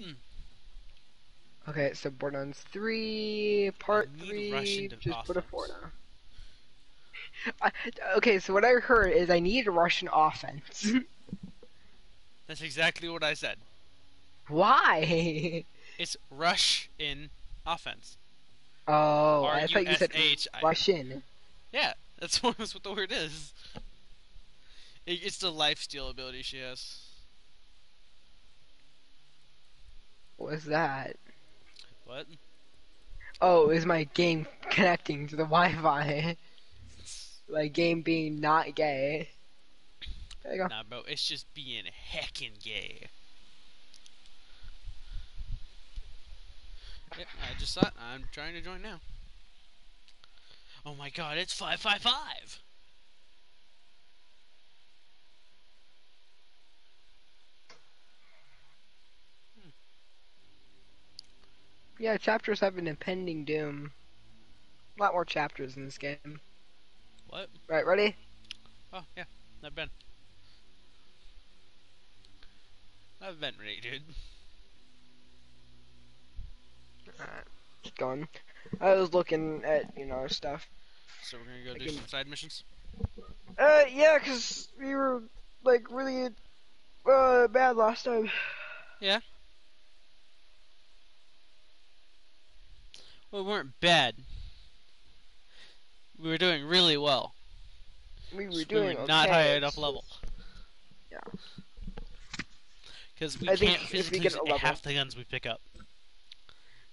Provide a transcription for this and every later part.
Mm. Okay, so Borderlands 3, part 3, just put a 4 offense. now. I, okay, so what I heard is I need a Russian offense. That's exactly what I said. Why? It's rush in offense. Oh, I thought you said R-U-S-H, I- Russian. Yeah, that's what, that's what the word is. It, it's the life steal ability she has. What's that? What? Oh, is my game connecting to the Wi-Fi? my game being not gay. There you go. Nah, bro, it's just being heckin' gay. Yep, I just thought. I'm trying to join now. Oh my god, it's 555! Yeah, chapters have an Impending Doom. A lot more chapters in this game. What? Right, ready? Oh, yeah, I've been. I've been ready, dude. Alright, keep going. I was looking at, you know, stuff. So we're gonna go I do some side missions? Uh, yeah, 'cause we were, like, really, uh, bad last time. Yeah. Well, we weren't bad. We were doing really well. We were Just doing we were not okay. high enough level. Yeah. Because we I think can't physically get use a level- half the guns we pick up.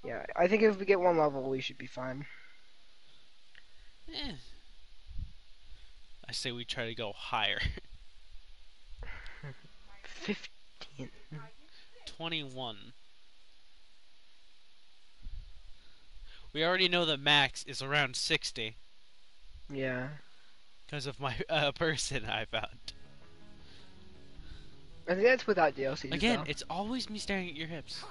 Yeah, I think if we get one level, we should be fine. Eh. I say we try to go higher. 15. 21. We already know the max is around 60 Yeah. because of my uh, person I found. I think that's without DLC. Again, though. it's always me staring at your hips.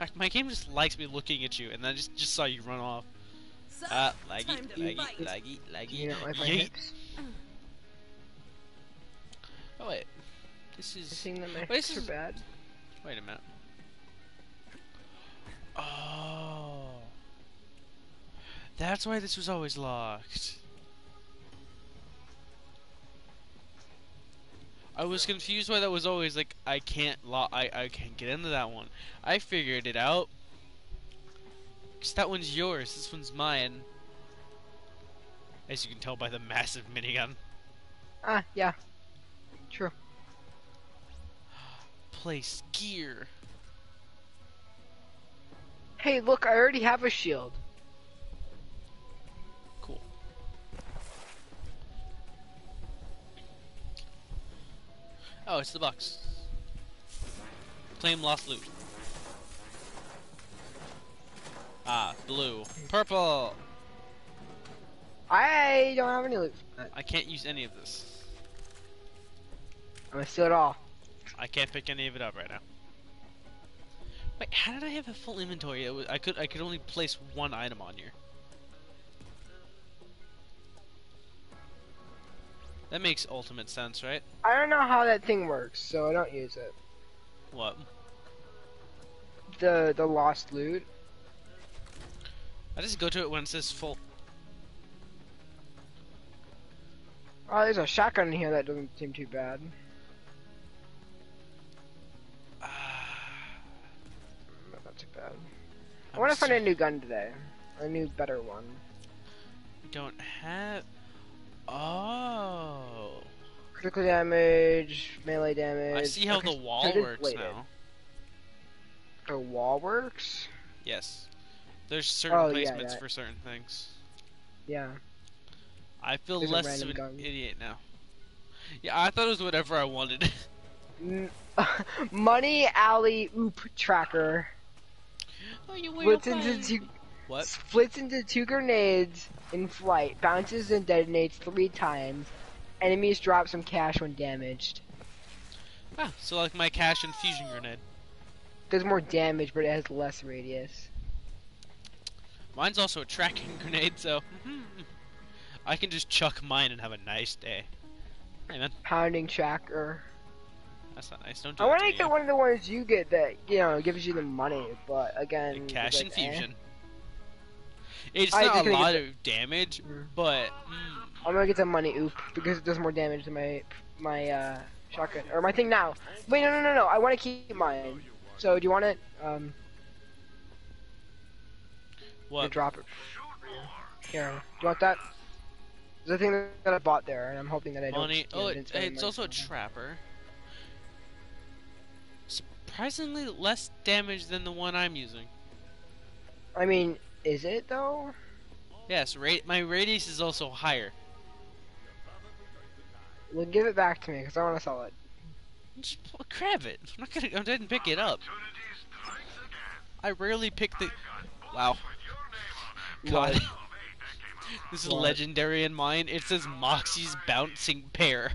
Heck, My game just likes me looking at you, and then I just just saw you run off. So, Uh, laggy, time to laggy, laggy, laggy. you don't like my yeet. hips. Oh wait, this I is. think that my Wait, this hips are is- bad. Wait a minute. Oh. That's why this was always locked. I was confused why that was always like I can't lock I I can't get into that one. I figured it out. Cause that one's yours, this one's mine. As you can tell by the massive minigun. Ah, yeah. True. Place gear. Hey, look, I already have a shield. Cool. Oh, it's the box. Claim lost loot. Ah, blue. Purple! I don't have any loot. I can't use any of this. I'm gonna steal it all. I can't pick any of it up right now. Wait, how did I have a full inventory? It was, I could I could only place one item on here. That makes ultimate sense, right? I don't know how that thing works, so I don't use it. What? The the lost loot. I just go to it when it says full. Oh, there's a shotgun in here that doesn't seem too bad. I want to find a new gun today. A new, better one. We Don't have. Oh. Critical damage, melee damage. I see how the wall works bladed. now. The wall works? Yes. There's certain Oh, placements yeah. for certain things. Yeah. I feel There's less of an gun. idiot now. Yeah, I thought it was whatever I wanted. Money Alley Oop Tracker oh, you splits into two, What? splits into two grenades in flight, bounces and detonates three times. Enemies drop some cash when damaged. Ah, so like my cash infusion grenade. Does more damage, but it has less radius. Mine's also a tracking grenade, so I can just chuck mine and have a nice day. Hey man, Pounding Tracker. I That's not nice. Don't do I want to get one of the ones you get that you know gives you the money, but again, cash like, eh. infusion. It's I not a lot of damage, but mm, I'm gonna get the money oop because it does more damage than my my uh, shotgun or my thing now. Wait, no, no, no, no. I want to keep mine. So do you want it? Um, what? drop it. Here, do you want that? There's a thing that I bought there, and I'm hoping that I don't. Money. Oh, it, it's money. also a trapper. Surprisingly less damage than the one I'm using. I mean, is it though? Yes, ra- my radius is also higher. Well, give it back to me because I want to sell it. Just grab it. I'm not gonna. I didn't pick it up. I rarely pick the. Wow. God. This is What? legendary in mine. It says Moxxi's bouncing pair.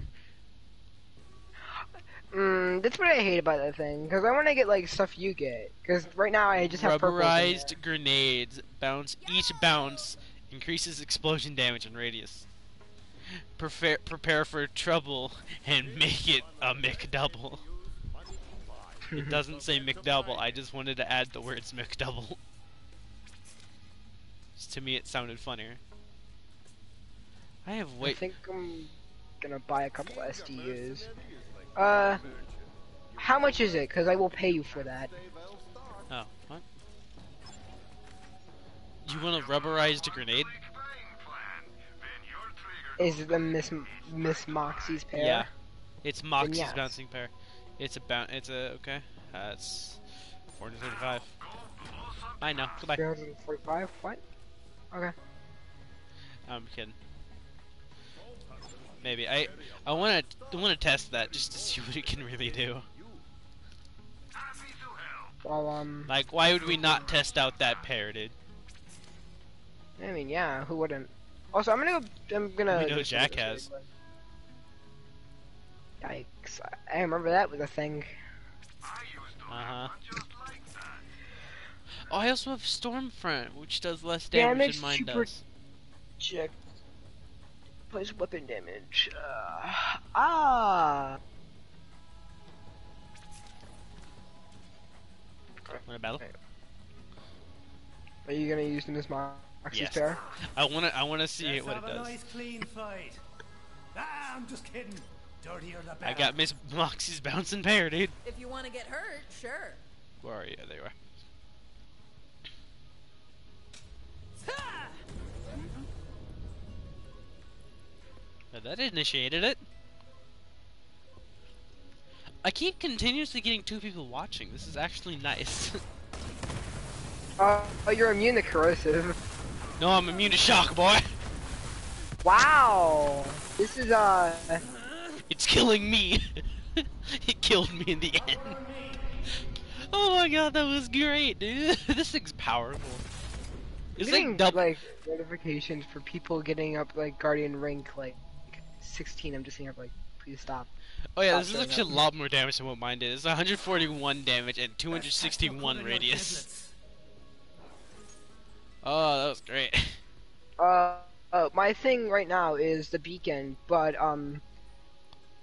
Mm, that's what I hate about that thing because I want to get like stuff you get because right now I just have purples in Rubberized grenades bounce. Each bounce increases explosion damage and radius. Prepare, prepare for trouble and make it a McDouble. It doesn't say McDouble. I just wanted to add the words McDouble. Just to me, it sounded funnier. I have I think I'm gonna buy a couple SDUs. Uh, how much is it? Because I will pay you for that. Oh, what? You want a rubberized grenade? Is it the Miss Miss Moxxi's pair? Yeah. It's Moxxi's yes. bouncing pair. It's a boun- It's a okay. Uh, it's 435. I know. Goodbye. 345. What? Okay. I'm kidding. Maybe I I want to want to test that just to see what it can really do. Well, um, Like, why would we not test out that pair, dude? I mean, yeah, who wouldn't? Also, I'm gonna go. I'm gonna. We know Jack has. Yikes! I- remember that was a thing. Uh huh. Oh, I also have Stormfront, which does less damage, Damage than mine does. Check. Place weapon damage. Uh, ah. Want a battle? Are you gonna use the Miss Moxxi's Yes. pair? I wanna I wanna see Let's what it have a does. nice clean fight. Ah, I'm just kidding. Dirtier the better. I got Miss Moxxi's bouncing pair, dude. If you want to get hurt, sure. Where are you? There you are. Uh, That initiated it. I keep continuously getting two people watching. This is actually nice. Uh, oh, you're immune to corrosive. no, I'm immune to shock, boy. Wow. This is uh. It's killing me. it killed me in the end. Oh my god, that was great, dude. this thing's powerful. It's like double. like notifications for people getting up like Guardian rank like 16. I'm just saying like, please stop. Oh yeah, stop this is actually up. a lot more damage than what mine did. It's 141 damage and 261 radius. Oh, that was great. Uh, uh, my thing right now is the beacon, but um,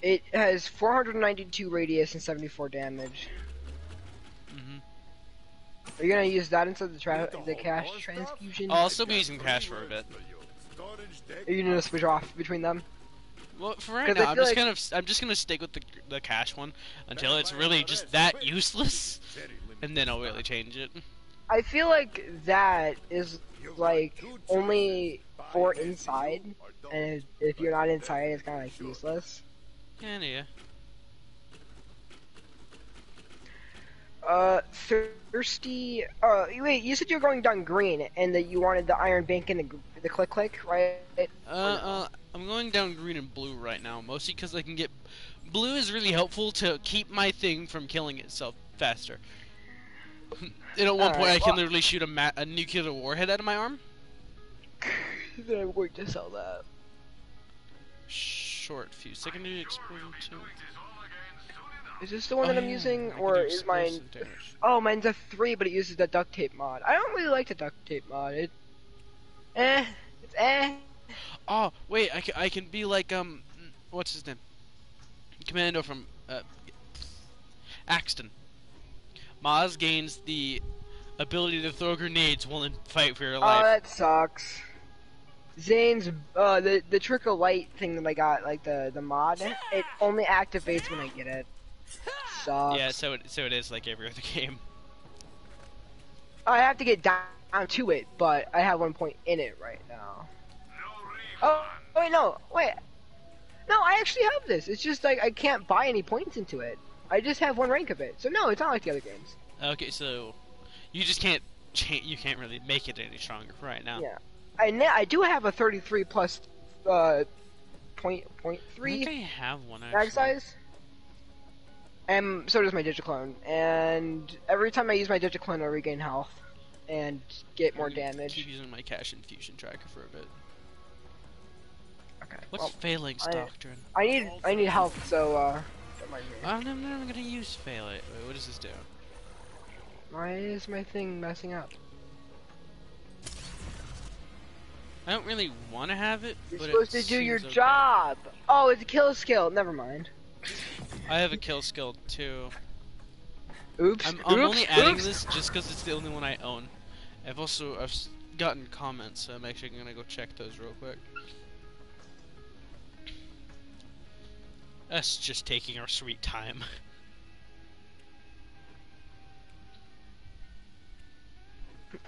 it has 492 radius and 74 damage. Mm-hmm. Are you gonna use that instead of the tra- the cash transfusion? I'll also be using cash for a bit. Are you gonna switch off between them? Well, for right 'Cause I now, I'm just like- gonna I'm just gonna stick with the the cash one until it's really just that useless, and then I'll really change it. I feel like that is like only for inside, and if you're not inside, it's kind of like useless. Yeah, yeah. Uh, thirsty. Uh, wait, you said you were going down green, and that you wanted the iron bank and the gr- the click click, right? Uh, uh, I'm going down green and blue right now, mostly because I can get. Blue is really helpful to keep my thing from killing itself faster. and at one point, Alright, I can well- literally shoot a, ma- a nuclear warhead out of my arm. then I'm going to sell that. Short fuse, secondary explosion two. Is this the one that Oh, I'm yeah, using, I or is mine? damage. Oh, mine's a three, but it uses the duct tape mod. I don't really like the duct tape mod. It, eh, it's eh. Oh, wait, I can, I can be like, um, what's his name? Commando from, uh, Axton. Moze gains the ability to throw grenades while in fight for your life. Oh, life. that sucks. Zane's uh the the trickle light thing that I got, like the the mod, it only activates when I get it. Sucks. yeah, so it, so it is like every other game. I have to get down to it, but I have one point in it right now. Oh wait, no, wait. No, I actually have this. It's just like I can't buy any points into it. I just have one rank of it. So no, it's not like the other games. Okay, so you just can't cha- you can't really make it any stronger right now. Yeah. I I do have a 33 plus uh point point I three think I have one actually. mag size. And so does my Digiclone. And every time I use my Digiclone, I regain health and get more I'm damage. Keep using my cash infusion tracker for a bit. Okay. What's Well, Phalanx I- Doctrine? I need I need health, so uh. Don't mind me. I'm never, never gonna use Phalanx. Wait, what does this do? Why is my thing messing up? I don't really want to have it, You're but supposed it to do your okay. job. Oh, it's a kill skill. Never mind. I have a kill skill too. Oops. I'm, I'm oops, only adding oops. this just because it's the only one I own. I've also I've gotten comments, so I'm actually gonna go check those real quick. Us just taking our sweet time.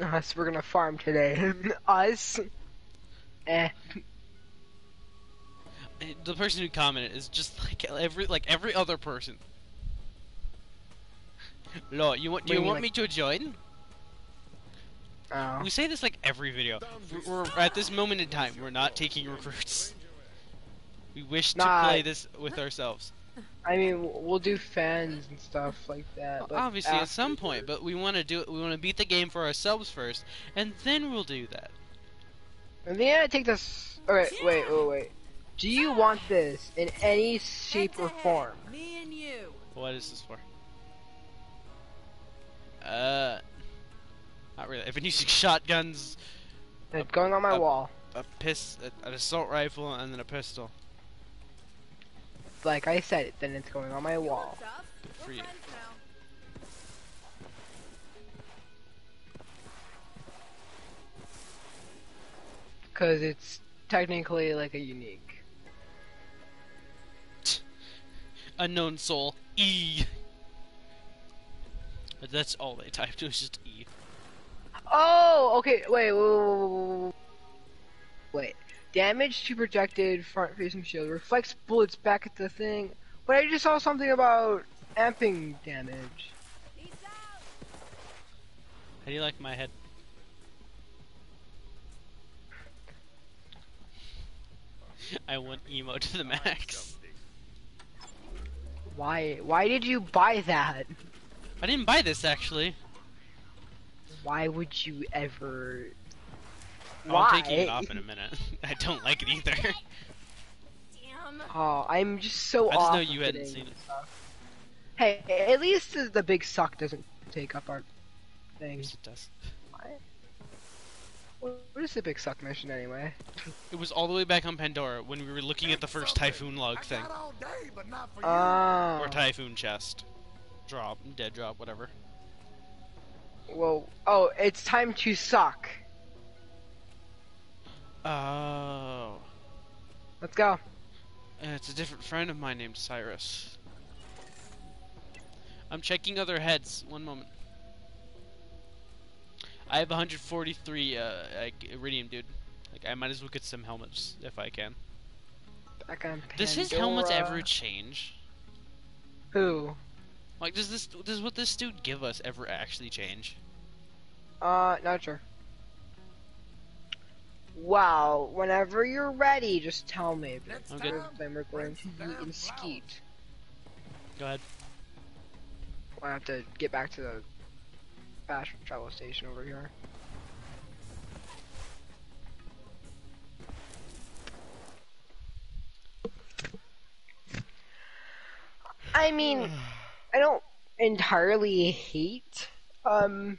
Us, we're gonna farm today. Us. Eh. The person who commented is just like every like every other person. Lo, you want? Do you you want like- me to join? Oh. We say this like every video. We're, we're at this moment in time. We're not taking recruits. We wish to Nah. play this with ourselves. I mean, we'll do fans and stuff like that. Well, but obviously, at some point, but we want to do it. We want to beat the game for ourselves first, and then we'll do that. And then I take this. Alright, wait, wait, wait. Do you want this in any shape or form? Me and you. What is this for? Uh, not really. I've been using shotguns, It's going on my uh, wall. a piss, an assault rifle, and then a pistol. Like I said, then it's going on my wall. What's up? for you. Because it's technically like a unique. Unknown soul. E. But that's all they typed. It was just E. Oh, okay. Wait, wait, wait. Damage to projected front-facing shield reflects bullets back at the thing. But I just saw something about amping damage. How do you like my head? I want emo to the max. Why? Why did you buy that? I didn't buy this actually. Why would you ever? Why? I'm taking it off in a minute. I don't like it either. Damn. Oh, I'm just so I just off. know you hadn't getting seen it. Hey, at least the, the big suck doesn't take up our thing. Yes, it does. What what is the big suck mission anyway? It was all the way back on Pandora when we were looking at the first Typhoon log thing. I all day, but not for you. Oh. Or Typhoon chest. Drop, dead drop, whatever. Well, oh, it's time to suck. Oh. Let's go. Uh, it's a different friend of mine named Cyrus. I'm checking other heads. One moment. I have 143 uh, like, iridium, dude. Like I might as well get some helmets if I can. Back on Does his helmets ever change? Who? Like, does this does what this dude give us ever actually change? Uh, not sure. Wow, whenever you're ready, just tell me. Next I'm good. Then we're going to bring be in Skeet. Go ahead. I have to get back to the fast travel station over here. I mean, I don't entirely hate um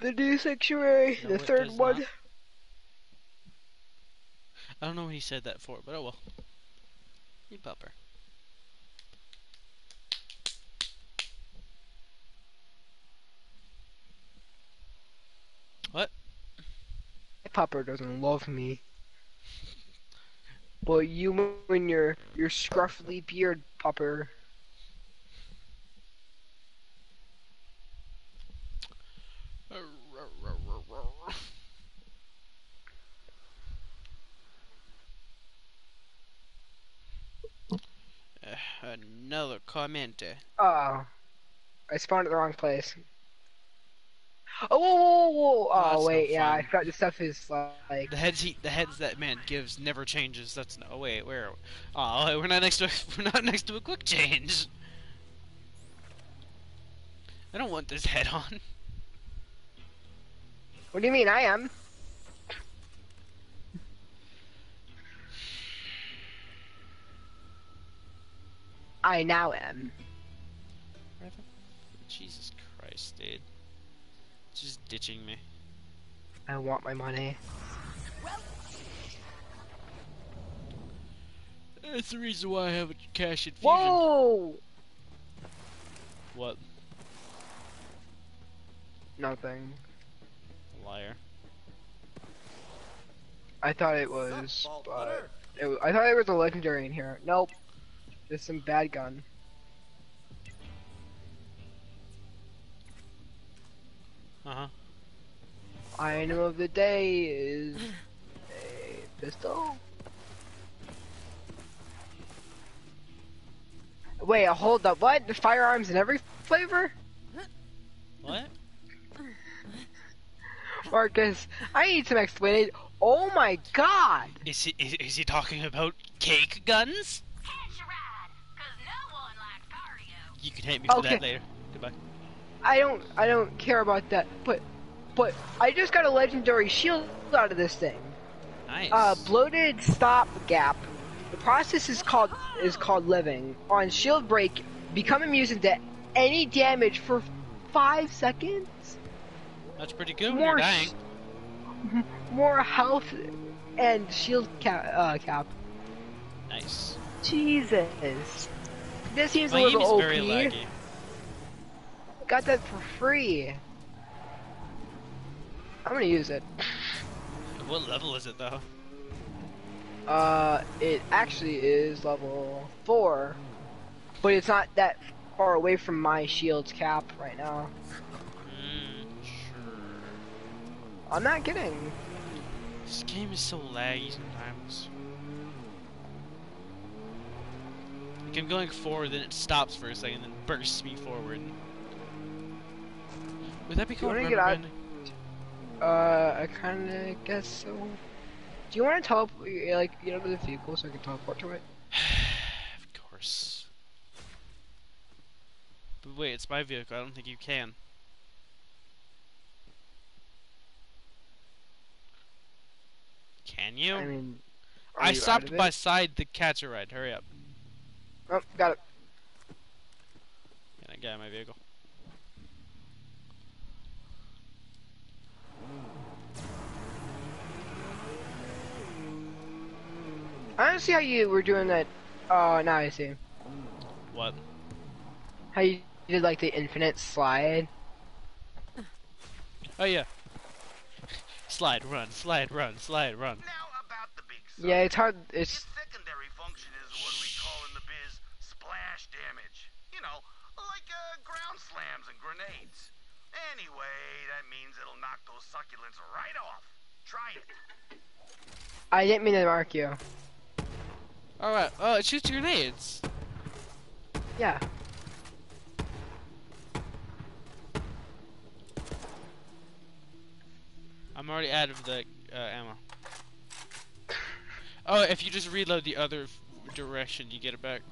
the new sanctuary, no, the third one. Not. I don't know what he said that for, but oh well. You bumper. What? My popper doesn't love me. but you and your your scruffy beard pupper. Uh, Another comment. Oh, I spawned at the wrong place. Oh, whoa, whoa, whoa. Oh, oh no wait, yeah, I forgot this stuff is like. The heads he, the heads that man gives never changes. That's no. Oh, wait, where? Oh, we're not next to. We're not next to a quick change. I don't want this head on. What do you mean? I am. I now am. Jesus Christ, dude. Just ditching me. I want my money. Uh, That's the reason why I have a cash infusion. Whoa! What? Nothing. Liar. I thought it was, but it, I thought it was a legendary in here. Nope. Just some bad gun. Uh huh. Item of the day is a pistol. Wait, hold up. What? The firearms in every flavor? What? Marcus, I need some explanation. Oh my god! Is he is, is he talking about cake guns? Catch a ride, 'cause no one likes cardio. You can hate me for Okay. that later. Goodbye. I don't, I don't care about that. But, but I just got a legendary shield out of this thing. Nice. Uh, bloated stop gap. The process is called is called living. On shield break, become immune to any damage for five seconds. That's pretty good when more you're dying. More health and shield cap. Uh, cap. Nice. Jesus. This seems My a little OP. Got that for free. I'm gonna use it. What level is it though? Uh, it actually is level four, but it's not that far away from my shield's cap right now. Mm, sure. I'm not kidding. This game is so laggy sometimes. Like I'm going forward, then it stops for a second, then bursts me forward. Would that be called rubber get out- banding? Uh, I kind of guess so. Do you want to teleport, like, you know, the vehicle so I can teleport to it? of course. But wait, it's my vehicle. I don't think you can. Can you? I mean, I you stopped beside the catcher ride. Hurry up. Oh, got it. Can I of my vehicle? I don't see how you were doing that. Oh, now I see. What? How you did like the infinite slide. Oh yeah. slide, run, slide, run, slide, run. Now about the big sun. Yeah, it's hard. Its It's secondary function is what we call in the biz splash damage. You know, like uh, ground slams and grenades. Anyway, that means it'll knock those succulents right off. Try it. I didn't mean to mark you. Alright. Oh, it shoots grenades. Yeah. I'm already out of the uh, ammo. Oh, if you just reload the other direction, you get it back.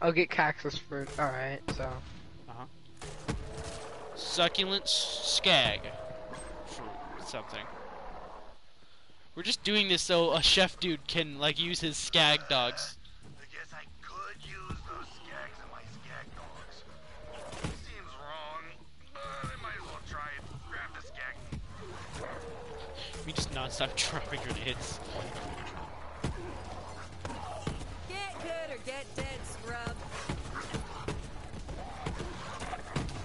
I'll get cactus fruit. Alright, so. Uh Succulent skag. Fruit. Something. We're just doing this so a chef dude can, like, use his skag dogs. I guess I could use those skags in my skag dogs. Seems wrong, but I might as well try it. Grab the skag. We just non-stop dropping grenades. Get good or get dead, scrub.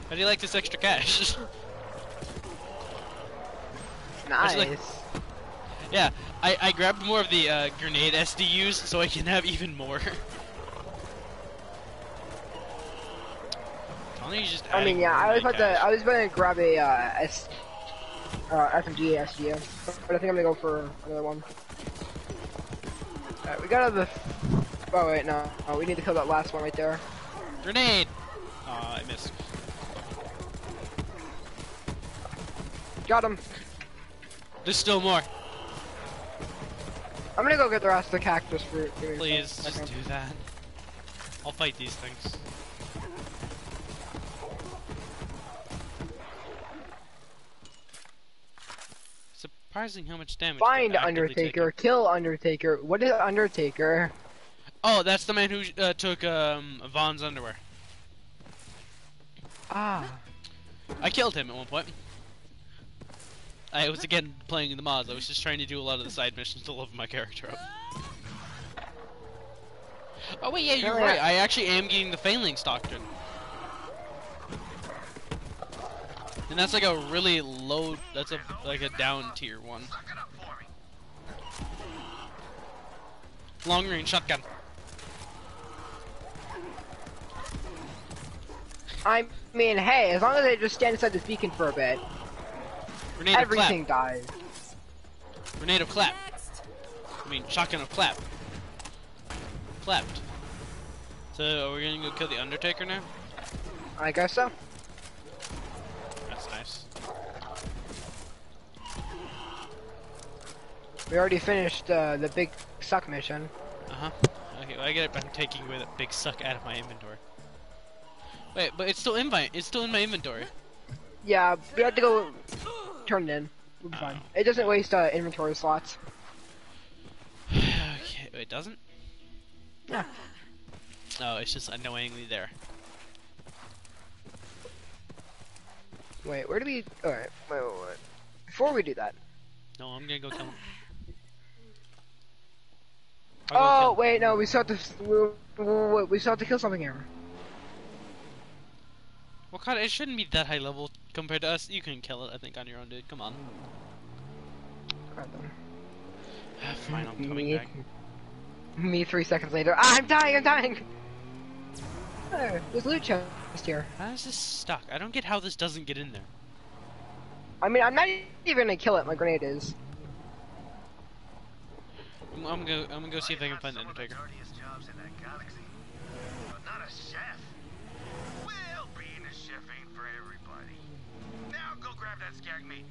How do you like this extra cash? Nice. Yeah, I, I grabbed more of the uh, grenade SDUs so I can have even more. Just I mean, yeah, I was about to. I was going to grab a, uh, S, uh, FMG SGM, but I think I'm gonna go for another one. Alright, we got the, oh wait, no, oh, we need to kill that last one right there. Grenade! Aw, I missed. Got him. There's still more. I'm gonna go get the rest of the cactus fruit. Give me a Please, just do that. I'll fight these things. Surprising how much damage. Find Undertaker, kill Undertaker. What is Undertaker? Oh, that's the man who uh, took um, Vaughn's underwear. Ah. I killed him at one point. I was again playing the mods. I was just trying to do a lot of the side missions to level my character up. Oh wait, yeah, you're right. I- actually am getting the Phalanx Doctrine. And that's like a really low. That's a like a down tier one. Suck it up for me. Long range shotgun. I mean, hey, as long as I just stand inside this beacon for a bit, Grenade of everything clap. dies. Grenade of clap. I mean shotgun of clap. Clapped. So are we gonna go kill the Undertaker now? I guess so. That's nice. We already finished uh, the big suck mission. Uh huh. Okay, well, I get it. I'm taking away that big suck out of my inventory. Wait, but it's still in my it's still in my inventory. Yeah, we have to go turn it in. We'll be fine. It doesn't waste uh, inventory slots. okay, it doesn't. Yeah. Oh, it's just annoyingly there. Wait, where do we? All right, wait, wait, wait. Before we do that. No, I'm gonna go kill him. I'll Oh kill him. wait, no, we still have to. We, we, we still have to kill something here. Well, God, it shouldn't be that high level compared to us. You can kill it, I think, on your own, dude. Come on. Alright, then. Fine, I'm coming Me- back. Me three seconds later. Ah, I'm dying. I'm dying. There, there's loot chest here. How is this stuck? I don't get how this doesn't get in there. I mean, I'm not even gonna kill it. My grenade is. I'm, I'm gonna I'm gonna go see if I can find the Some of the Undertaker. Go grab that skag meat.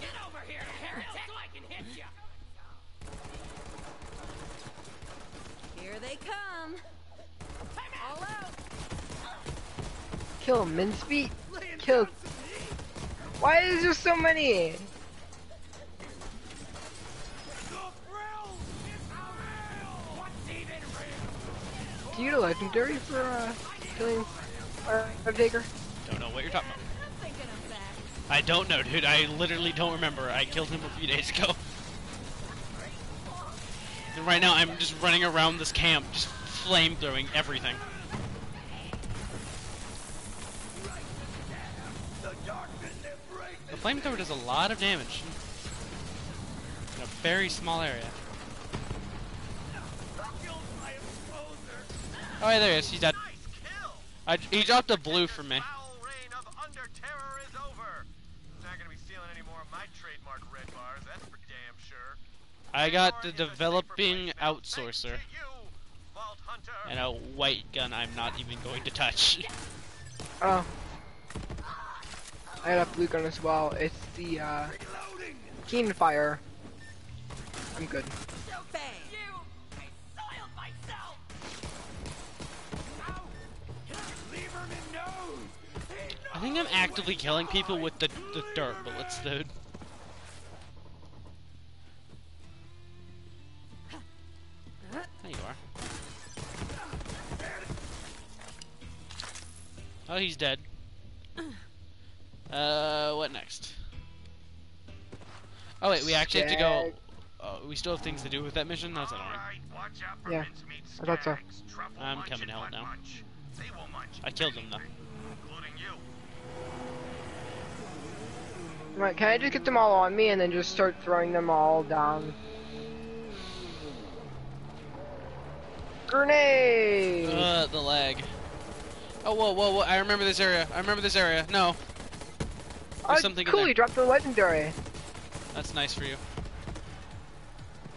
Get over here, heretic! So I can hit you! Here they come. All out. Kill mincemeat. Kill. Why is there so many? Do you for uh, killing our Undertaker? Don't know what you're talking about. I don't know, dude. I literally don't remember. I killed him a few days ago. And right now, I'm just running around this camp, just flame throwing everything. The flamethrower does a lot of damage in a very small area. Oh, yeah, there he is. He's dead. Nice kill! I, he dropped a blue for me. Foul reign of Under Terror is over. Not gonna be stealing any more of my trademark red bars, that's for damn sure. I got the developing safer place now, thanks outsourcer you, and a white gun I'm not even going to touch. Oh. I got a blue gun as well. It's the uh, Keen Fire. I'm good. Think I'm actively killing people with the, the dirt bullets, dude. There you are. Oh, he's dead. Uh, what next? Oh wait, we actually have to go. Oh, we still have things to do with that mission. That's annoying. Alright, watch out for Yeah, mincemeat I thought so. I'm coming and out now. They will munch. I killed them, though. anything, Including you. Right, can I just get them all on me and then just start throwing them all down? Grenade! Uh, the lag. Oh, whoa, whoa, whoa! I remember this area. I remember this area. No, oh, something in cool, there. you dropped the legendary. that's nice for you.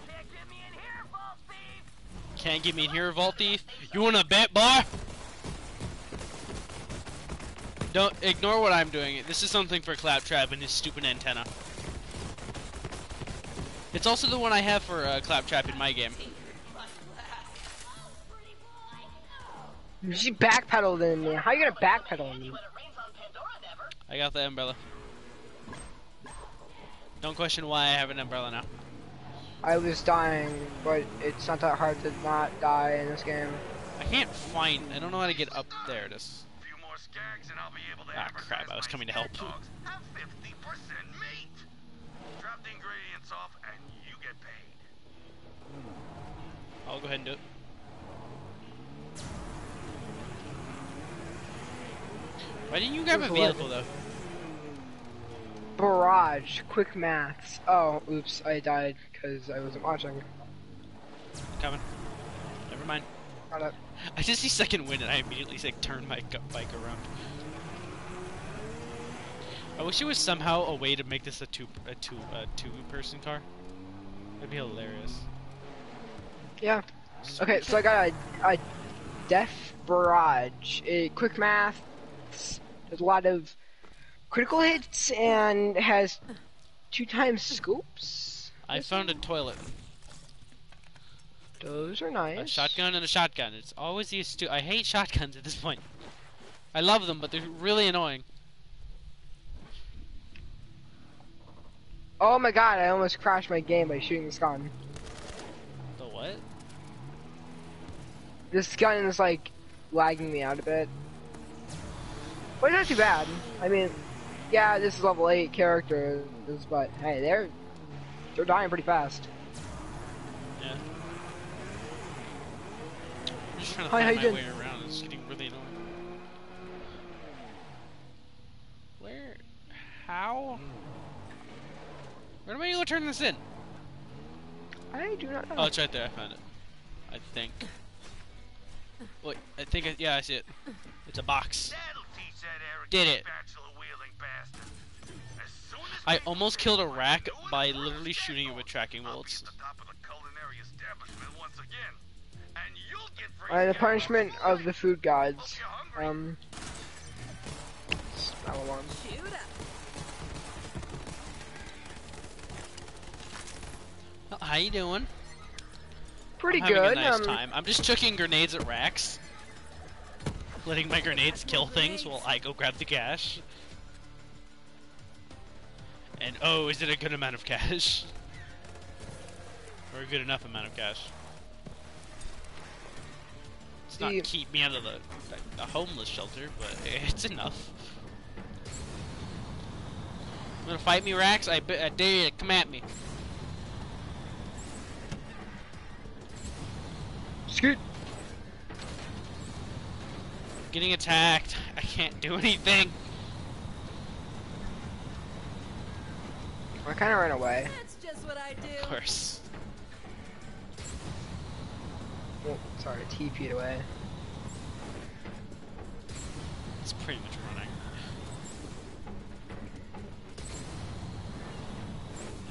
Can't get me in here, Vault Thief! Can't get me in here, Vault Thief. You want a bet, boy? Don't ignore what I'm doing. This is something for Claptrap and his stupid antenna. It's also the one I have for uh, Claptrap in my game. She backpedaled in me. How are you gonna backpedal in me? I got the umbrella. Don't question why I have an umbrella now. I was dying, but it's not that hard to not die in this game. I can't find. I don't know how to get up there. This. A few more skags and I'll be able to Ah, crap, I was coming to help. have 50% meat. Drop the ingredients off and you get paid. I'll go ahead and do it. Why didn't you grab a vehicle though? Barrage, quick maths. Oh, oops, I died because I wasn't watching. Coming. Never mind. Got it. I just see second wind and I immediately like turn my bike around. I wish it was somehow a way to make this a two a two a two person car. That'd be hilarious. Yeah. Okay, so I got a, a Death Barrage. A quick math. There's a lot of critical hits and has two times scoops. I found a toilet, Those are nice. a shotgun, and a shotgun. It's always these two. I hate shotguns at this point. I love them, but they're really annoying. Oh my god, I almost crashed my game by shooting this gun. The what? This gun is like lagging me out a bit. But it's not too bad. I mean, yeah, this is level 8 characters, but hey, they're they're dying pretty fast. Yeah. I'm just trying to Hi, how find you my way around. It's getting really annoying. Where? How? Hmm. Where am I gonna turn this in? I do not know. Oh, it's right there. I found it. I think. Wait, I think. I, yeah, I see it. It's a box. That'll teach that arrogant Did it. spatula wielding bastard. As soon as I almost killed a rakk by literally shooting it with tracking I'll bullets. the top of the culinary establishment once again. And you'll get Alright, the punishment of the food gods. Hope you're. Um. Smell alarm. Shoot up. Well, how you doing? Pretty I'm good. nice um, time. I'm just chucking grenades at rakks. Letting my grenades kill things while I go grab the cash. And oh, is it a good amount of cash? or a good enough amount of cash? It's not keep me out of the, the, the homeless shelter, but it's enough. You wanna fight me, Rakks? I, I dare you to come at me. Scoot. Getting attacked. I can't do anything. I kind of ran away. That's just what I Of course. Oh, sorry, TP'd away. It's pretty much running.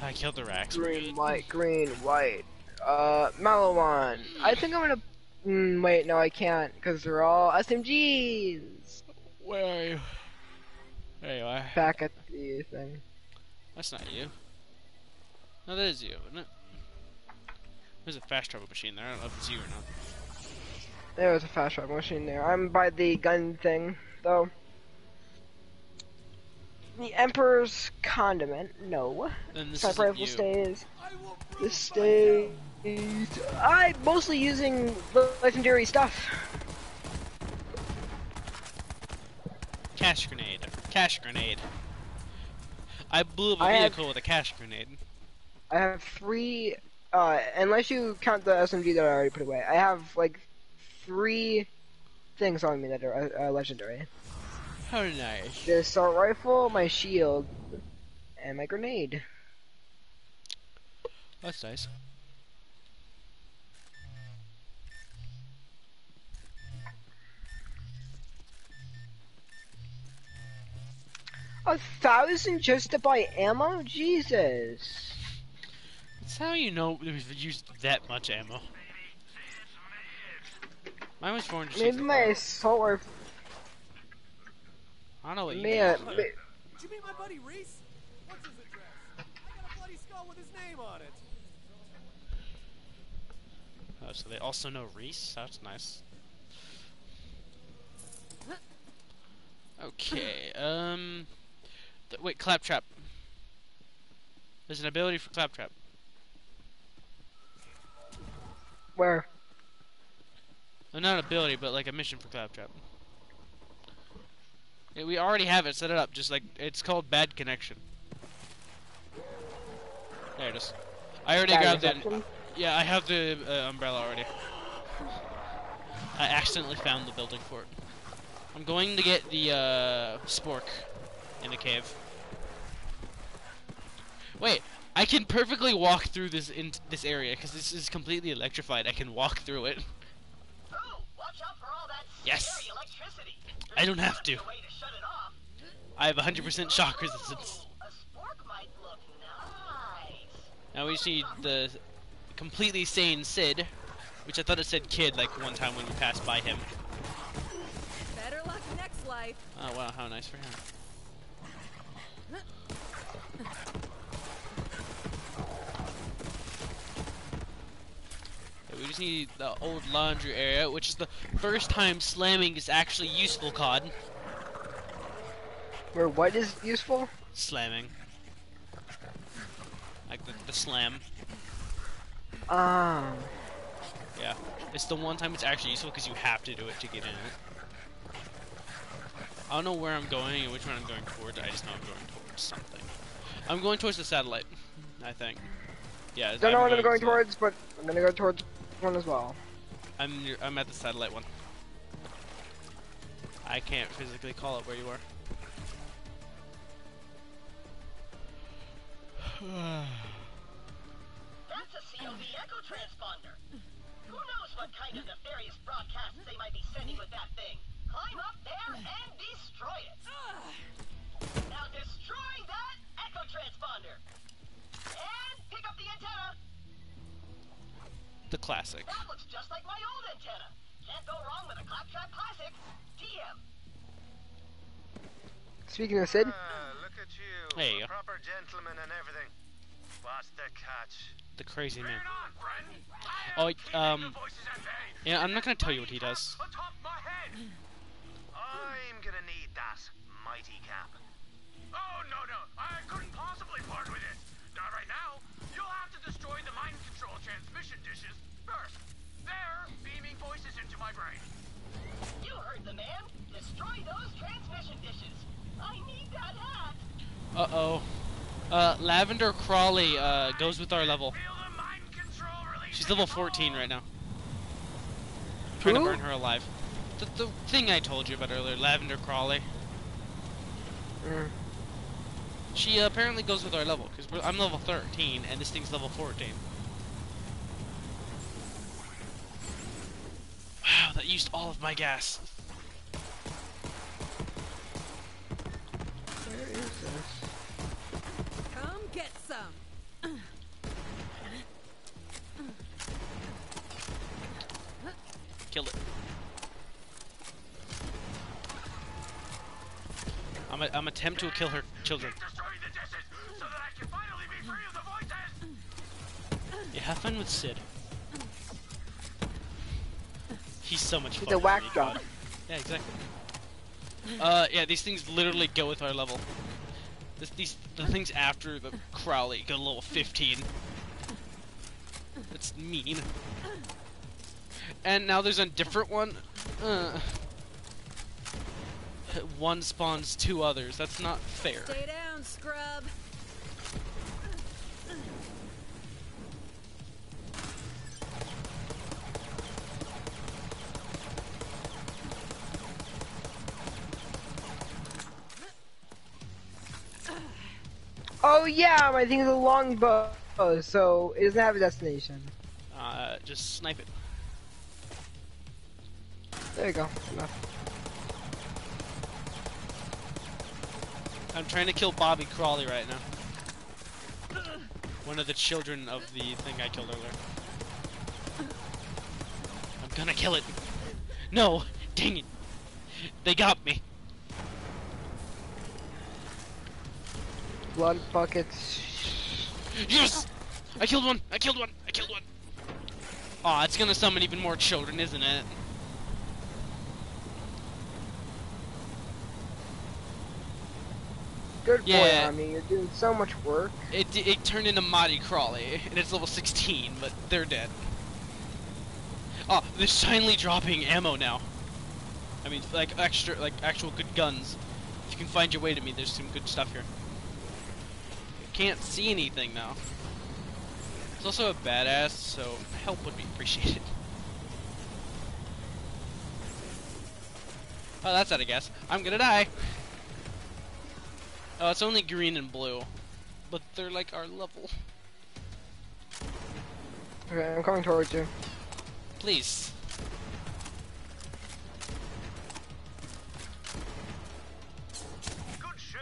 I killed the Rakks. Green, white, green, white. Uh, mellow one. I think I'm gonna. Mm, wait, no, I can't because they're all SMGs. Where are you? There you are. Back at the thing. That's not you. No, that is you, isn't it? There's a fast travel machine there. I don't know if it's you or not. There was a fast travel machine there. I'm by the gun thing, though. The Emperor's Condiment, no. Then this Sniper isn't rifle you. stays. This stays. I'm mostly using the legendary stuff. Cash grenade. Cash grenade. I blew up a I have- vehicle with a cash grenade. I have three, uh, unless you count the SMG that I already put away. I have like three things on me that are uh, uh, legendary. How nice. The assault rifle, my shield, and my grenade. That's nice. A thousand just to buy ammo? Jesus. That's how you know we've used that much ammo. Mine was 400. Maybe my assault rifle. I don't know what Man, use. ma- Did you meet my buddy Rhys? What's his address? I got a bloody skull with his name on it. Oh, so they also know Rhys? That's nice. Okay, um... wait, Claptrap. There's an ability for Claptrap. where? Well, not an ability, but like a mission for Claptrap. Yeah, we already have it set it up, just like, it's called Bad Connection. There it is. I already Bad grabbed it. Yeah, I have the uh, umbrella already. I accidentally found the building for it. I'm going to get the uh, spork in the cave. Wait, I can perfectly walk through this in this area because this is completely electrified. I can walk through it. Ooh, watch out for all that Yes. scary electricity. I don't have to. There's a way to shut it off. I have 100% shock resistance. Oh, a spork might look nice. Now we just need the completely sane Sid, which I thought it said kid like one time when we passed by him. Better luck next life. Oh wow, how nice for him. We just need the old laundry area, which is the first time slamming is actually useful, COD. Where what is useful? Slamming. Like the, the slam. Um. Yeah. It's the one time it's actually useful because you have to do it to get in it. I don't know where I'm going and which one I'm going towards. I just know I'm going towards something. I'm going towards the satellite, I think. Yeah. Don't know what I'm going towards, but I'm gonna go towards one as well. I'm near, I'm at the satellite one. I can't physically call it where you are. That's a COV echo transponder. Who knows what kind of nefarious broadcasts they might be sending with that thing? Climb up there and destroy it. Now destroy that echo transponder. And pick up the antenna. The classic. That looks just like my old antenna. Can't go wrong with a Claptrap Classic. TM. Speaking of Sid, Ah, look at you. There you a go. proper gentleman and everything. What's the catch? The crazy man. on, friend. Oh, um, yeah, I'm not gonna tell you what he does. Atop my head. I'm gonna need that mighty cap. Oh no no, I couldn't possibly part with it. Not right now. You'll have to destroy the mind control transmission dishes first. They're beaming voices into my brain. You heard the man. Destroy those transmission dishes. I need that hat. Uh oh. Uh, Lavender Crawley uh goes with our level. Feel the mind control release. She's level 14 right now. I'm Trying to burn her alive. The, the thing I told you about earlier, Lavender Crawley. Mm. She uh, apparently goes with our level because I'm level 13 and this thing's level 14. Wow, that used all of my gas. where is this? Come get some. Kill it. I'm a, I'm attempt to kill her children. Destroy the dishes so that I can finally be free of the voices. Yeah, have fun with Sid. He's so much He's fun. a with whack job. Yeah, exactly. Uh, yeah, these things literally go with our level. This, these the things after the Crowley go to level 15. That's mean. And now there's a different one. Uh, one spawns two others. That's not fair. Stay down, scrub. Oh yeah, my thing is a longbow, so it doesn't have a destination. Uh, just snipe it. There you go. Enough. I'm trying to kill Bobby Crawley right now. One of the children of the thing I killed earlier. I'm gonna kill it. No! Dang it! They got me. Blood buckets. Yes! I killed one! I killed one! I killed one! Aw, it's gonna summon even more children, isn't it? Good boy, Yeah. Army. You're doing so much work. It, it turned into Marty Crawley, eh, and it's level 16, but they're dead. Oh, they're finally dropping ammo now. I mean, like extra, like actual good guns. If you can find your way to me, there's some good stuff here. Can't see anything now. It's also a badass, so help would be appreciated. Oh, that's out of gas. I'm gonna die. Oh, it's only green and blue, but they're like our level. Okay, I'm coming towards you. Please. Good show.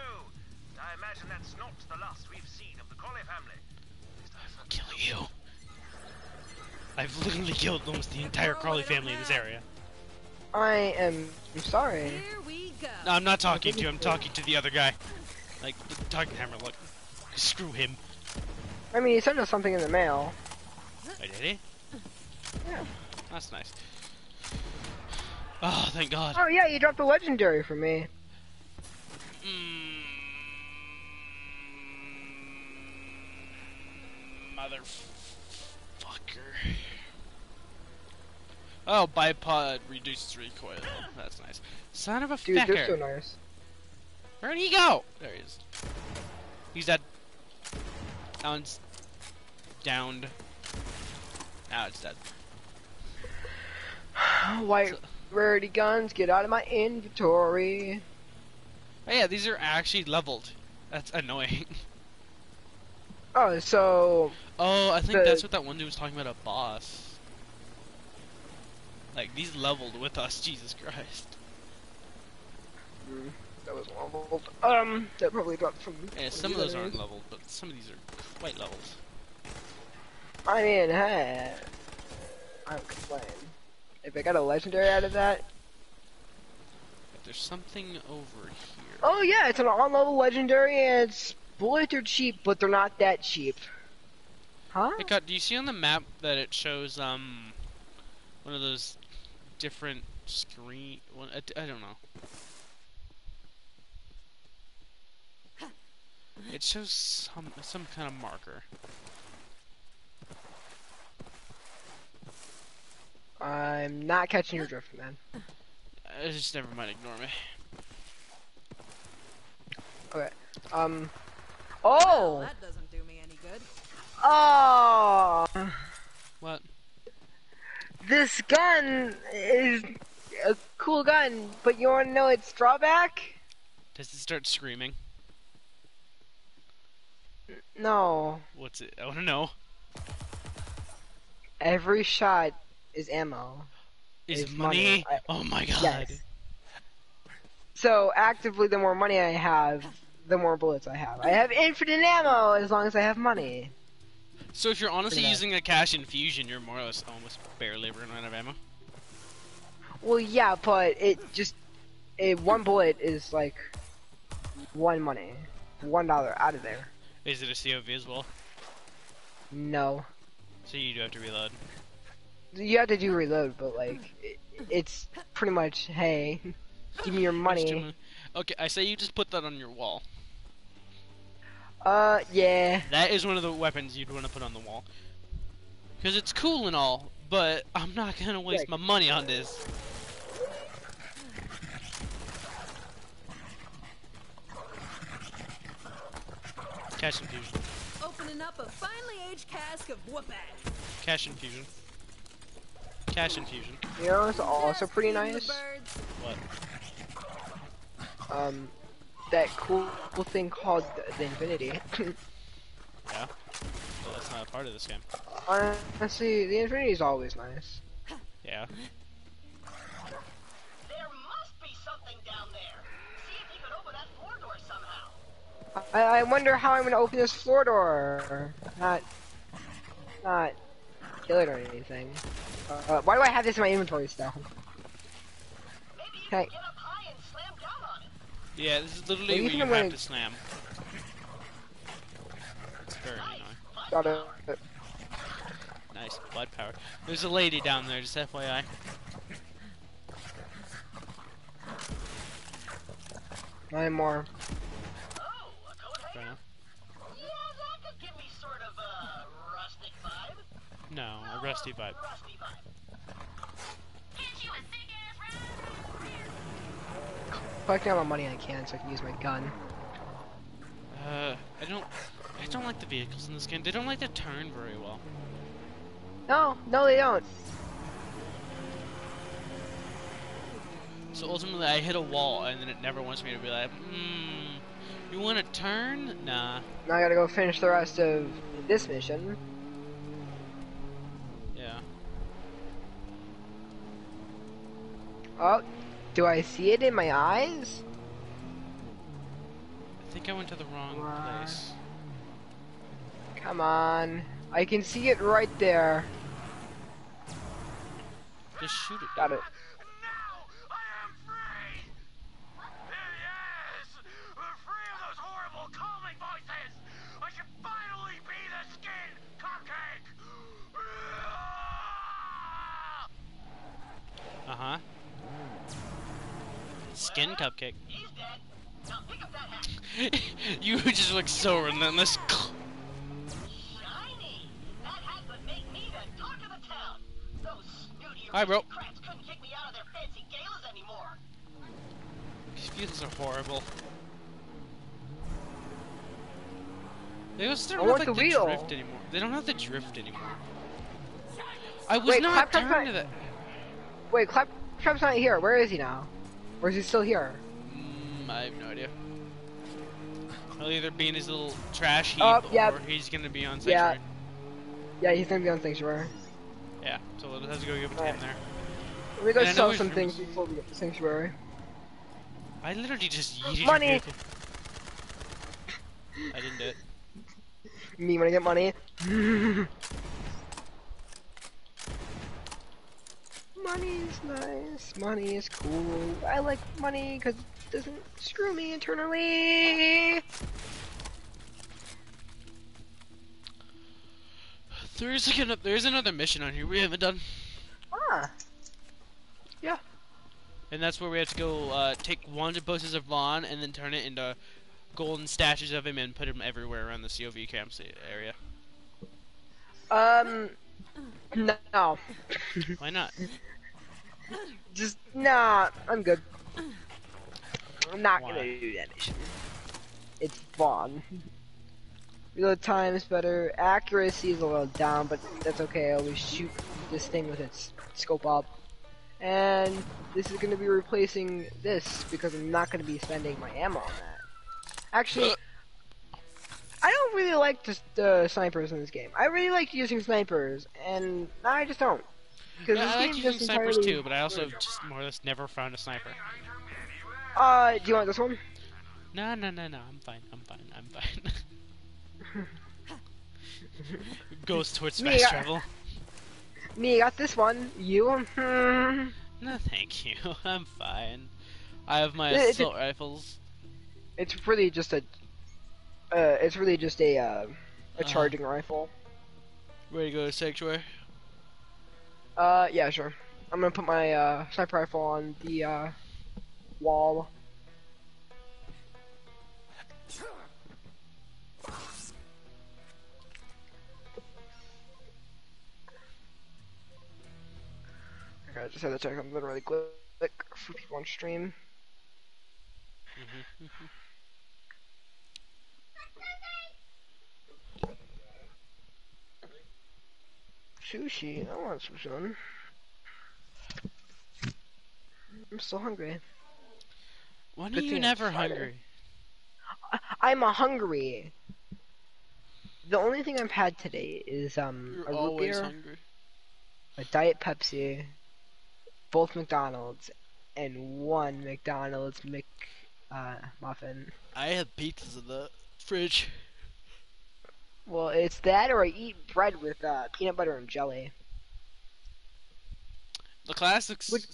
I imagine that's not the last we've seen of the Collie family. I'll kill you. I've literally killed almost the entire oh, Crawley family in this area. I am sorry. Here we go. No, I'm not talking to you. I'm talking to the other guy. Like, the talking hammer, look. Screw him. I mean, he sent us something in the mail. Oh, did he? Yeah. That's nice. Oh, thank God. Oh yeah, you dropped a legendary for me. Mm, motherfucker. Oh, bipod reduces recoil. That's nice. Son of a Dude, fecker. they're so nice. Where'd he go? There he is. He's dead. That one's downed. Now it's dead. White So- rarity guns, get out of my inventory. Oh yeah, these are actually leveled. That's annoying. Oh, so Oh, I think The- that's what that one dude was talking about a boss. Like these leveled with us, Jesus Christ. mm, that was leveled. Um, that probably dropped from. Yeah, some of those aren't leveled, but some of these are quite leveled. I mean, hey, I don't complain. If I got a legendary out of that, there's something over here. oh yeah, it's an on-level legendary, and it's bullets are cheap, but they're not that cheap. Huh? Hey, Cut, do you see on the map that it shows um one of those different screen? One, I, I don't know. It shows some some kind of marker. I'm not catching your drift, man. Uh, just never mind. Ignore me. Okay. Um. Well, Oh. that doesn't do me any good. Oh. What? This gun is a cool gun, but you want to know its drawback? Does it start screaming? No. What's it? I want to know. Every shot is ammo. Is money? money. I- oh my god. Yes. So actively, the more money I have, the more bullets I have. I have infinite ammo as long as I have money. So if you're honestly using a cash infusion, you're more or less almost barely running out of ammo. Well, yeah, but it just a one bullet is like one money, one dollar out of there. Is it a COV as well? No, So you do have to reload. you have to do reload, but like it, it's pretty much hey, give me your money. Okay, I say you just put that on your wall. Uh, yeah. That is one of the weapons you'd want to put on the wall. Because it's cool and all, but I'm not gonna waste my money on this. Cash infusion. Opening up a finely aged cask of whoop. Cash infusion. Cash infusion. You know, it's also pretty nice. birds. What? Um, that cool, cool thing called the Infinity. Yeah. But that's not a part of this game. Honestly, the Infinity is always nice. Yeah. There must be something down there. See if you can open that floor door somehow. I, I wonder how I'm gonna open this floor door. Not, not kill it or anything. Uh, why do I have this in my inventory still? Maybe Hey. can get up high and slam down on it. Yeah, this is literally you where you have gonna- to slam. It's very annoying. Got it. Nice, blood power. There's a lady down there, just FYI. Nine more. Oh, a coat Fair hanger? enough. Yeah, that could give me sort of a rustic vibe. No, a rusty vibe. Rusty vibe. Collecting all the money I can so I can use my gun. Uh, I don't, I don't like the vehicles in this game. They don't like to turn very well. No, no, they don't. So ultimately, I hit a wall, and then it never wants me to be like, hmm, you want to turn? Nah. Now I gotta go finish the rest of this mission. Oh, do I see it in my eyes? I think I went to the wrong place. Come on. I can see it right there. Just shoot it. Got it. Now I am free! Yes! Free of those horrible calming voices! I can finally be the skin cupcake! Uh huh. Skin cupcake. He's dead. Now pick up that hat. you just look so relentless. Shiny! That hat would make me the talk of the town. Those snooty Hi, bro. crats couldn't kick me out of their fancy galas anymore. These vehicles are horrible. They don't have like the the, wheel. drift anymore. They don't have the drift anymore. I was Wait, not Claptrap's turned to that. Wait, Claptrap's not here. Where is he now? Or is he still here? Mm, I have no idea. He'll either be in his little trash heap Oh, yeah. or he's gonna be on sanctuary. Yeah, yeah, he's gonna be on Sanctuary. Yeah. So we'll have to go give it to him there. Me go And sell some things before we get to Sanctuary. I literally just yeeted Money. I didn't do it. Me when I get money. money is nice. Money is cool. I like money because it doesn't screw me internally. There's like there's another mission on here we haven't done, Ah. Yeah. And that's where we have to go uh, take wanted posters of Vaughn and then turn it into golden statues of him and put him everywhere around the COV camp area. Um. No. Why not? Just nah. I'm good. I'm not Why? gonna do that mission. It's fun. Reload time is better. Accuracy is a little down, but that's okay. I always shoot this thing with its scope up. And this is gonna be replacing this because I'm not gonna be spending my ammo on that. Actually, uh. I don't really like the, the snipers in this game. I really like using snipers, and I just don't. Because I like using snipers entirely- too, but I also just more or less never found a sniper. Uh, do you want this one? No, no, no, no. I'm fine. I'm fine. I'm fine. Goes towards Me, fast I- travel. Me, I got this one. You? No, thank you. I'm fine. I have my It- it- assault rifles. It's really just a. Uh, it's really just a uh, a Uh-huh. charging rifle. Ready to go to sanctuary? Uh, yeah, sure. I'm gonna put my uh, sniper rifle on the uh, wall. Okay, I just had to check something really quick for people on stream. Sushi, I want some soon. I'm so hungry. When are you never hungry? I'm a hungry. The only thing I've had today is um You're a root beer, hungry. a diet Pepsi, both McDonald's, and one McDonald's Mc uh, muffin. I have pizzas in the fridge. Well, it's that or I eat bread with uh, peanut butter and jelly. The classics. Which-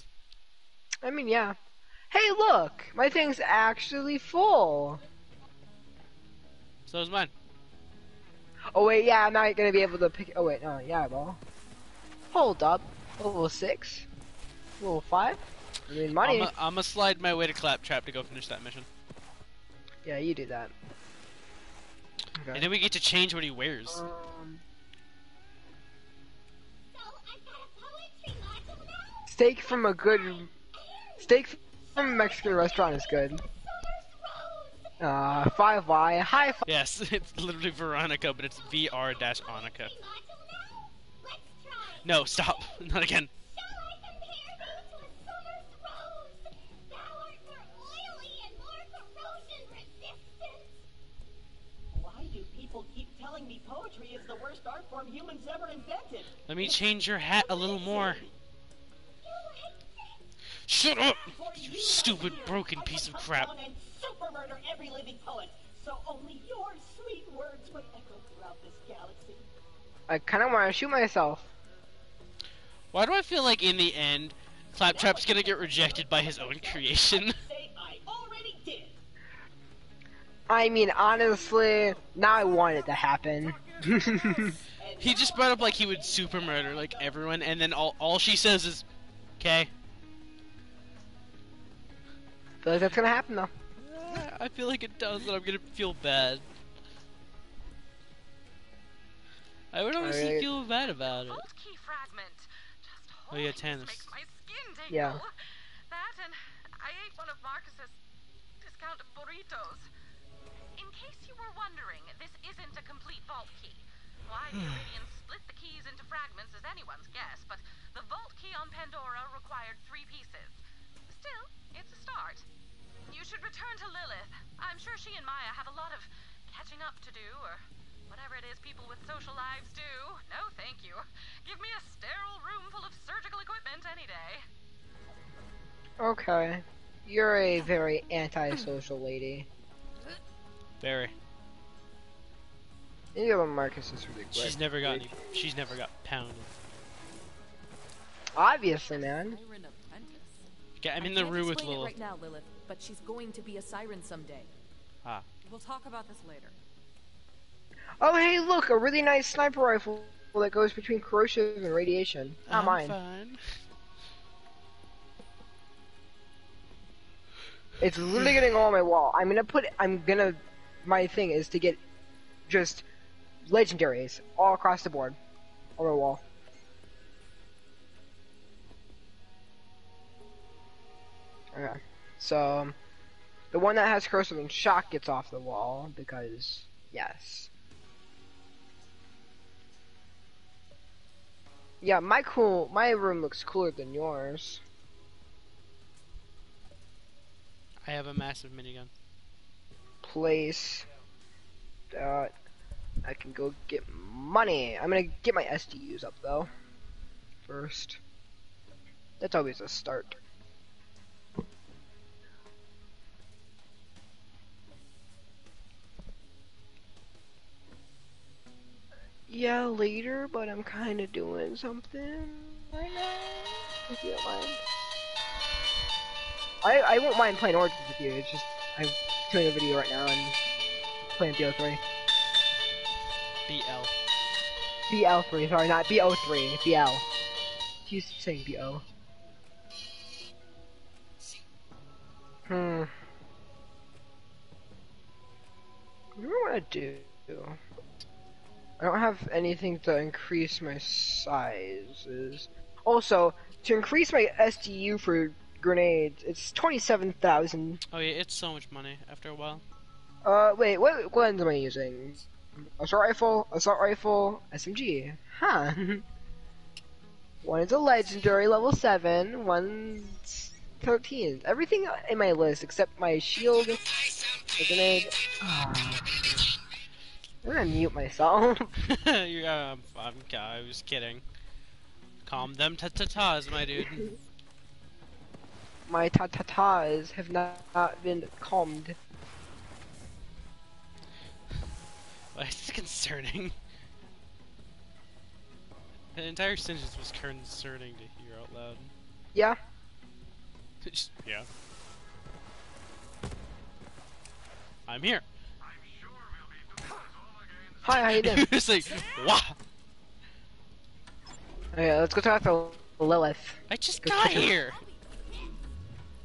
I mean, yeah. Hey, look! My thing's actually full! So is mine. Oh, wait, yeah, I'm not gonna be able to pick. Oh, wait, no, yeah, I will. Hold up. Level 6? Level 5? I mean, money. I'm gonna slide my way to Claptrap to go finish that mission. Yeah, you do that. And then we get to change what he wears. Um, So I've got a poetry module now. steak from a good. Steak from a Mexican restaurant is good. Uh, 5Y. High five. Yes, it's literally Veronica, but it's VR dash Annika. Module now. Let's try. No, stop. Not again. Let me change your hat a little more. You like this? Shut up! You you stupid broken piece of crap. super murder every living poet, so only your sweet words would echo throughout this galaxy. I kind of want to shoot myself. Why do I feel like in the end, Claptrap's gonna get rejected by his own creation? Say I already did. I mean, honestly, now I want it to happen. he just brought up like he would super murder like everyone, and then all all she says is, "Okay." feel like that's gonna happen though. I feel like it does, and I'm gonna feel bad. I would honestly Alright. feel bad about it. Key fragment. Just Oh, yeah, holding Tannis. makes my skin tingle. Yeah. That and I ate one of Marcus's discounted burritos. In case you were wondering, this isn't a complete vault key. Why the Eridians split the keys into fragments is anyone's guess, but the vault key on Pandora required three pieces. Still, it's a start. You should return to Lilith. I'm sure she and Maya have a lot of catching up to do, or whatever it is people with social lives do. No, thank you. Give me a sterile room full of surgical equipment any day. Okay. You're a very antisocial lady. Very. You know Marcus is really quick. She's never got any. She's never got pounded. Obviously, man. Okay, I'm in the room with explain Lilith. right now, Lilith, but she's going to be a siren someday. Ah. We'll talk about this later. Oh, hey, look, a really nice sniper rifle that goes between corrosive and radiation. Not I'm mine. fine. It's literally getting all on my wall. I'm gonna put. I'm gonna. My thing is to get just legendaries all across the board on the wall. Okay, so um, the one that has corrosive and shock gets off the wall because yes. Yeah, my cool. My room looks cooler than yours. I have a massive minigun. place that I can go get money. I'm gonna get my SDUs up though. First. That's always a start. Yeah, later, but I'm kinda doing something right now. I, I won't mind playing Origins with you, it's just I'm doing a video right now and playing BO3. BL. BL3, sorry, not BO3, BL. She's saying BO. Hmm. What do I want to do? I don't have anything to increase my sizes. Also, to increase my SDU for grenades, it's 27,000. Oh yeah, it's so much money after a while. Uh, wait, what guns am I using? Assault rifle, assault rifle, SMG. Huh. one is a legendary level 7, one's 13. Everything in my list except my shield, the grenade. Ah. I'm gonna mute myself. You're, um, I'm, I was kidding. Calm them ta-ta-tas, my dude. my ta-ta-tas have not, not been calmed. Well, it's concerning. The entire sentence was concerning to hear out loud. Yeah. Just- yeah. I'm here. Hi, how you doing? it's like, wow. okay, let's go talk to Lilith. I just Go got here.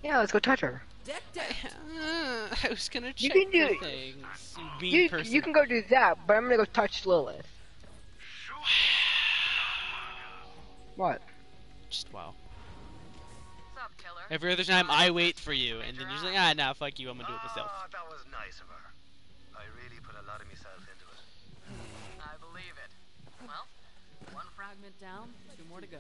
Yeah, let's go touch her. Deck deck. Uh, I was gonna You check can do the things. Mean You, you can go do that, but I'm gonna go touch Lilith. What? Just wow. Sup, killer? Every other time I wait for you, and then you're like, ah, nah, fuck you, I'm gonna do it myself. Ah, that was nice of her. I really put a lot of myself into it. I believe it. Well, One fragment down, two more to go.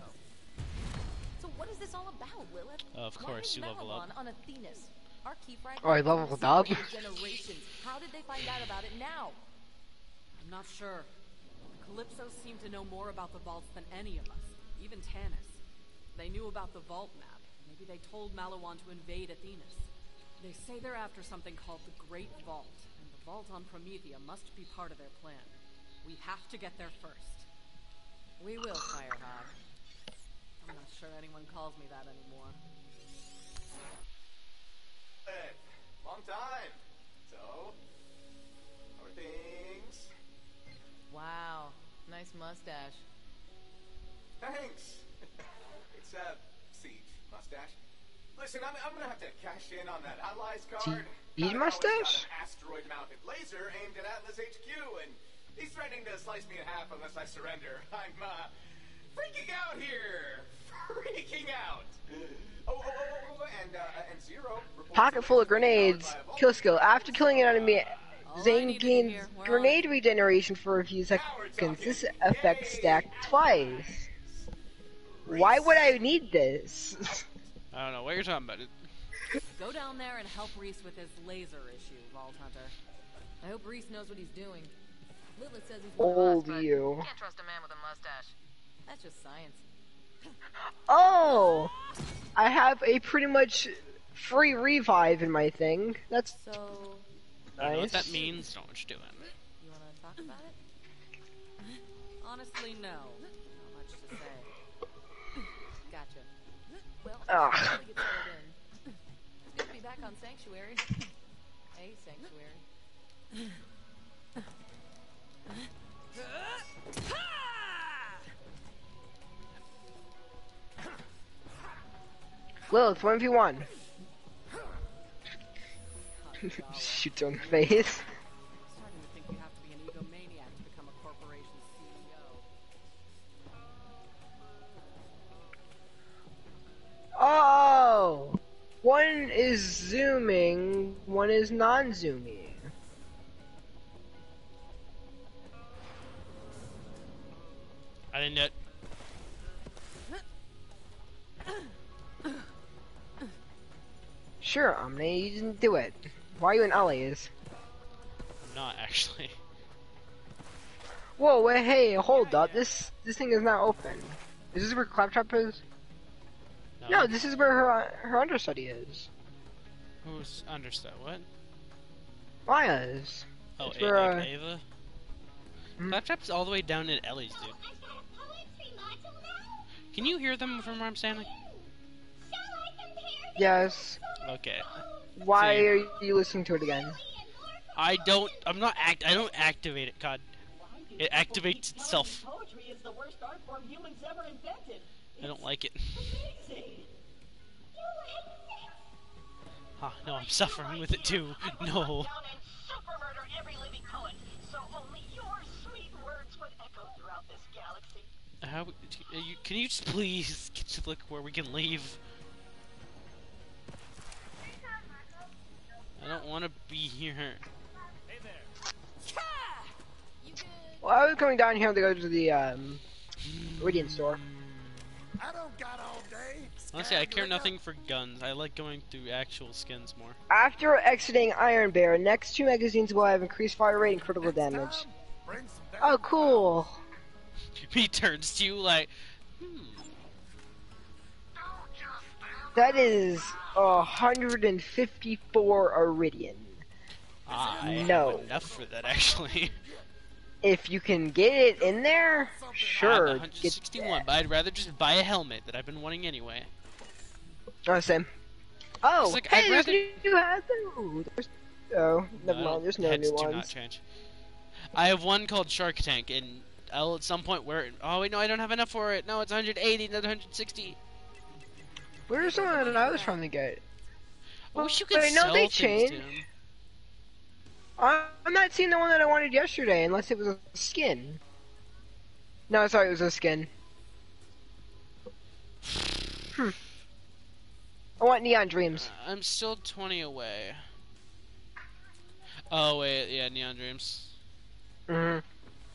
So what is this all about, Lilith? Uh, of course, you level up. Maliwan on Athenas? Our key fragment Oh, I leveled up. generations. How did they find out about it now? I'm not sure. The Calypso seemed to know more about the vaults than any of us, even Tannis. They knew about the vault map. Maybe they told Maliwan to invade Athenas. They say they're after something called the Great Vault, and the vault on Promethea must be part of their plan. We have to get there first. We will, Firehawk. I'm not sure anyone calls me that anymore. Hey, long time. So, how are things? Wow, nice mustache. Thanks. it's uh, Siege mustache. Listen, I'm, I'm gonna have to cash in on that Allies card. Siege Got an Allies mustache? got An asteroid-mounted laser aimed at Atlas HQ, and he's threatening to slice me in half unless I surrender. I'm uh, freaking out here. Freaking out. Oh, oh, oh, oh, oh, and uh, and zero. Pocket full of the laser being grenades. powered by a vault. Kill skill. After killing an enemy, Zane gains hear, we're on grenade regeneration for a few seconds. This effect stacked twice. Why would I need this? I don't know what you're talking about. It- Go down there and help Rhys with his laser issue, Vault Hunter. I hope Rhys knows what he's doing. Lilith says he's one us, Old but you. can't trust a man with a mustache. That's just science. Oh! I have a pretty much free revive in my thing. That's So, I don't know what that means. Don't know what you're doing. you want to talk about it? Honestly, no. Not much to say. Gotcha. Well, Ugh. I should get settled in. Good to be back on Sanctuary. A Sanctuary. Lilith, 1v1. Shoots her in the face. Oh! One is zooming, one is non-zooming. I didn't Sure, Omni, you didn't do it. Why are you in Ellie's? I'm not actually. Whoa, wait, hey, hold up. This this thing is not open. Is this where Claptrap is? No, this is where her her understudy is. Who's understudy? What? Maya's. Oh, It's A- where, like uh, Ava. Hmm? Claptrap's all the way down in Ellie's, dude. Can you hear them from where I'm standing? Yes. Okay. Why are you listening to it again? I don't. I'm not act. I don't activate it, God. It activates itself. Poetry is the worst art form humans ever invented. I don't like it. Ah, no, I'm suffering with it too. No. Down and super murder every living poet, so only your sweet words would echo throughout this galaxy. How? You, can you just please get to look where we can leave? I don't want to be here. Hey there. well, I was coming down here to go to the um, Radiant store. I don't got all day. Honestly, I care nothing for guns. I like going through actual skins more. After exiting Iron Bear, next two magazines will have increased fire rate and critical damage. Oh, cool. he turns to you like, hmm. That is 154 Eridium. I No. have enough for that actually. If you can get it in there, sure. Get 161, but I'd rather just buy a helmet that I've been wanting anyway. Oh, same. Oh, like, hey, I'd there's rather- new hats. There's... Oh, never No, mind. There's no heads new do not change. I have one called Shark Tank, and I'll at some point wear it. Oh wait, no, I don't have enough for it. No, it's 180, not 160. Where's the one that I was trying to get? I wish you could Wait, no, sell they changed. I- I'm not seeing the one that I wanted yesterday, unless it was a skin. No, sorry, it was a skin. Hmm. I want Neon Dreams. I'm still 20 away. Oh wait, yeah, Neon Dreams. hmm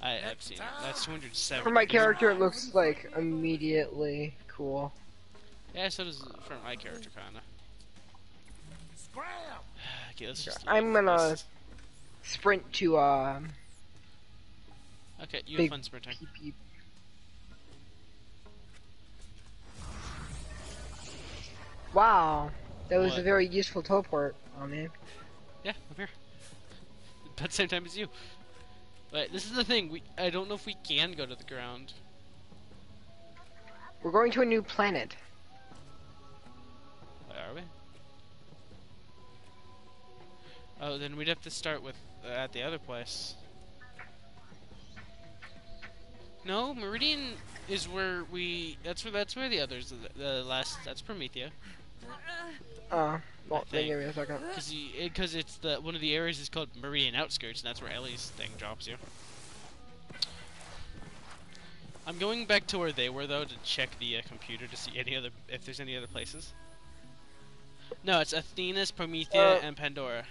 I, I've seen it. That's 270. For my character, it looks like immediately cool. Yeah, so does for my character, kinda. Okay, let's just. I'm gonna this. sprint to uh. Okay, you have big fun sprinting. peep peep. Wow, that was What? a very useful teleport on me. Yeah, I'm here. About the same time as you. But this is the thing. We I don't know if we can go to the ground. We're going to a new planet. Oh, then we'd have to start with uh, at the other place. No, Meridian is where we. That's where. That's where the others. The, the last. That's Promethea. Uh, well, give me a second. Because because it's the one of the areas is called Meridian Outskirts, and that's where Ellie's thing drops you. I'm going back to where they were though to check the uh, computer to see any other if there's any other places. No, it's Athenas, Promethea, Uh, and Pandora.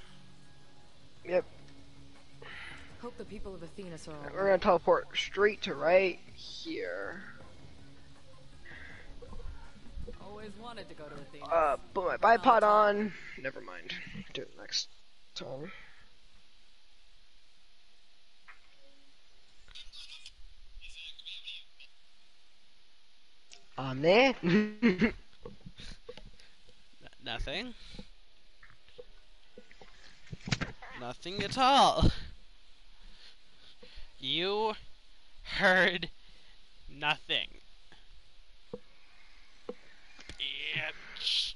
Yep, Hope the people of Athenas are all we're gonna teleport straight to right here. Always wanted to go to Athena. Uh, put my bipod on. Never mind. Do it next time. On there. Nothing. Nothing at all. You heard nothing. Shh.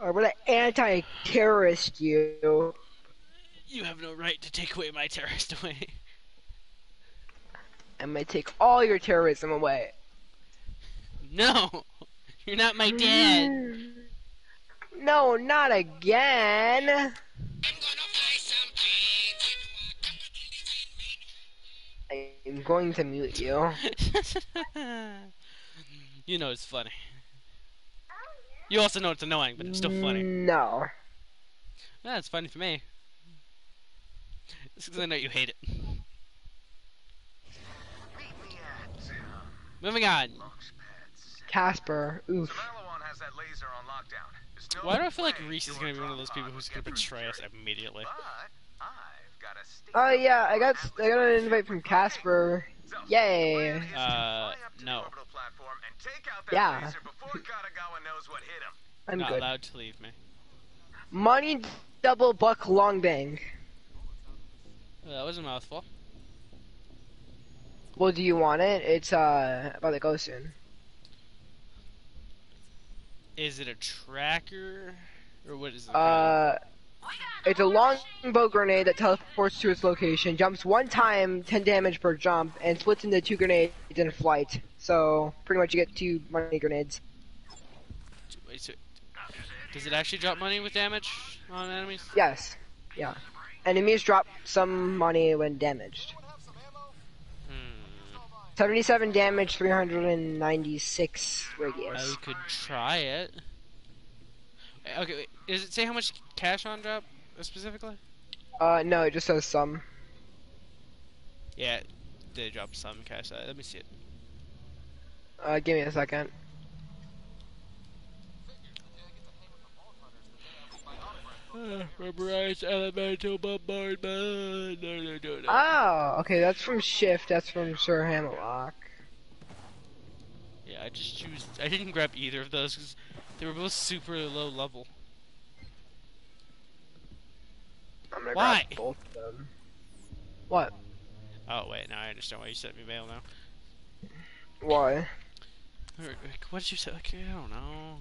I'm gonna anti-terrorist you. You have no right to take away my terrorist away. I'm gonna take all your terrorism away. No! You're not my dad. No, not again. I'm going to mute you. you know it's funny. You also know it's annoying, but it's still funny. No. Yeah, it's funny for me. It's because I know you hate it. Meet me at Moving on. Launch Pad 6. Casper. Oof. Maliwan has that laser on lockdown. Why do I feel like Rhys is gonna be one of those people who's gonna betray us immediately? But I've got a Oh yeah, I got I got an invite from Casper. Yay. plan is to Uh, fly up to no. the orbital platform and take out that Yeah. laser before Katagawa knows what hit him. I'm not good. allowed to leave me. Money double buck long bang. Well, that was a mouthful. Well, do you want it? It's uh about to go soon. Is it a tracker? Or what is it? Uh, it's a longbow grenade that teleports to its location, jumps one time, 10 damage per jump, and splits into two grenades in flight. So pretty much you get two money grenades. Wait, so- does it actually drop money with damage on enemies? Yes. Yeah. Enemies drop some money when damaged. Hmm. 77 damage, 396 radius. I could try it. Okay, wait. Does it say how much cash on drop uh, specifically? Uh, no, it just says some. Yeah, they dropped some cash. Uh, Let me see it. Uh, give me a second. Memorize elemental bombardment. No, no, no, no. Oh, okay, that's from Shift. That's from Sir Hammerlock. Yeah, I just choose. I didn't grab either of those because they were both super low level. I'm gonna Why? grab both of them. What? Oh wait, now I understand why you sent me mail now. Why? What did you say? Like, I don't know.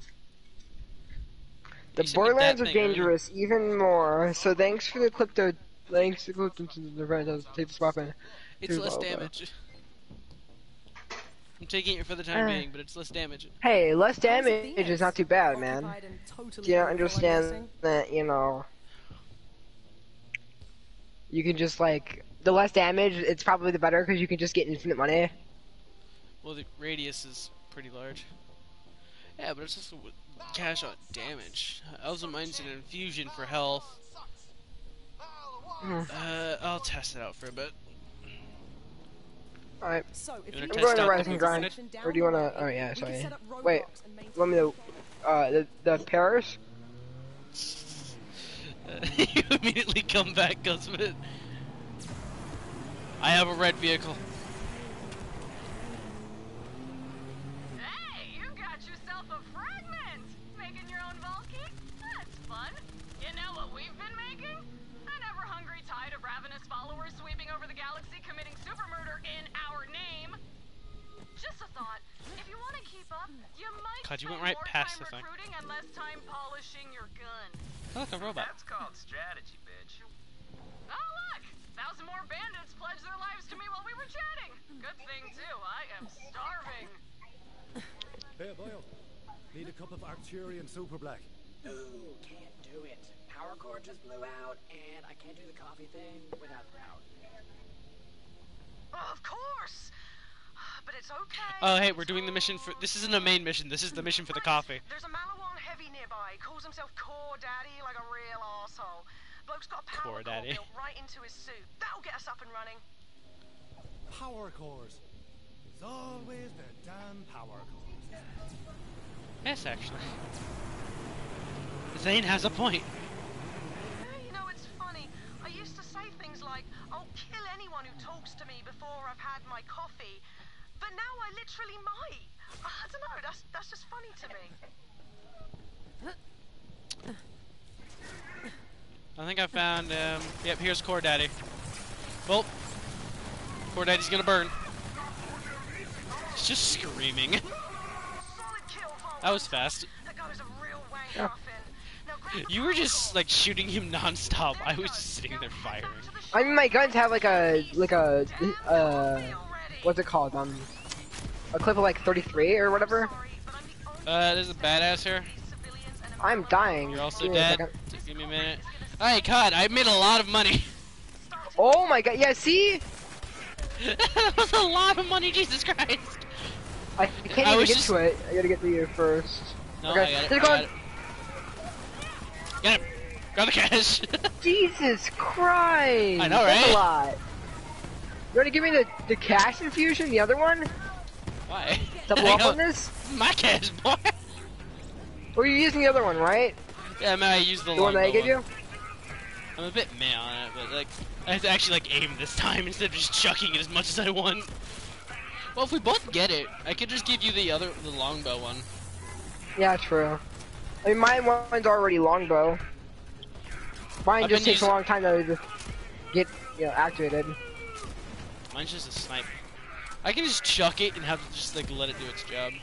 The You sent me that Borderlands are thing earlier. dangerous even more. So thanks for the clip to thanks to clip to the event of tape swapping. It's less damage. I'm taking it for the time Uh. being, but it's less damage. Hey, less damage Athena's? is not too bad, man. Totally Do you not understand that, you know, you can just, like, the less damage, it's probably the better because you can just get infinite money. Well, the radius is pretty large. Yeah, but it's also with cash on damage. I also mine's an infusion for health. Hmm. Uh, I'll test it out for a bit. Alright, So, if You you I'm going to out Rise and Grind. Or do you want to, oh yeah, sorry. Wait, roadblocks and maintain want me to, uh, the, the Paris? you immediately come back because. I have a red vehicle. God, you went right past the thing. recruiting and less time polishing your gun. I like a robot. That's called strategy, bitch. Oh, look! Thousand more bandits pledged their lives to me while we were chatting. Good thing, too. I am starving. Hey, Boyle. Need a cup of Arcturian Super Black. No, can't do it. Power cord just blew out, and I can't do the coffee thing without the power. Of course. But it's okay. Oh, hey, we're doing the mission for. This isn't a main mission. This is the mission for the coffee. There's a Maliwan heavy nearby. He Calls himself Core Daddy like a real asshole. Bloke's got a power Core cord Daddy. built right into his suit. That'll get us up and running. Power cores. It's always the damn power cores. Yes, actually. Zane has a point. You know, it's funny. I used to say things like, I'll kill anyone who talks to me before I've had my coffee. But now I literally might. I don't know, that's, that's just funny to me. I think I found. Um, yep, here's Core Daddy. Well, Core Daddy's gonna burn. He's just screaming. Solid kill, Vault That was fast. That guy was a real wank Yeah. muffin. Now grab the You were just like shooting him non-stop. I was just sitting there firing. I mean, my guns have like a, like a, uh, what's it called, um, a clip of like 33 or whatever. Uh, there's a badass here. I'm dying. You're also Give dead. Give me a minute. Hey, God, I made a lot of money. Oh my god, yeah, see? that was a lot of money, Jesus Christ. I can't I even get just- to it. I gotta get to you first. No, okay, I got it. I go got it. Get him. Grab the cash. Jesus Christ! I know, That's right? a lot. You wanna give me the, the cash infusion, the other one? Why? Double up on this? My cash, boy. Or you're using the other one, right? Yeah, man, I used the, The one that I gave you? I'm a bit meh on it, but like, I have to actually like aim this time instead of just chucking it as much as I want. Well, if we both get it, I could just give you the other, the longbow one. Yeah, true. I mean, mine one's already longbow. Mine I've just takes a long time to get, you know, activated. Mine's just a snipe. I can just chuck it and have to just like let it do its job.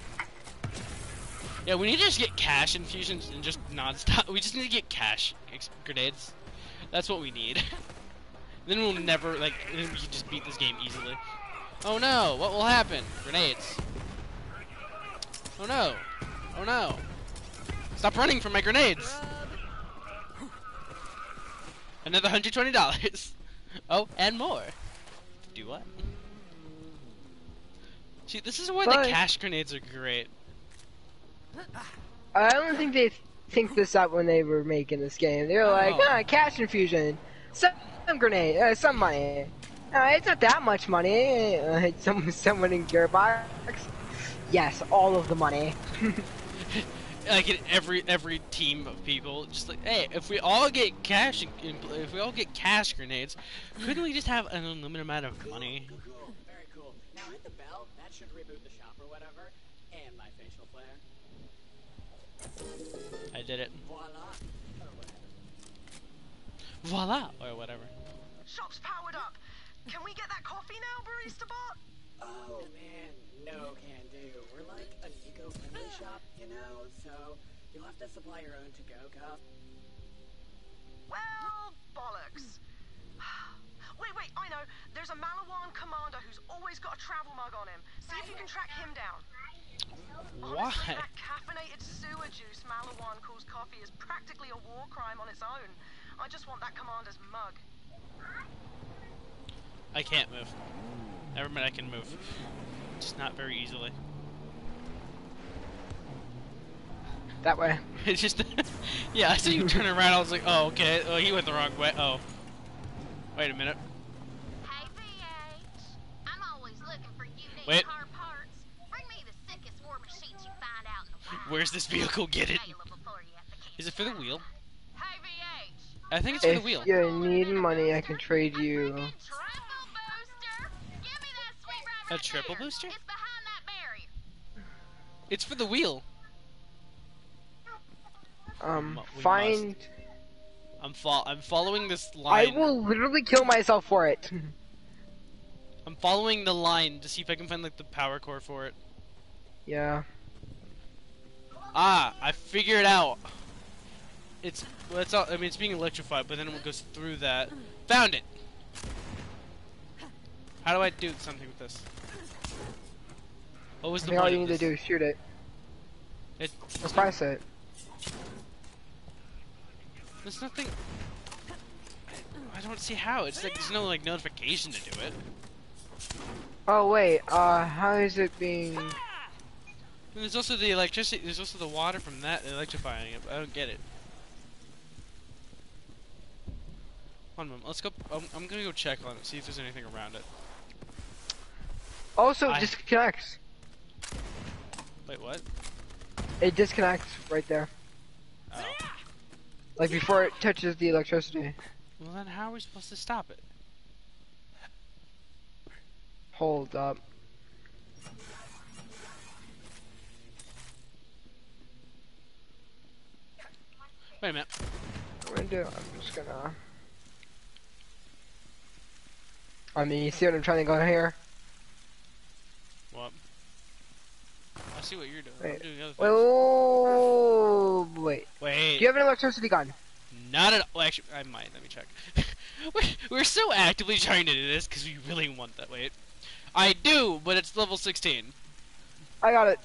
Yeah, we need to just get cash infusions and just non-stop. We just need to get cash grenades. That's what we need. then we'll never like. Then we can just beat this game easily. Oh no! What will happen? Grenades. Oh no! Oh no! Stop running from my grenades! Another hundred twenty dollars. Oh, and more. Do what? See, this is why Bye. the cash grenades are great. I don't think they think this up when they were making this game. They were like, Oh. ah, cash infusion, some grenade, uh, some money. Uh, it's not that much money. Uh, some someone in Gearbox. Yes, all of the money. like in every every team of people, just like, hey, if we all get cash, in- if we all get cash grenades, couldn't we just have an unlimited amount of money? Cool, very cool. Now hit the bell. That should reboot the shop or whatever. And my facial flare. I did it. Voila. Or whatever. Voila, or whatever. Shop's powered up. Can we get that coffee now, barista bot? Oh man, no can you know, so you'll have to supply your own to-go cup. Well, bollocks. Wait, wait, I know. There's a Maliwan commander who's always got a travel mug on him. See if you can track him down. Why? Honestly, that caffeinated sewer juice Maliwan calls coffee is practically a war crime on its own. I just want that commander's mug. I can't move. Never mind, I can move. Just not very easily. That way. It's just, yeah. I saw you turn around. I was like, oh, okay. Oh, he went the wrong way. Oh, wait a minute. Hey, VH. I'm always looking for unique Wait. car parts. Bring me the sickest war machines you find out in the wild. Where's this vehicle? Get it? Available for you at the Is it for the wheel? Hey, VH. I think it's for the wheel. If wheel. you need money, I can trade you. Triple booster. Give me that sweet right A triple booster? It's behind that barrier. It's for the wheel. Um, we find. I'm fol- I'm following this line. I will literally kill myself for it. I'm following the line to see if I can find like the power core for it. yeah. Ah, I figured out. It's well, it's all, I mean it's being electrified, but then it goes through that. Found it. How do I do something with this? What was I the all you need to do is shoot it. It, Or press it. There's nothing. I, don't see how. It's like there's no like notification to do it. Oh wait, uh, how is it being? And there's also the electricity. There's also the water from that electrifying it. I don't get it. One moment. Let's go. I'm, I'm gonna go check on it. See if there's anything around it. Also, I- disconnects. Wait, what? It disconnects right there. Oh. Like before it touches the electricity. Well then, how are we supposed to stop it? Hold up. Wait a minute. What I'm gonna do? I'm just gonna. I mean, you see what I'm trying to go here? What? I see what you're doing. Wait. I'm doing other Wait, things. wait, wait. Wait. Do you have an electricity gun? Not at all. Actually, I might. Let me check. We- We're so actively trying to do this because we really want that. Wait. I do, but it's level 16. I got it.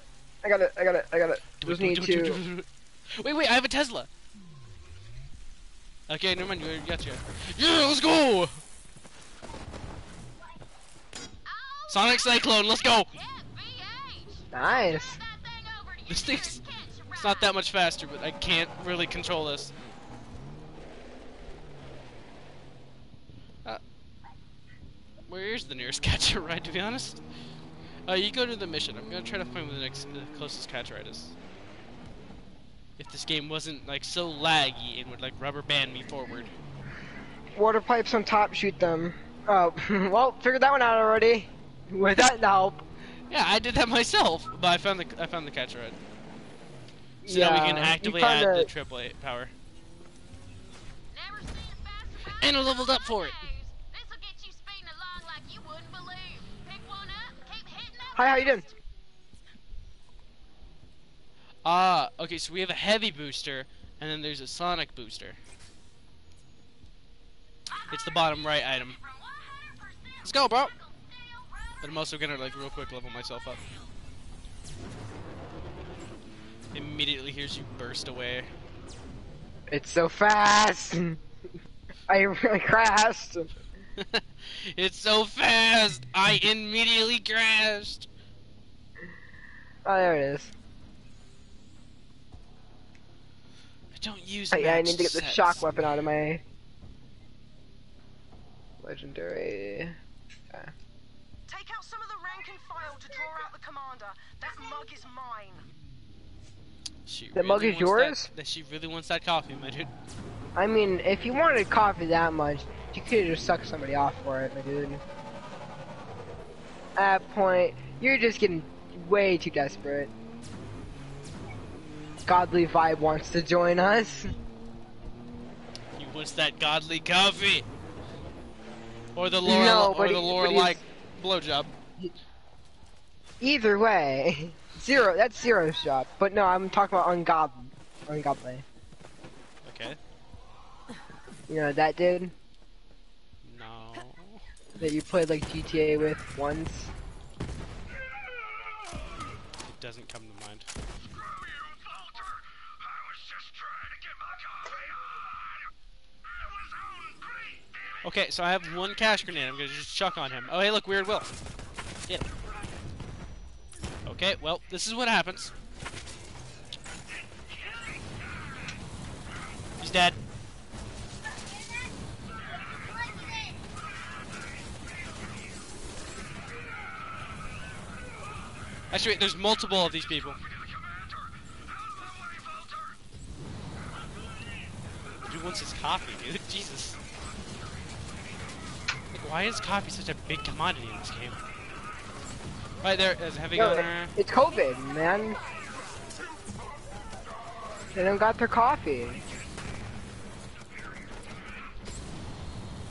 I got it. I got it. I got it. Do Just need do it, do it, to. Wait, wait, I have a Tesla. Okay, never mind. You got you. Yeah, let's go. Sonic Cyclone, let's go. Nice. That thing over to This thing's it's not that much faster, but I can't really control this. Uh, where is the nearest Catch-A-Ride, to be honest? Uh, you go to the mission. I'm gonna try to find where the next, the closest Catch-A-Ride is. If this game wasn't like so laggy and would like rubber band me forward. Water pipes on top. Shoot them. Oh, well, figured that one out already. With that help. Yeah, I did that myself, but I found the I found the Catch-A-Ride. So now we can Yeah, you actively add the a- triple A power. Never seen a faster And I leveled up for it. Mondays. This'll get you speeding along like you wouldn't believe. Pick one up, keep hitting them. Hi, how you doing? Ah, okay, so we have a heavy booster, and then there's a sonic booster. It's the bottom right item. Let's go, bro. But I'm also gonna like real quick level myself up. Immediately hears you burst away. It's so fast. I really crashed. it's so fast. I immediately crashed. Oh, there it is. I don't use. Oh, yeah, I need to get the shock weapon out of my legendary. Take out some of the rank and file to draw out the commander. That mug is mine. She The mug is yours? That, that she really wants that coffee, my dude. I mean, if you wanted coffee that much, you could have just sucked somebody off for it, my dude. At that point, you're just getting way too desperate. Godly Vibe wants to join us. He wants that godly coffee. Or the Laura, No, or but the he- Laura like blowjob. Either way, zero. That's zero's job. But no, I'm talking about ungodly. Ungodly. Okay. You know that dude No. that you played like GTA with once. It doesn't come to Okay, so I have one cash grenade. I'm gonna just chuck on him. Oh, hey, look, Weird Will. Get him. Okay, well, this is what happens. He's dead. Actually, wait, there's multiple of these people. Dude wants his coffee, dude. Jesus. Like, why is coffee such a big commodity in this game? Right there is a heavy Yo, gunner. it's COVID, man. They don't got their coffee.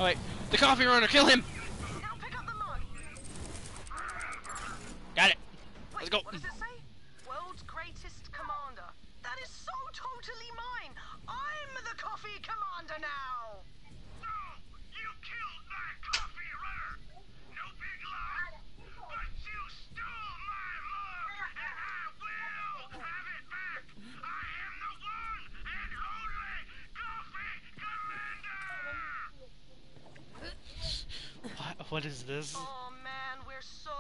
Oh wait, the coffee runner, kill him! Got it. Let's go. What does it say? World's greatest commander. That is so totally mine. I'm the coffee commander now. What, what is this? Oh man, we're so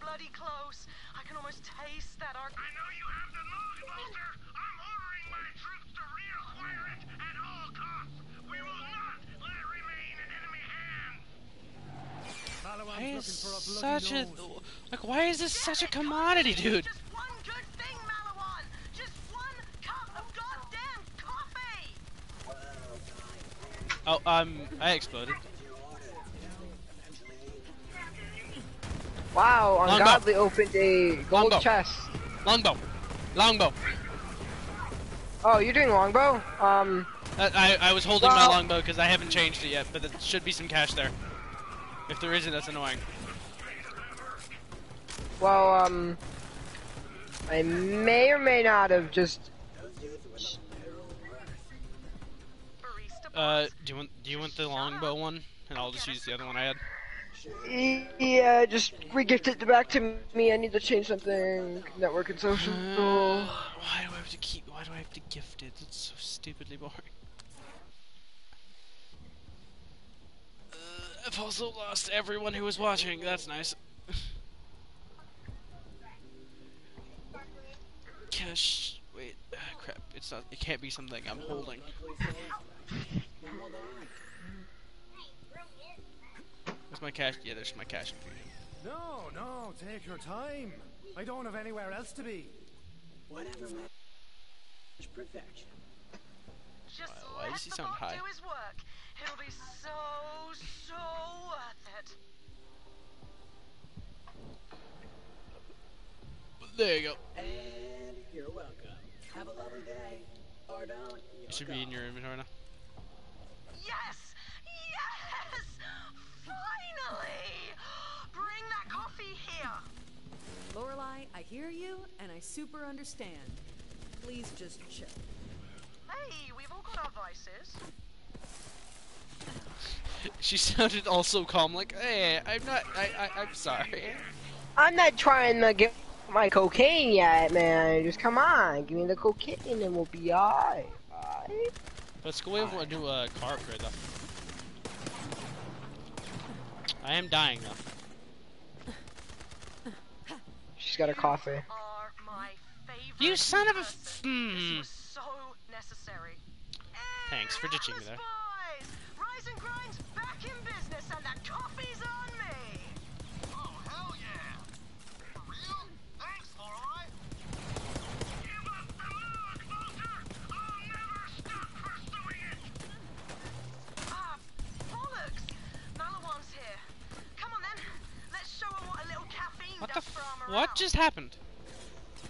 bloody close. I can almost taste that arc. I know you have the log, Walter. I'm ordering my troops to reacquire it at all costs. We will not let it remain in enemy hands. Why is such a like? Why is this such a commodity, dude? One good thing, Maliwan. Just one cup of goddamn coffee. Oh, um, I exploded. Wow, Longbow. Ungodly opened a gold Longbow. chest. Longbow, longbow. Oh, you're doing longbow? Um, Uh, I I was holding my longbow because I haven't changed it yet, but there should be some cash there. If there isn't, that's annoying. well, um, I may or may not have just. Uh, do you want do you want the longbow one? And I'll just use the other one I had. Yeah, just regift it back to me. I need to change something. Network and social. Uh, why do I have to keep? Why do I have to gift it? It's so stupidly boring. Uh, I've also lost everyone who was watching. That's nice. Cash. Wait. Uh, crap. It's not. It can't be something I'm holding. Where's my cash? Yeah, there's my cash. No, no, take your time. I don't have anywhere else to be. Whatever man. Perfection. Just Why let does he the sound high? do his work. It'll be so, so worth it. There you go. And you're welcome. Have a lovely day. Or don't. It should be in your inventory now. Yes! Yes! Finally! Bring that coffee here. Lorelei, I hear you and I super understand. Please just chill. Hey, we've all got our vices. She sounded also calm, like, "Hey, I'm not. I, I, I'm sorry." I'm not trying to get my cocaine yet, man. Just come on, give me the cocaine and we'll be alright. alright? Let's go over and do a car upgrade though. I am dying though. She's got her coffee. Are my favorite. You son of a. person. F- hmm. was so necessary. Thanks for ditching me there. Boys, What just happened?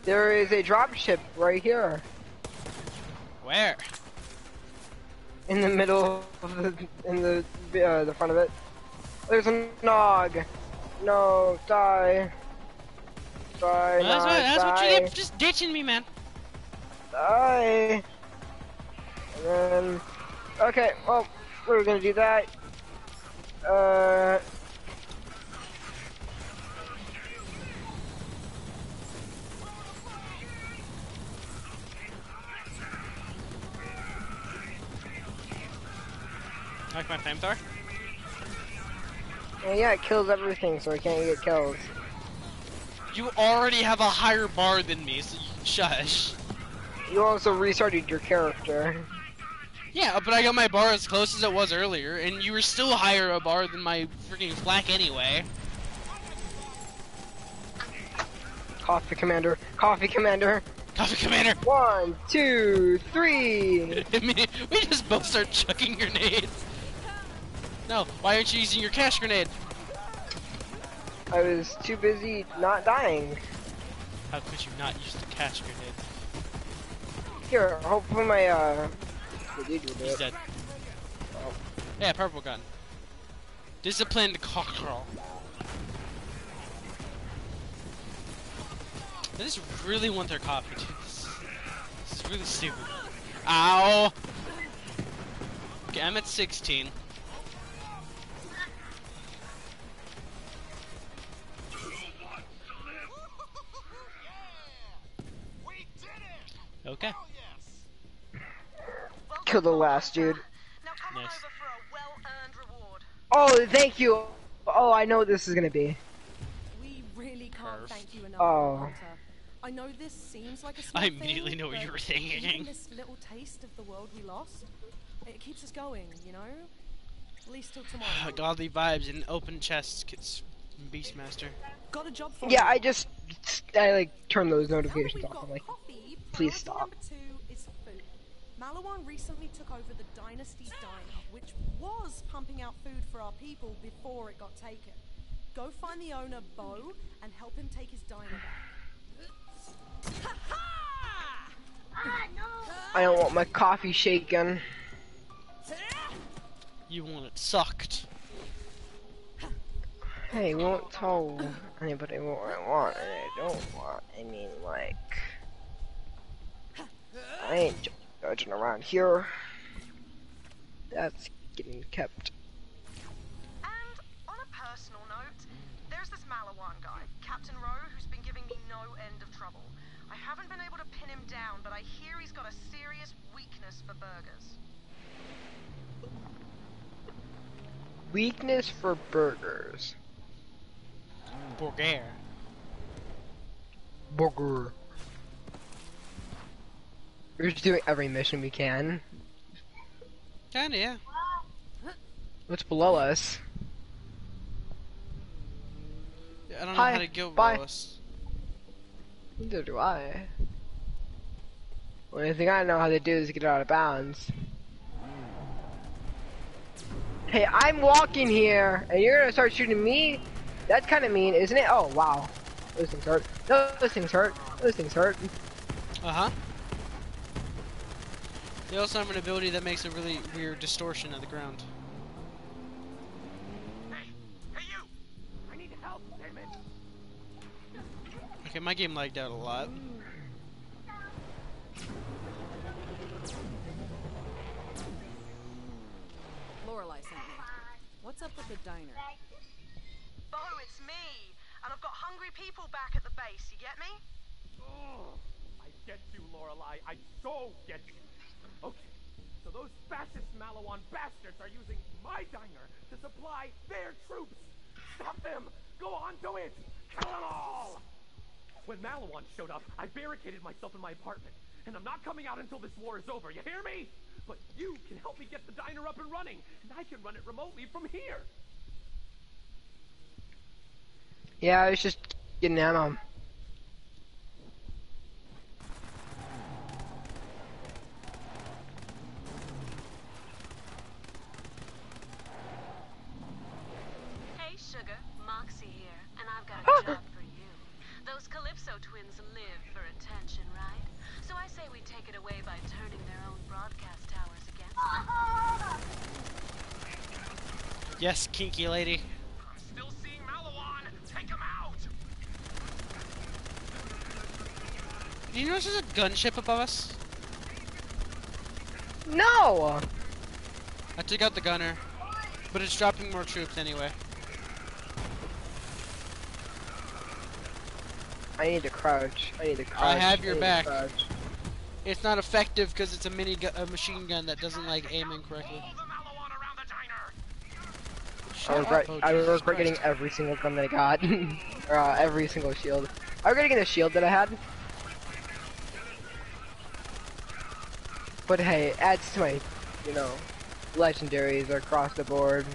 There is a dropship right here. Where? In the middle of the, in the, uh, the front of it. There's a nog. No, die. Die, Well, that's nog, what, that's what you die. get for just ditching me, man. Die. And then, okay, well, we're gonna do that. Uh, Like my flamethrower? well, yeah, it kills everything, so I can't get kills. You already have a higher bar than me, so you shush. You also restarted your character. Yeah, but I got my bar as close as it was earlier, and you were still higher a bar than my freaking flak anyway. Coffee Commander, Coffee Commander. Coffee Commander! One, two, three. We just both start chucking grenades. No, why aren't you using your cash grenade? I was too busy not dying. How could you not use the cash grenade? Here, hopefully my, uh... the dude will do He's dead. Oh. Yeah, purple gun. Discipline, Disciplined cockerel. I just really want their coffee, dude. This, this is really stupid. Ow! Okay, I'm at 16. Okay. Oh, Kill the last dude. Now come on Nice. over for a well-earned reward. Oh, thank you. Oh, I know what this is gonna be. We really can't Perf. thank you enough, Oh. I know this seems like a small I immediately thing, know what you were thinking. This little taste of the world we lost, it keeps us going, you know? At least till tomorrow. Godly vibes and open chests. Gets Beastmaster. Got a job for Yeah, you. I just, I like turn those notifications off. I'm like, coffee, please stop. Number two is food. Maliwan recently took over the Dynasty Diner, which was pumping out food for our people before it got taken. Go find the owner, Bo, and help him take his diner back. I don't want my coffee shaken. You want it sucked. Hey, won't tell anybody what I want and I don't want. I mean, like, I ain't judging around here. That's getting kept. And on a personal note, there's this Maliwan guy, Captain Rowe, who's been giving me no end of trouble. I haven't been able to pin him down, but I hear he's got a serious weakness for burgers. Weakness for burgers. Burger. Burger. We're just doing every mission we can. Kinda, yeah. What's below us? I don't know Hi, how to go bye. below us. Neither do I. The Only thing I know how to do is get out of bounds. Hey, I'm walking here, and you're gonna start shooting me? That's kind of mean, isn't it? Oh, wow. Those things hurt. Those things hurt. Those things hurt. Uh huh. They also have an ability that makes a really weird distortion of the ground. Hey, you! I need help, damn it! Okay, my game lagged out a lot. Lorelei sent me. What's up with the diner? Hungry people back at the base, you get me? Oh, I get you, Lorelei. I so get you. Okay, so those fascist Maliwan bastards are using my diner to supply their troops. Stop them! Go on, do it! Kill them all! When Maliwan showed up, I barricaded myself in my apartment, and I'm not coming out until this war is over. You hear me? But you can help me get the diner up and running, and I can run it remotely from here. Yeah, I was just getting ammo. Hey, Sugar. Moxxi here, and I've got a job for you. Those Calypso twins live for attention, right? So I say we take it away by turning their own broadcast towers against them. Yes, kinky lady. Do you notice there's a gunship above us? No! I took out the gunner, but it's dropping more troops anyway. I need to crouch. I need to crouch. I have your to back. It's not effective because it's a mini gu- a machine gun that doesn't like aiming correctly. I regret, I oh, Jesus regret getting every single gun that I got. or, uh, every single shield. I regret getting the shield that I had. But hey, it adds to my, you know, legendaries across the board.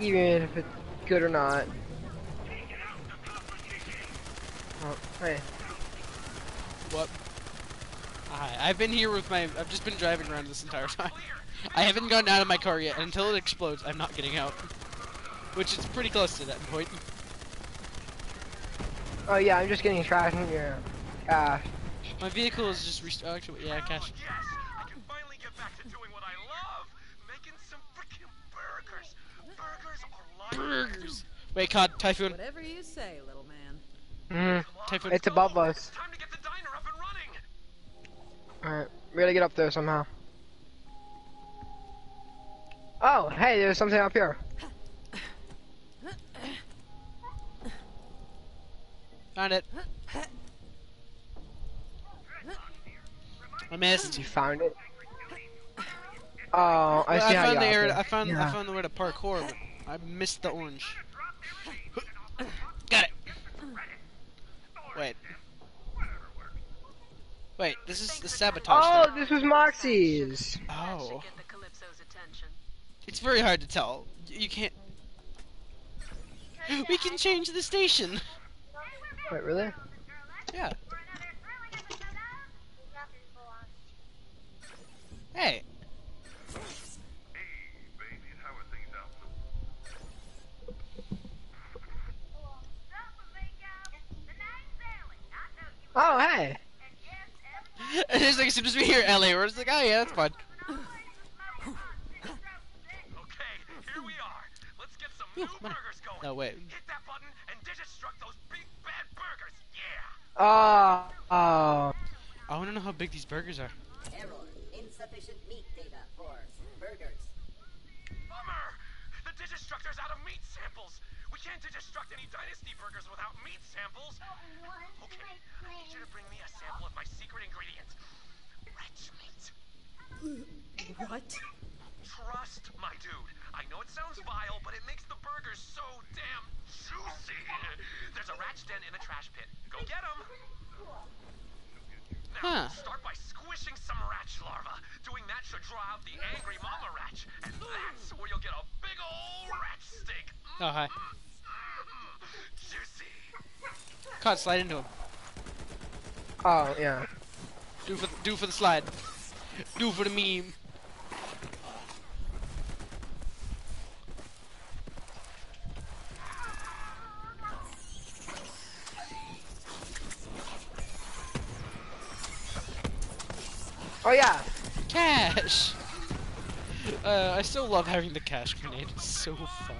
Even if it's good or not. Oh, hey. What? Hi, I've been here with my. I've just been driving around this entire time. I haven't gotten out of my car yet. Until it explodes, I'm not getting out. Which is pretty close to that point. Oh yeah, I'm just getting trash in here. Ah, My vehicle is just rest- oh, actually, yeah, cash. I can finally get back to doing what I love, making some freaking burgers. Burgers are life. Burgers. Wait, COD, Typhoon. Whatever you say, little man. mm, Typhoon. it's above us. Time to get the diner up and running. Alright, we gotta get up there somehow. Oh, hey, there's something up here. Found it. I missed. You found it? Oh, I Well, see how found you the area. there. I found. I found the way to parkour, but I missed the orange. Got it. Wait. Wait, this is the sabotage. Oh, thing. this was Moxxi's. Oh. Get the Calypso's attention. It's very hard to tell. You can't. We can change the station. Wait, really? Yeah. Hey. Oh, hey. And it's like as soon as we hear LA, we're just like, oh yeah, that's fun. Okay, here we are. Let's get some new burgers going. No wait. Hit that button and digistruct those big bad burgers. Yeah. Oh, oh. I want to know how big these burgers are. Error. Insufficient meat data for burgers. Bummer. The digistructor's out of meat samples. We can't digistruct any dynasty burgers without meat samples. Okay, I need you to bring me a sample of my secret ingredient. Ratch meat. What? Trust my dude. I know it sounds vile, but it makes the burgers so damn juicy. There's a rat's den in the trash pit. Go get him. Huh. Start by squishing some ratch larvae. Doing that should draw out the angry mama ratch, and that's where you'll get a big old ratch steak. Oh hi. Mm-hmm. Juicy. Caught, slide into him. Oh, yeah. Do for do for the slide. Do for the meme. Oh, yeah. Cash. Uh, I still love having the cash grenade. It's so fun.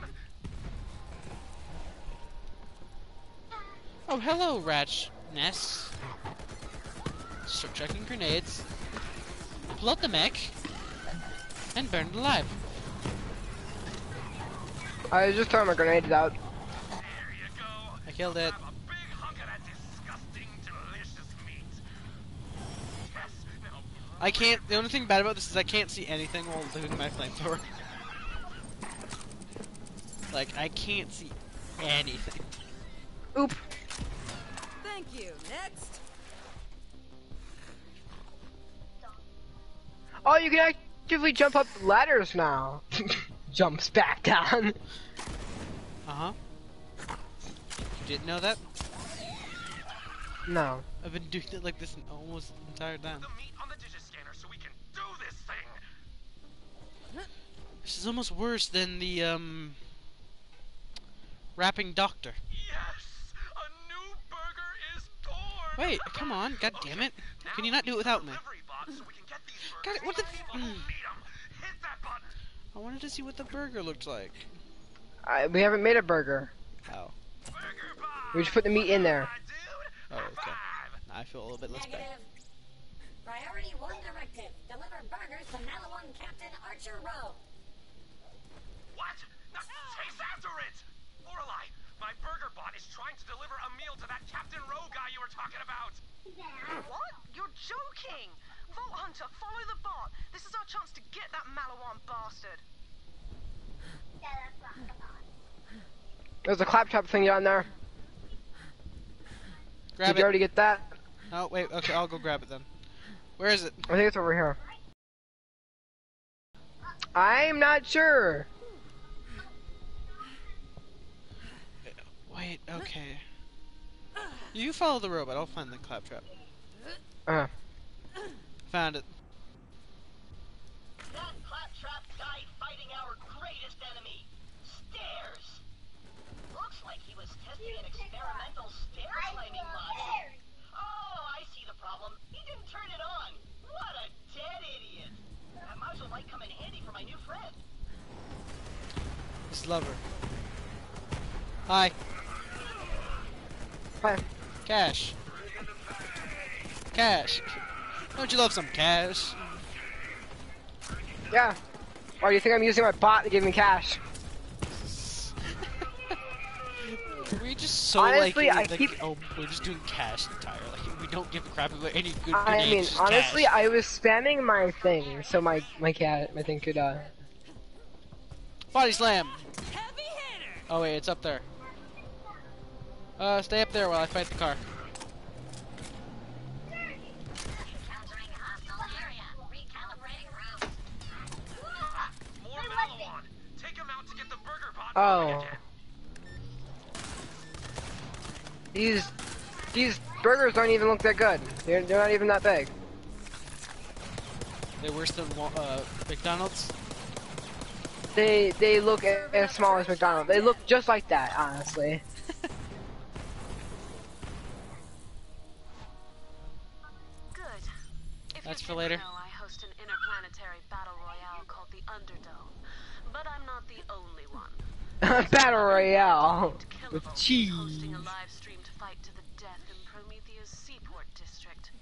Oh, hello, Ratch Ness. Start chucking grenades. Out the mech. And burn it alive. I was just throwing my grenades out. I killed it. I can't. The only thing bad about this is I can't see anything while doing my flamethrower. like I can't see anything. Oop. Thank you. Next. Oh, you can actively jump up ladders now. Jumps back down. Uh huh. You didn't know that? No. I've been doing it like this almost the entire time. This is almost worse than the um rapping doctor. Yes, a new burger is born! Wait, come on, god damn it. Can you not do it without me? God, what the... Mm. I wanted to see what the burger looked like. I, we haven't made a burger. Oh. We just put the meat in there. Oh, okay. Now I feel a little bit less bad. Negative. Priority one directive. Deliver burgers to Maliwan Captain Archer Rowe. What? No, chase after it! Lorelei, my burger bot is trying to deliver a meal to that Captain Rowe guy you were talking about. What? You're joking! Vault Hunter, follow the bot. This is our chance to get that Maliwan bastard. There's a claptrap thing down there. Grab Did it. you already get that? Oh, wait, okay, I'll go grab it then. Where is it? I think it's over here. I'm not sure. Wait, okay. You follow the robot, I'll find the claptrap. Uh, Found it. That claptrap died fighting our greatest enemy, stairs. Looks like he was testing an experimental stair climbing mod. Oh, I see the problem. He didn't turn it on. What a dead idiot. That module might come in handy for my new friend. His lover. Hi. Hi. Cash. Cash. Don't you love some cash? yeah. Or do you think I'm using my bot to give me cash? We're just so Honestly, like, I like, keep- oh, we're just doing cash entirely. We don't give a crap about any good I grenades, mean, just honestly, cash. I was spamming my thing, so my my cat, my thing could uh. Body slam. Oh wait, it's up there. Uh, stay up there while I fight the car. More Maliwan. Take him out to get the burger bot. Oh. These these burgers don't even look that good. They're they're not even that big. They're worse than uh, McDonald's. They they look as small as McDonald's. They look just like that, honestly. That's for didn't later. Know, I host an interplanetary battle royale called the Underdome, but I'm not the only one. Battle Royale with cheese. hosting a live streamed fight to the death in Promethea's Seaport district.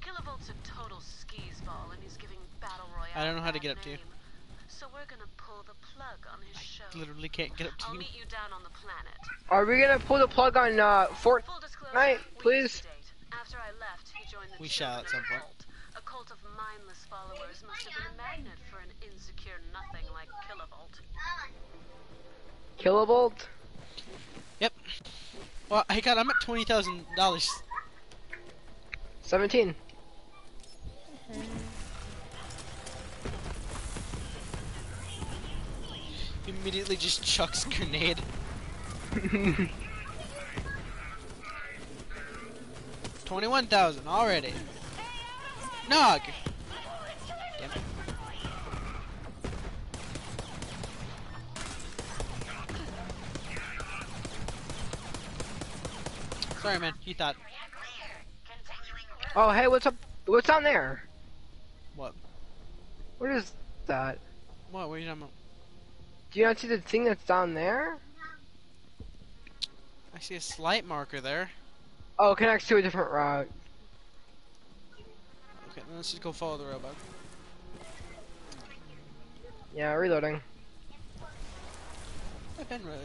Killabolt's a total skis ball, and he's giving battle royale. I don't know how to get up to you. name. So we're gonna pull the plug on his show. Literally can't get up to I'll you. meet you down on the planet. Are we gonna pull the plug on uh Fort Full disclosure, Night, we please? date. After I left, he joined the We shall at some point. Cult of mindless followers must have been a magnet for an insecure nothing like Killabolt. Killabolt? Yep. Well, hey God, I'm at twenty thousand dollars. Seventeen. Immediately just chucks grenade. Twenty-one thousand already. Nog. Sorry, man. He thought. Oh hey, what's up? What's on there? What? What is that? What? What are you talking about? Do you not see the thing that's down there? I see a slight marker there. Oh, it connects to a different route. Okay, then let's just go follow the robot. Yeah, reloading. I've been road.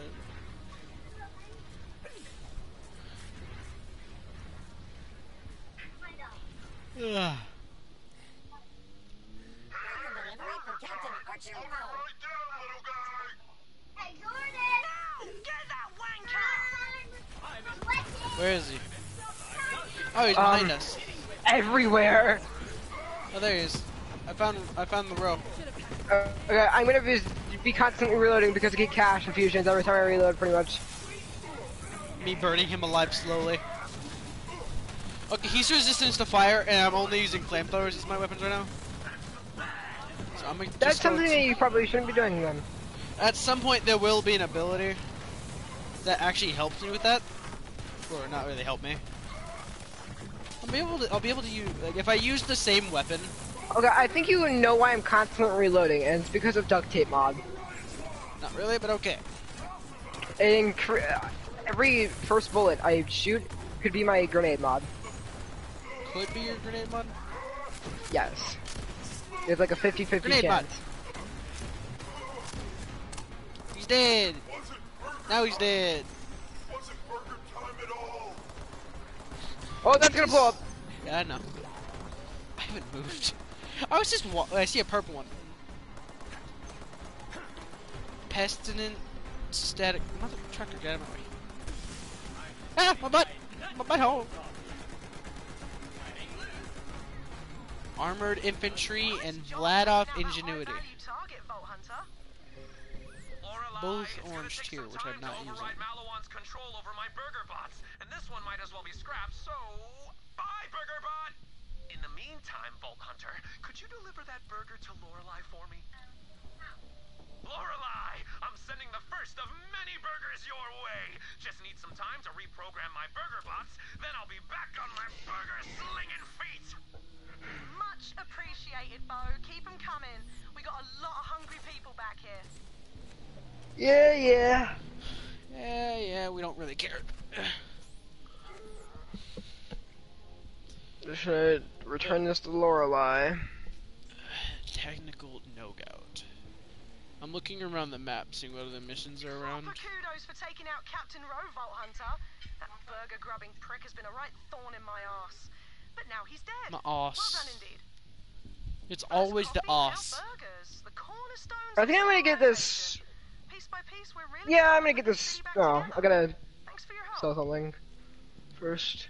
Ugh. Delivery for Captain Archer Rowe. Where is he? Oh, he's Um, behind us. Everywhere. Oh, there he is. I found I found the row. Uh, okay, I'm gonna be, be constantly reloading because I get cash infusions every time I reload, pretty much. Me burning him alive slowly. Okay, he's resistant to fire, and I'm only using flamethrowers as my weapons right now. So I'm gonna That's something that you probably shouldn't be doing then. At some point, there will be an ability that actually helps me with that, or not really help me. I'll be able to. I'll be able to use. Like, if I use the same weapon. Okay, I think you know why I'm constantly reloading, and it's because of duct tape mod. Not really, but okay. And uh, every first bullet I shoot could be my grenade mod. Could be your grenade mod. Yes. It's like a 50-50 chance. mod. He's dead. Now he's dead. Oh, that's gonna blow up. Yeah, I know. I haven't moved. I was just I see a purple one. Pestilent static mother trucker get out of my way. Ah, my butt! My! Armored infantry and Vladof ingenuity. Both orange tier, which I'm not using. Maliwan's control over my burger bots, and this one might as well be scrapped, so bye, burger bot! In the meantime, Vault Hunter, could you deliver that burger to Lorelei for me? Lorelei, I'm sending the first of many burgers your way. Just need some time to reprogram my burger bots, then I'll be back on my burger slinging feet. Much appreciated, Bo. Keep them coming. We got a lot of hungry people back here. Yeah, yeah. Yeah, yeah, we don't really care. Should I return this to Lorelei? Technical no-gout. I'm looking around the map, seeing what other missions are around. Proper kudos for taking out Captain Roe, Vault Hunter. That burger-grubbing prick has been a right thorn in my ass. But now he's dead. My ass. Well done indeed. It's always the ass. Burgers, the cornerstones I think I'm gonna get this. Piece by piece, we're really Yeah, I'm gonna get this. No, I gotta sell something first.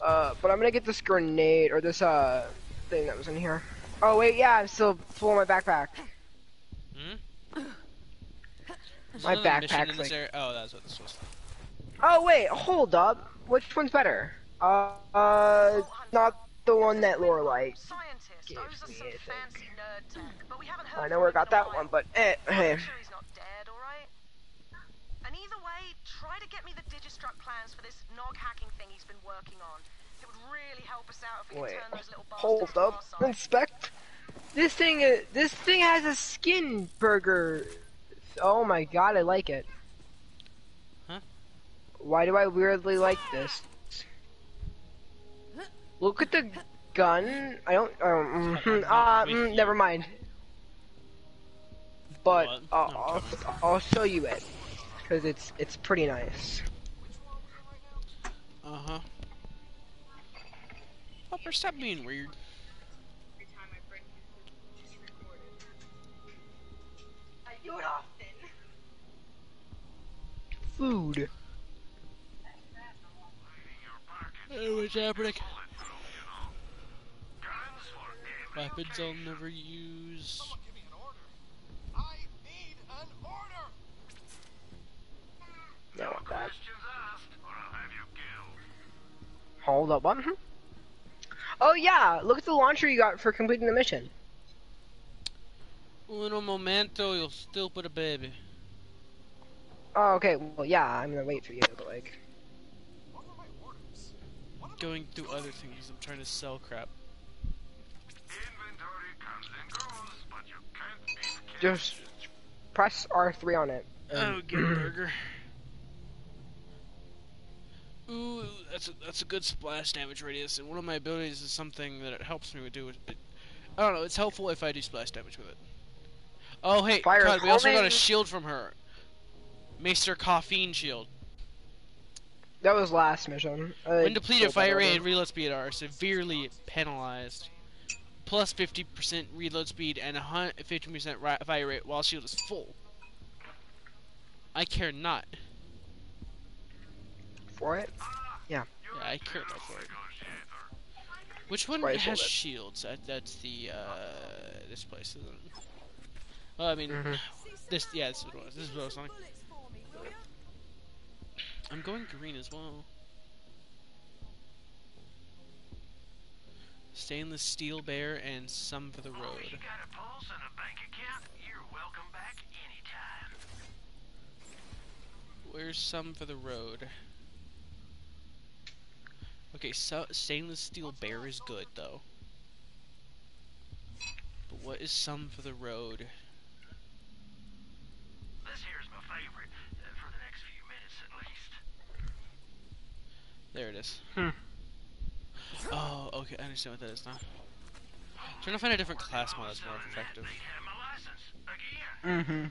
Uh, but I'm gonna get this grenade or this uh thing that was in here. Oh wait, yeah, I'm still full of my backpack. Hmm? My Another mission backpack's like- Oh, that's what this was. Oh wait, hold up. Which one's better? Uh, uh, not the one that Lorelei gave me. I. I know where I got that one, but eh, hey. He's not dead, alright? And either way, try to get me the Digistruct plans for this nog hacking thing he's been working on. It would really help us out if we could Wait, turn those little hold up. Inspect. This thing, uh, this thing has a skin burger. Oh my god, I like it. Huh? Why do I weirdly like this? Look at the gun. I don't. Um, mm, uh, mm, never mind. But What? I'll, I'll show you it because it's it's pretty nice. Uh huh. Hopper, stop being weird. I do it often. Food. Hey, what's happening? Weapons I'll never use. No, that. Hold up, what? Oh yeah, look at the launcher you got for completing the mission. Uno momento, you'll still put a baby. Oh, okay. Well, yeah, I'm gonna wait for you, but like. Going through other things, I'm trying to sell crap. Just press R3 on it. and- Oh, get a burger. Ooh, that's a, that's a good splash damage radius, and one of my abilities is something that it helps me with do. It, it, I don't know, it's helpful if I do splash damage with it. Oh, hey, Fire God, we also got a shield from her. Maester Caffeine Shield. That was last mission. I When depleted, fire rate and reload speed are severely penalized. Plus 50% reload speed and 15% fire rate while shield is full. I care not. For it? Yeah. Yeah, I care not for it. Which one Right, has hold it. shields? That, that's the, uh, this place, isn't it? Well, I mean, Mhm. this, yeah, this is what it was. This is what I was talking. I'm going green as well. Stainless steel bear and some for the road. got a pulse and a bank account? You're welcome back anytime. Where's some for the road? Okay, so stainless steel bear is good though. But what is some for the road? This here's my favorite, uh, for the next few minutes at least. There it is. Hmm. Oh, okay, I understand what that is now. Trying to find a different class mod that's more effective. Mm-hmm.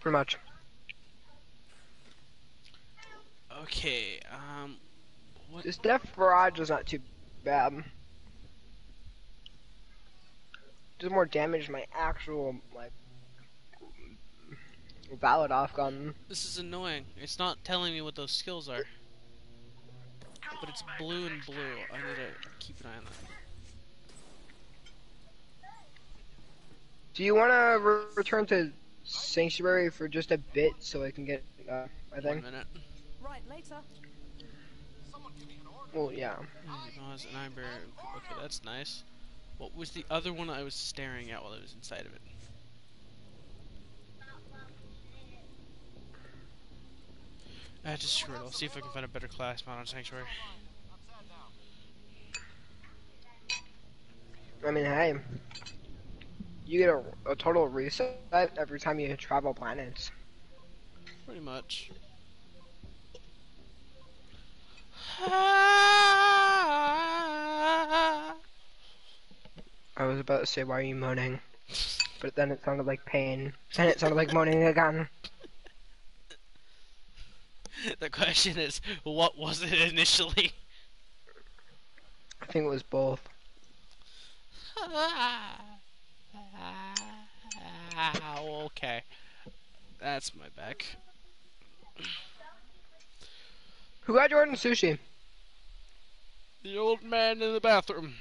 Pretty much. Okay, um, what? This Death Barrage is not too bad. Does more damage my actual like Vladof gun. This is annoying. It's not telling me what those skills are. But it's blue and blue. I need to keep an eye on that. Do you want to re return to Sanctuary for just a bit so I can get uh, my thing? One minute. Right, later. Well, yeah. Pause and I'm bear- Okay, that's nice. What was the other one I was staring at while I was inside of it? I just screw it. I'll see if I can find a better class mod on Sanctuary. I mean, hey, you get a, a total reset every time you travel planets. Pretty much. I was about to say, why are you moaning? But then it sounded like pain. Then it sounded like moaning again. the question is, what was it initially? I think it was both. okay. That's my back. Who got Jordan sushi? The old man in the bathroom.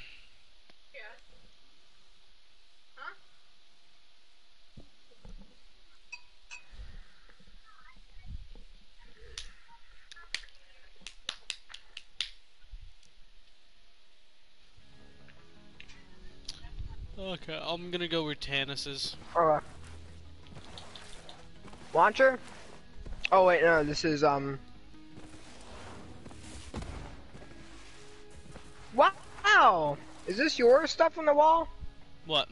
Okay, I'm gonna go where Tannis is. Okay. Launcher? Oh wait, no, this is um. Wow! Is this your stuff on the wall? What?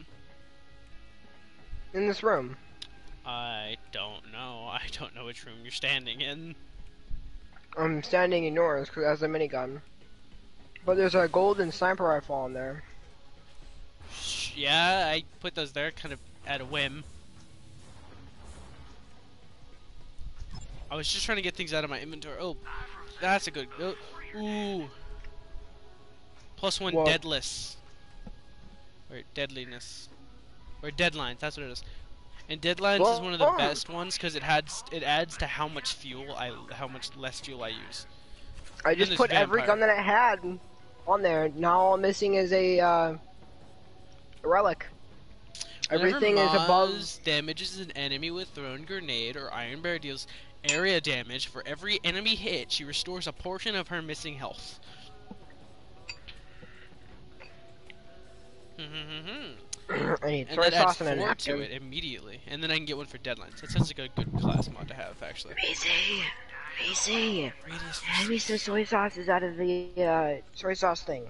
In this room? I don't know. I don't know which room you're standing in. I'm standing in yours because it has a minigun. But there's a golden sniper rifle in there. Yeah, I put those there kind of at a whim. I was just trying to get things out of my inventory. Oh, that's a good. Oh, ooh. Plus one What? deadless. Or deadliness. Or deadlines, that's what it is. And deadlines is one of the best ones because it adds it adds to how much fuel I how much less fuel I use. I just put every gun that I had on there. Now all I'm missing is a, uh, relic. Everything is above. Moze damages an enemy with thrown grenade or Iron Bear deals area damage. For every enemy hit, she restores a portion of her missing health. I need and soy that adds sauce and a four to napkin. it immediately, and then I can get one for deadlines. That sounds like a good class mod to have, actually. Easy, easy. Hand me some soy sauces out of the uh, soy sauce thing.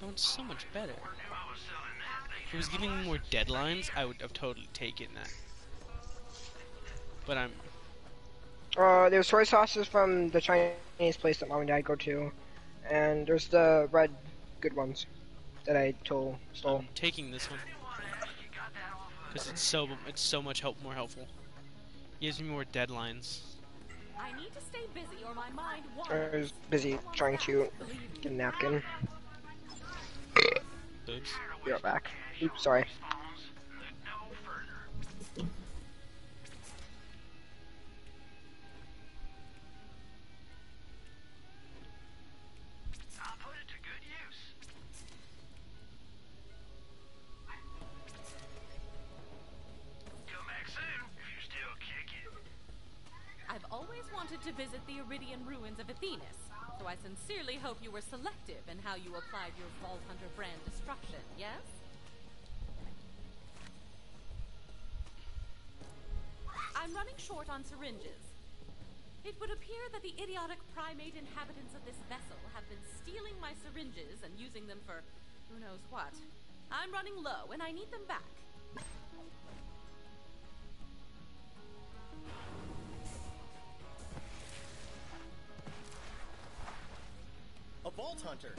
That one's so much better. If it was giving me more deadlines, I would have totally taken that. But I'm Uh, there's soy sauces from the Chinese place that mom and dad go to, and there's the red good ones that I told stole. I'm taking this one because it's so it's so much help more helpful. Gives me more deadlines. I need to stay busy or my mind I was busy trying to get a napkin. Oops. Be right back. Oops, sorry. Wanted to visit the Eridian ruins of Athenas, so I sincerely hope you were selective in how you applied your Vault Hunter brand destruction, yes? I'm running short on syringes. It would appear that the idiotic primate inhabitants of this vessel have been stealing my syringes and using them for who knows what. I'm running low and I need them back. Vault Hunter.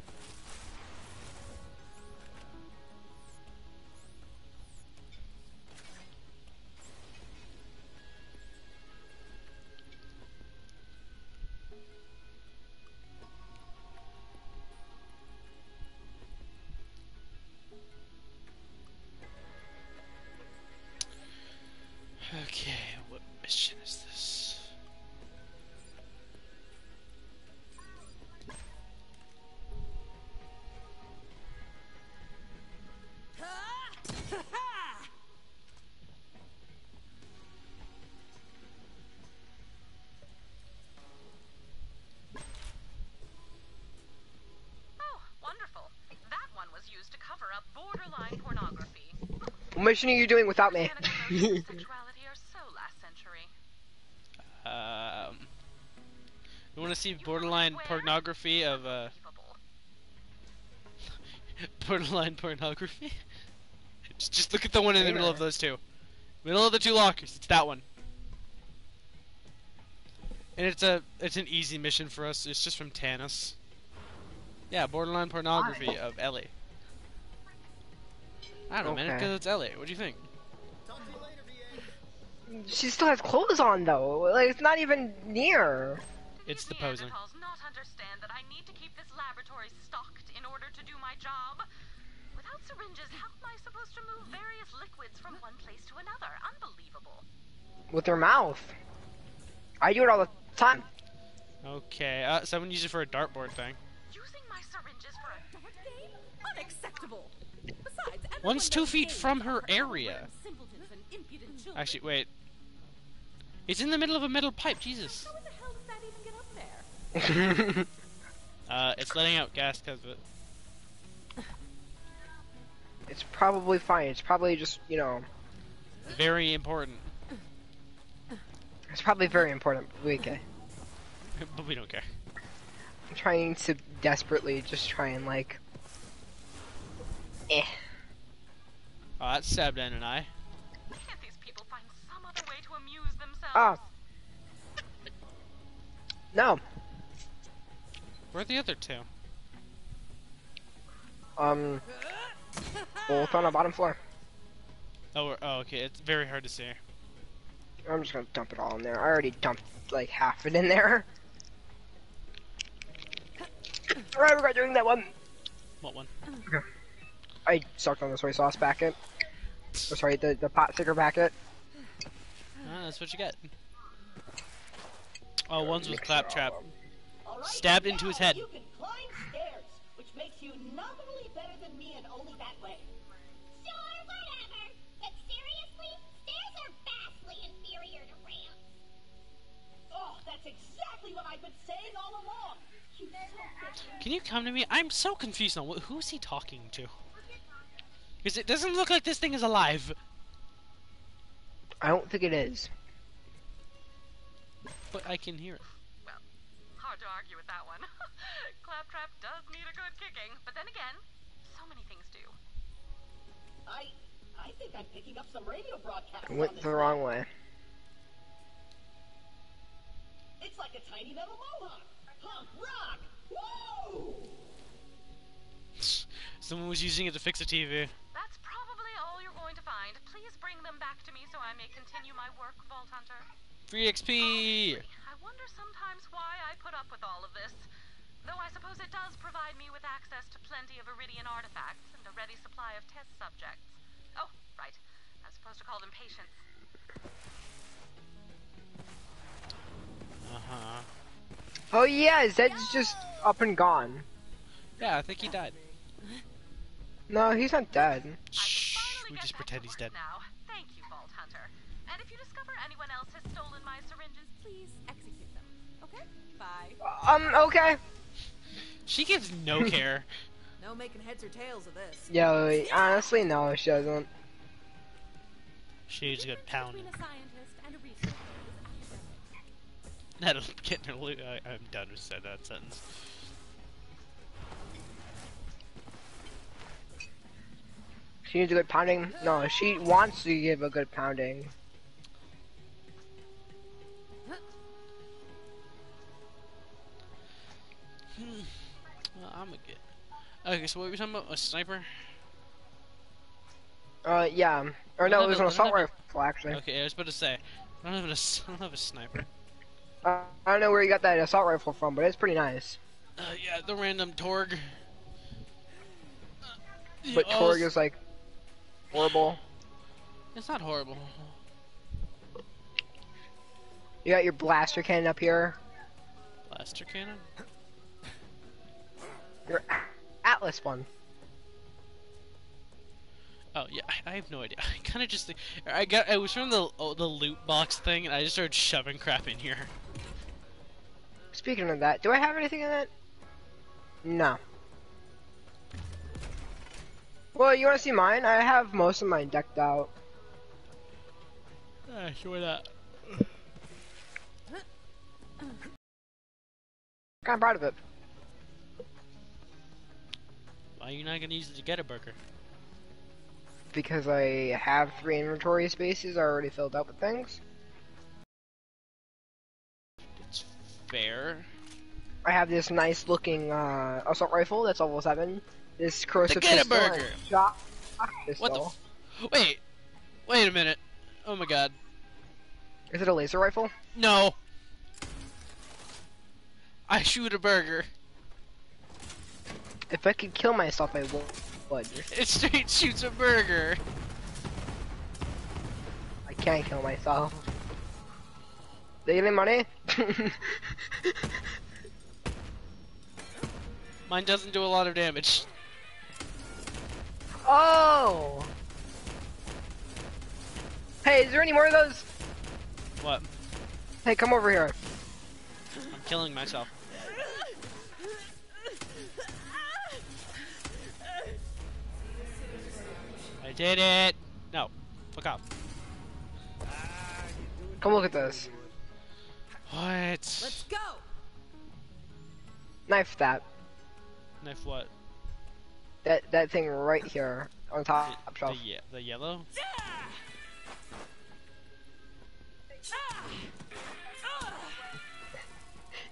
Mission are you doing without me? Sexuality are so last century. Um, you want to see borderline pornography of uh, borderline pornography? just, just look at the one in the middle of those two, middle of the two lockers. It's that one. And it's a it's an easy mission for us. It's just from Tannis. Yeah, borderline pornography of Ellie. I don't know, man. Okay. Because it's Ellie. What do you think? She still has clothes on though. Like it's not even near. It's the posing. Neanderthals not understand that I need to keep this laboratory stocked in order to do my job? Without syringes, how am I supposed to move various liquids from one place to another? Unbelievable. With her mouth. I do it all the time. Okay, uh, someone use it for a dartboard thing. Using my syringes for a dart game? Unacceptable. Besides, everyone One's two feet from her area. unaware simpletons and impudent children. Actually, wait. It's in the middle of a metal pipe. Jesus. How in the hell does that even get up there? Uh, it's letting out gas because of it. It's probably fine. It's probably just you know. Very important. It's probably very important. but we Okay. but we don't care. I'm trying to desperately just try and like. Eh. Oh, that's Sabden and I. Can't these people find some other way to amuse themselves? Ah. No. Where are the other two? Um. Both on the bottom floor. Oh, we're- oh, okay. It's very hard to see. I'm just gonna dump it all in there. I already dumped like half it in there. Alright, we're doing that one. What one? I sucked on the soy sauce packet. Oh, sorry, the, the pot sticker packet. Ah, that's what you get. Oh, one's with claptrap. all up. All right, Stabbed into his head. Can climb stairs, which makes you nominally better than me and only that way. Sure, whatever. But seriously, stairs are vastly inferior to ramps. Oh, that's exactly what I've been saying all along. You so Can you come to me? I'm so confused on who's he talking to. Because it doesn't look like this thing is alive. I don't think it is. But I can hear it. Well, hard to argue with that one. Claptrap does need a good kicking, but then again, so many things do. I, I think I'm picking up some radio broadcasts. I went the wrong way. It's like a tiny metal mohawk. Punk rock. Whoa! Someone was using it to fix a TV. That's probably all you're going to find. Please bring them back to me so I may continue my work, Vault Hunter. Free XP! I wonder sometimes why I put up with all of this. Though I suppose it does provide me with access to plenty of Eridian artifacts and a ready supply of test subjects. Oh, right. I'm supposed to call them patients. Uh huh. Oh yeah, Zed's just up and gone. Yeah, I think he died. No, he's not dead. Shh, we just pretend he's dead. Now, thank you, Vault Hunter. And if you discover anyone else has stolen my syringes, Please execute them. Okay? Bye. Um, okay. She gives no care. No making heads or tails of this. Yo, honestly, no, she doesn't. She's good pounding. Between a scientist and a researcher is academic. Not getting her loot. I, I'm done with said that sentence. She needs a good pounding. No, she wants to give a good pounding. Hmm. Well, I'm a good. Okay, so what were we talking about? A sniper? Uh, yeah. Or no, it was an assault I don't have rifle, actually. Okay, I was about to say. I don't have a, I don't have a sniper. Uh, I don't know where you got that assault rifle from, but it's pretty nice. Uh, yeah, the random Torgue. But Torgue is like horrible. It's not horrible. You got your blaster cannon up here. Blaster cannon? Your Atlas one. Oh yeah, I, I have no idea. I kind of just I got I was from the oh, the loot box thing, and I just started shoving crap in here. Speaking of that, do I have anything in it? No. Well, you want to see mine? I have most of mine decked out. Ah, sure that. Kind of proud of it. Why are you not gonna use the a Burger? Because I have three inventory spaces already filled up with things. It's fair. I have this nice looking uh, assault rifle that's level 7. This corrosive Get a pistol burger! shot What the? Wait, wait a minute. Oh my god. Is it a laser rifle? No. I shoot a burger. If I could kill myself, I will. would. It straight shoots a burger. I can't kill myself. They getting money? Mine doesn't do a lot of damage. Oh! Hey, is there any more of those? What? Hey, come over here. I'm killing myself. I did it. No, fuck off. Come look at this. What? Let's go. Knife that. Knife what? That that thing right here on top The, shelf. ye the yellow?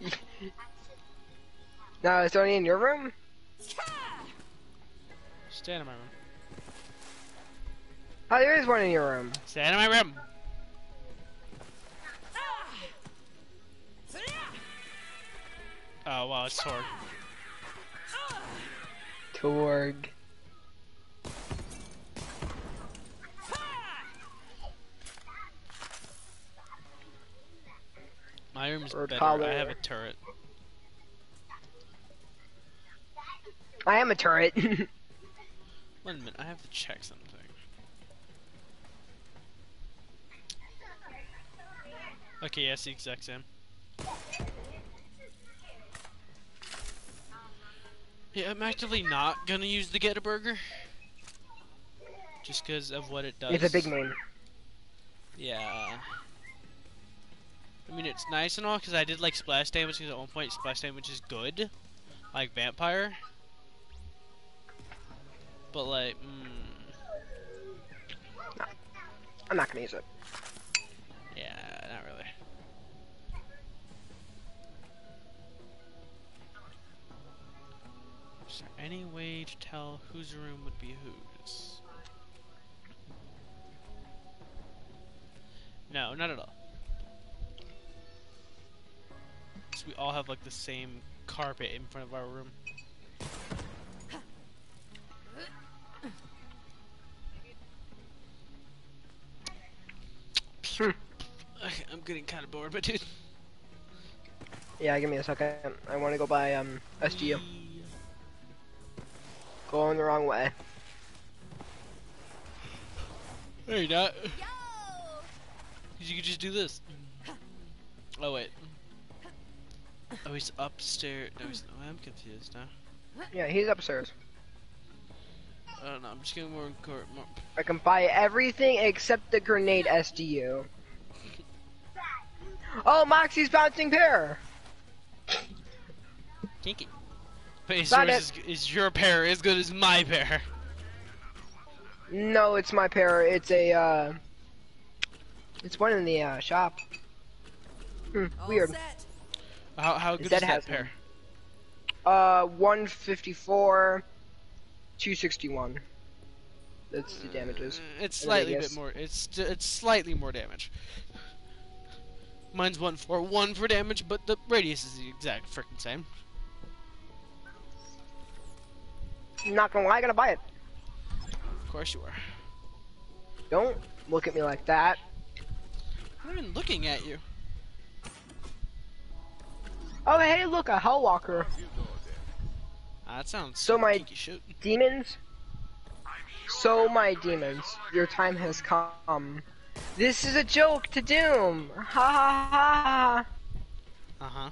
No, is there any in your room? Stand in my room. Oh, there is one in your room. Stand in my room. Ah! Oh wow, it's Torgue. Torgue. My room's Or better. collar. I have a turret. I am a turret. Wait a minute, I have to check something. Okay, yeah, yes, the exact same. Yeah, I'm actively not gonna use the Get a Burger. Just because of what it does. it's a big name. Yeah. I mean, it's nice and all because I did like splash damage because at one point splash damage is good, like vampire. But like, mm, I'm not gonna use it. Any way to tell whose room would be whose? No, not at all. 'Cause we all have like the same carpet in front of our room. Okay, I'm getting kind of bored, but dude. Yeah, give me a second. I want to go buy um SDU. Going the wrong way. Hey, not. You could just do this. Oh wait. Oh, he's upstairs. No, he's. Oh, I'm confused now. Yeah, he's upstairs. I don't know. I'm just getting more, more. more. I can buy everything except the grenade SDU. Oh, Moxxi's bouncing pair. Kinky. But is, yours it. is your pair as good as my pair? No, it's my pair. It's a, uh... It's one in the, uh, shop. Hmm, weird. How, how good is that that has pair? Uh, 154, 261. That's the damages. It's And slightly a bit more. It's it's slightly more damage. Mine's one for one for damage, but the radius is the exact freaking same. Not gonna lie, I gotta buy it. Of course you are. Don't look at me like that. I'm not even looking at you. Oh, hey, look, a Hellwalker. Ah, that sounds So my demons. So my demons, your time has come. This is a joke to Doom. Ha ha ha. Uh huh.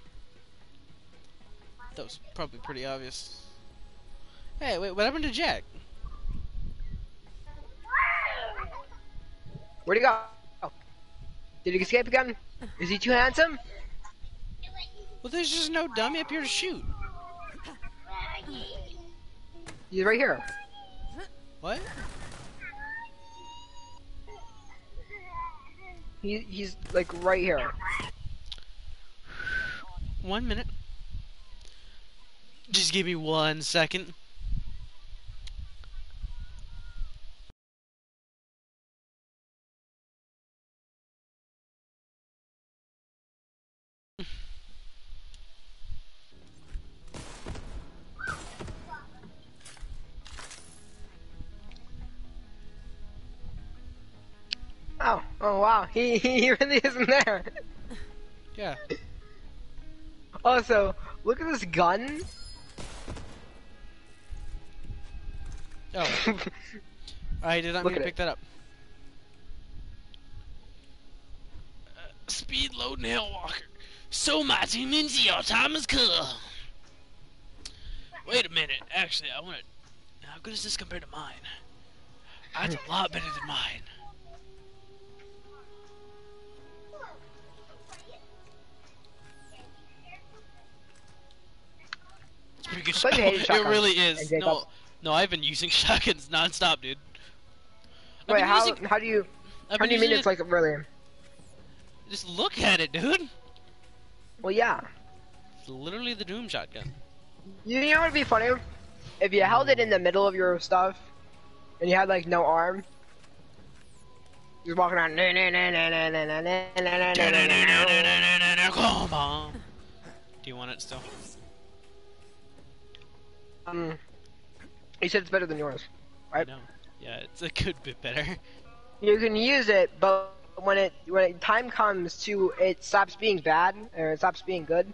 That was probably pretty obvious. Hey, wait, what happened to Jack? Where'd he go? Did he escape again? Is he too handsome? Well, there's just no dummy up here to shoot. He's right here. What? He, he's like right here. One minute. Just give me one second. Oh, wow, he, he really isn't there. Yeah. Also, look at this gun. Oh. I did not Look mean to pick that up. Uh, speed load and Hellwalker. So my team into your time has come. Wait a minute. Actually, I want to. How good is this compared to mine? That's a lot better than mine. I hate shotguns. It really is. No, no, I've been using shotguns nonstop, dude. I've Wait, how using... how do you? I've how do you mean it's like really? Just look at it, dude. Well, yeah. It's literally the Doom shotgun. You know what would be funny? If you held it in the middle of your stuff, and you had like no arm, you're walking around. Do you want it still? Um, you said it's better than yours, right? No. Yeah, it's a good bit better. You can use it, but when it when it, time comes to it stops being bad or it stops being good,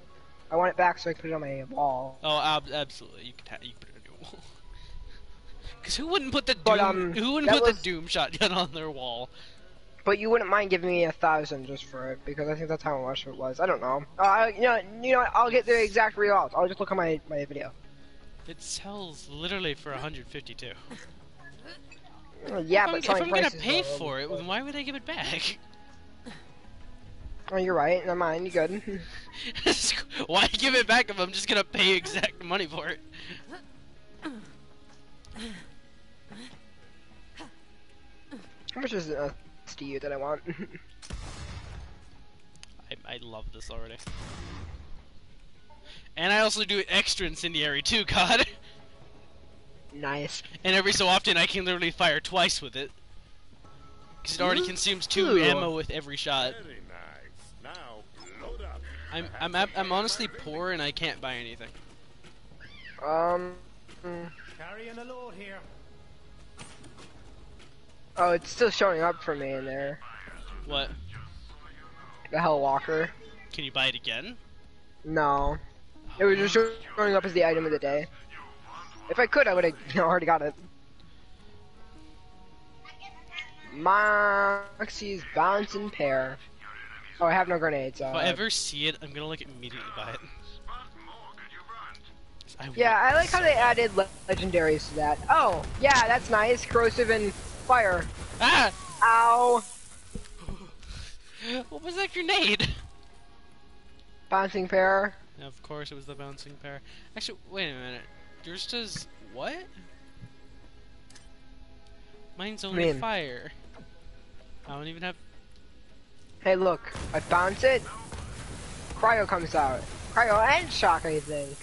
I want it back so I can put it on my wall. Oh, ab- absolutely. You can ha- you could put it on your wall. Cause who wouldn't put the Doom? But, um, who wouldn't put was- the Doom shotgun on their wall? But you wouldn't mind giving me a thousand just for it because I think that's how much it was. I don't know. Uh, you know, you know, what, I'll get the exact results. I'll just look at my my video. It sells literally for 152. Uh, Yeah, if but I'm, if I'm gonna pay for it, then why would I give it back? Oh, you're right. Never mind. You good? why give it back if I'm just gonna pay exact money for it? How much is uh, SDU that I want? I, I love this already. And I also do extra incendiary too, God. nice. And every so often I can literally fire twice with it. Because it already consumes two Ooh. ammo with every shot. Very nice. Now, load up. I'm I'm I'm honestly poor and I can't buy anything. Um. mm, Carrying a load here. Oh, it's still showing up for me in there. What? The Hell Walker. Can you buy it again? No. It was just showing up as the item of the day. If I could, I would have already got it. Moxxi's bouncing pair. Oh, I have no grenades. Uh, If I ever see it, I'm gonna like immediately buy it. I Yeah, I like how they added le- legendaries to that. Oh, yeah, that's nice. Corrosive and fire. Ah! Ow. What was that grenade? Bouncing pair. Of course, it was the bouncing pair. Actually, wait a minute. Yours does what? Mine's only fire. I don't even have. Hey, look. I bounce it. Cryo comes out. Cryo and shock, I think.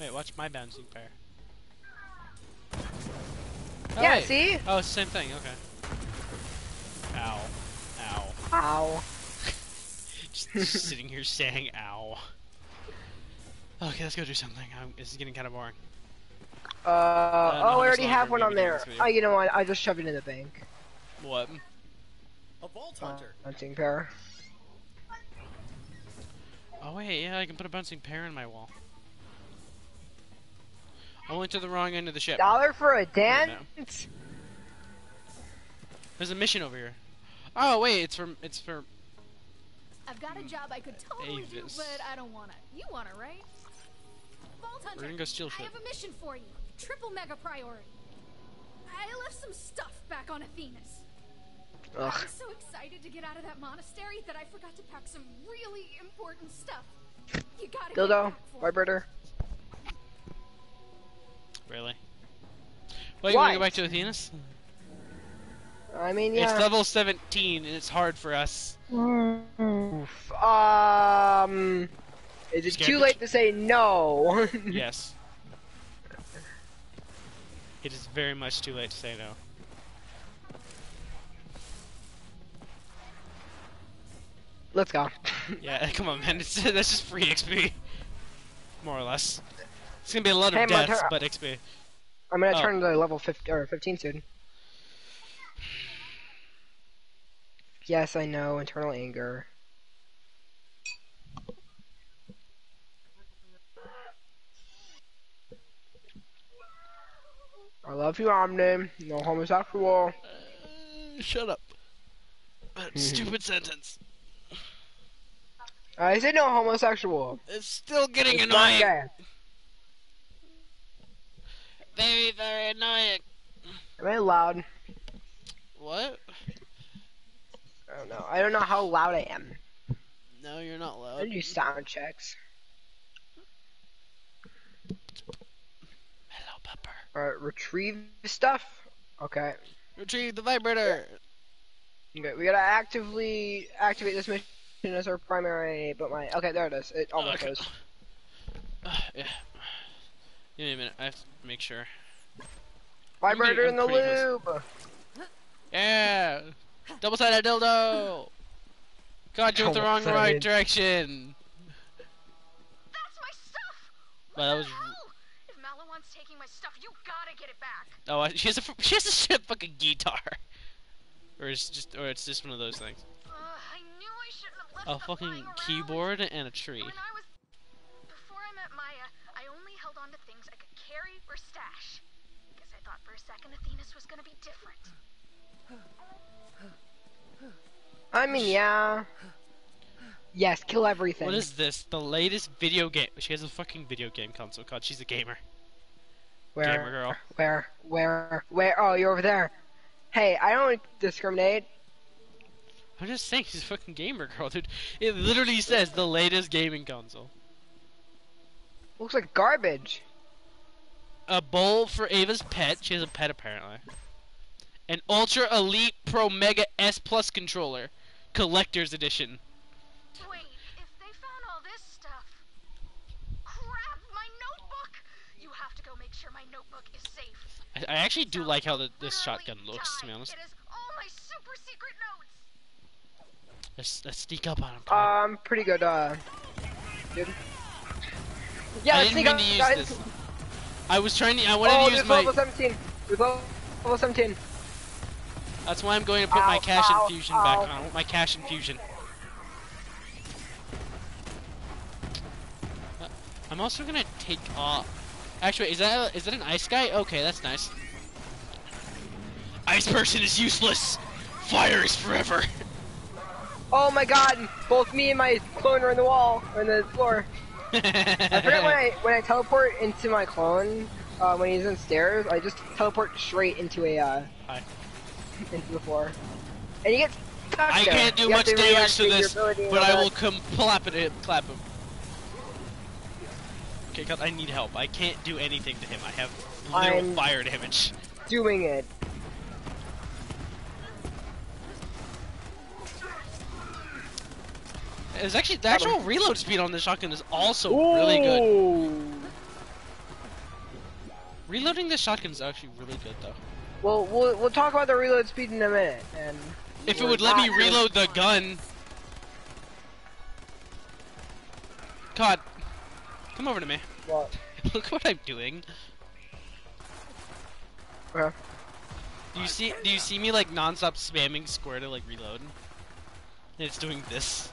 Wait, watch my bouncing pair. Oh, yeah, wait. see? Oh, same thing. Okay. Ow. Ow. Ow. Just, just sitting here saying ow. Okay, let's go do something. I'm, this is getting kind of boring. Uh, know oh, I already have one on there. Oh, you know what? I just shoved it in the bank. What? A Vault Uh, Hunter. Hunting pair. Oh wait, yeah, I can put a bouncing pair in my wall. I went to the wrong end of the ship. Dollar for a a dance? There's a mission over here. Oh wait, it's for it's for I've got a hmm. job I could totally do, but I don't wanna. You wanna, right? Vault Hunter, We're gonna go steal shit. I have a mission for you. Triple mega priority. I left some stuff back on Athenas. I Ugh. was so excited to get out of that monastery that I forgot to pack some really important stuff. You gotta get it Dildo. back for me. Vibrator. really. Well, you Why? wanna go back to Athenas? I mean, yeah. It's level 17 and it's hard for us. Oof. Um. Is it Scared too late to say no? yes. It is very much too late to say no. Let's go. Yeah, come on, man. It's, that's just free XP. More or less. It's gonna be a lot of Hey, my deaths, but XP. I'm gonna Oh. turn to level 15 or 15 soon. Yes, I know. Internal anger. I love you, Omni. No homosexual. Uh, shut up. That stupid sentence. Uh, I said no homosexual. It's still getting It's annoying. Very, very annoying. Am I loud? What? I don't know. I don't know how loud I am. No, you're not loud. I do sound checks. Hello, Pepper. Alright, retrieve stuff. Okay. Retrieve the vibrator. Okay, we gotta actively activate this mission as our primary, but my okay, there it is. It almost Okay. is. Uh, yeah. Give me a minute. I have to make sure. Vibrator in the loop. Yeah. Double-sided dildo. Got you with the wrong right direction. That's my stuff! Well, that was. If Maliwan's taking my stuff, you gotta get it back. Oh, she has a f- she has a shit fucking guitar. Or it's just, or it's just one of those things. Uh, I knew I shouldn't have left A fucking keyboard and a tree. When I was before I met Maya, I only held on to things I could carry or stash. Guess I thought for a second Athenas was gonna be different. I mean, yeah. Yes, kill everything. What is this? The latest video game. She has a fucking video game console called. She's a gamer. Where? Gamer girl. Where? Where? Where? Oh, you're over there. Hey, I don't discriminate. I'm just saying she's a fucking gamer girl, dude. It literally says the latest gaming console. Looks like garbage. A bowl for Ava's pet. She has a pet apparently. An Ultra Elite Pro Mega S Plus controller, collector's edition. Wait, if they found all this stuff. Crap, my notebook! You have to go make sure my notebook is safe. I, I actually do like how the, this shotgun looks, to be honest. It is all my super secret notes. Let's, let's sneak up on him. Um, pretty good, uh, dude. Yeah, I didn't sneak mean up, to use guys. this. I was trying to. I wanted oh, to use there's my. level 17. There's level level 17. That's why I'm going to put my cash ow, infusion ow. back on. I want my cash infusion. Uh, I'm also gonna take off. Actually, is that is that an ice guy? Okay, that's nice. Ice person is useless. Fire is forever. Oh my god, both me and my clone are in the wall, or in the floor. I forget when I when I teleport into my clone, uh, when he's in stairs, I just teleport straight into a uh, Hi. Into the floor, and he gets I there. can't do You much to damage to this, but I will come clap it, clap him. Okay. I need help. I can't do anything to him. I have little I'm- fire damage. doing it. It's actually the actual reload speed on the shotgun is also really good. Reloading the shotgun is actually really good though. Well, we'll we'll talk about the reload speed in a minute. And If it would let me reload the gun. God, come over to me. What? Look what I'm doing. Okay. Do you see? Do you see me like non-stop spamming square to like reload? And it's doing this.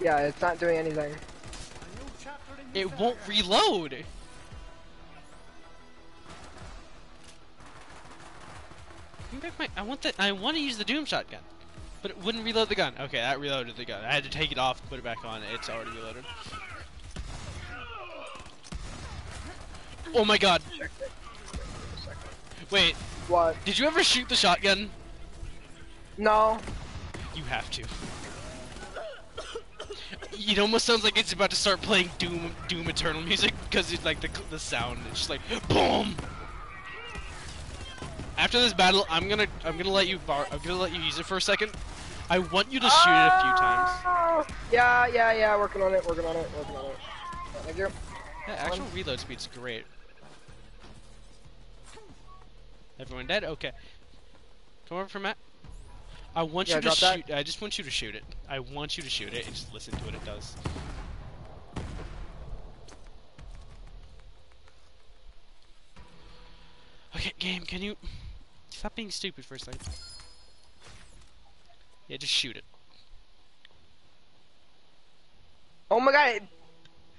Yeah, it's not doing anything. It won't reload. Bring back my. I want the. I want to use the Doom shotgun, but it wouldn't reload the gun. Okay, that reloaded the gun. I had to take it off, put it back on. It's already reloaded. Oh my god. Wait. What? Did you ever shoot the shotgun? No. You have to. It almost sounds like it's about to start playing Doom Doom Eternal music because it's like the the sound. It's just like boom. After this battle, I'm gonna I'm gonna let you bar I'm gonna let you use it for a second. I want you to shoot it a few times. Oh, yeah, yeah, yeah. Working on it. Working on it. Working on it. Thank you. Yeah, actual um, reload speed's great. Everyone dead? Okay. Come over for Matt. I want Yeah, you to drop that. shoot. I just want you to shoot it. I want you to shoot it and just listen to what it does. Okay, game, can you stop being stupid for a second? Yeah, just shoot it. Oh my god! It,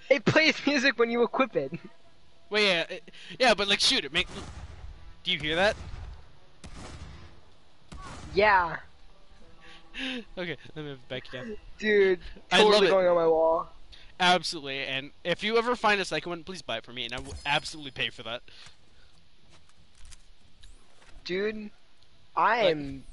it plays music when you equip it. Wait, yeah, it- yeah, but like shoot it. Make. Do you hear that? Yeah, okay, let me back again. dude. I Totally love it. going on my wall. Absolutely, and if you ever find a second one, please buy it for me, and I will absolutely pay for that. Dude, I am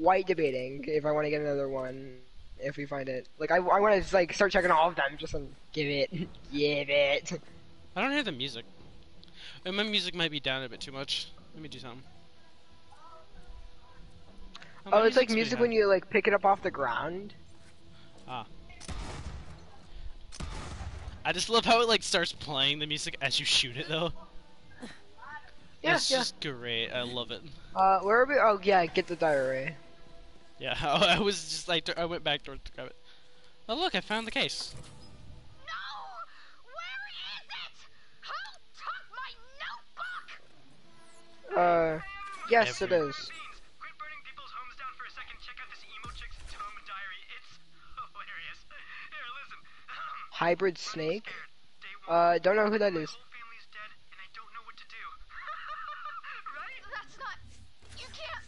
quite debating if I want to get another one. If we find it, like I, I want to like start checking all of them, just to give it, give it. I don't hear the music. And my music might be down a bit too much. Let me do something. my Oh, it's like music when you like pick it up off the ground. Ah. I just love how it like starts playing the music as you shoot it though. Yeah, it's yeah. just great. I love it. Uh, where are we? Oh yeah, get the diary. Yeah, I was just like I went back to grab it. Oh look, I found the case. No! Uh, yes, it is. Hybrid snake. Uh, don't know who that is. That's not. You can't.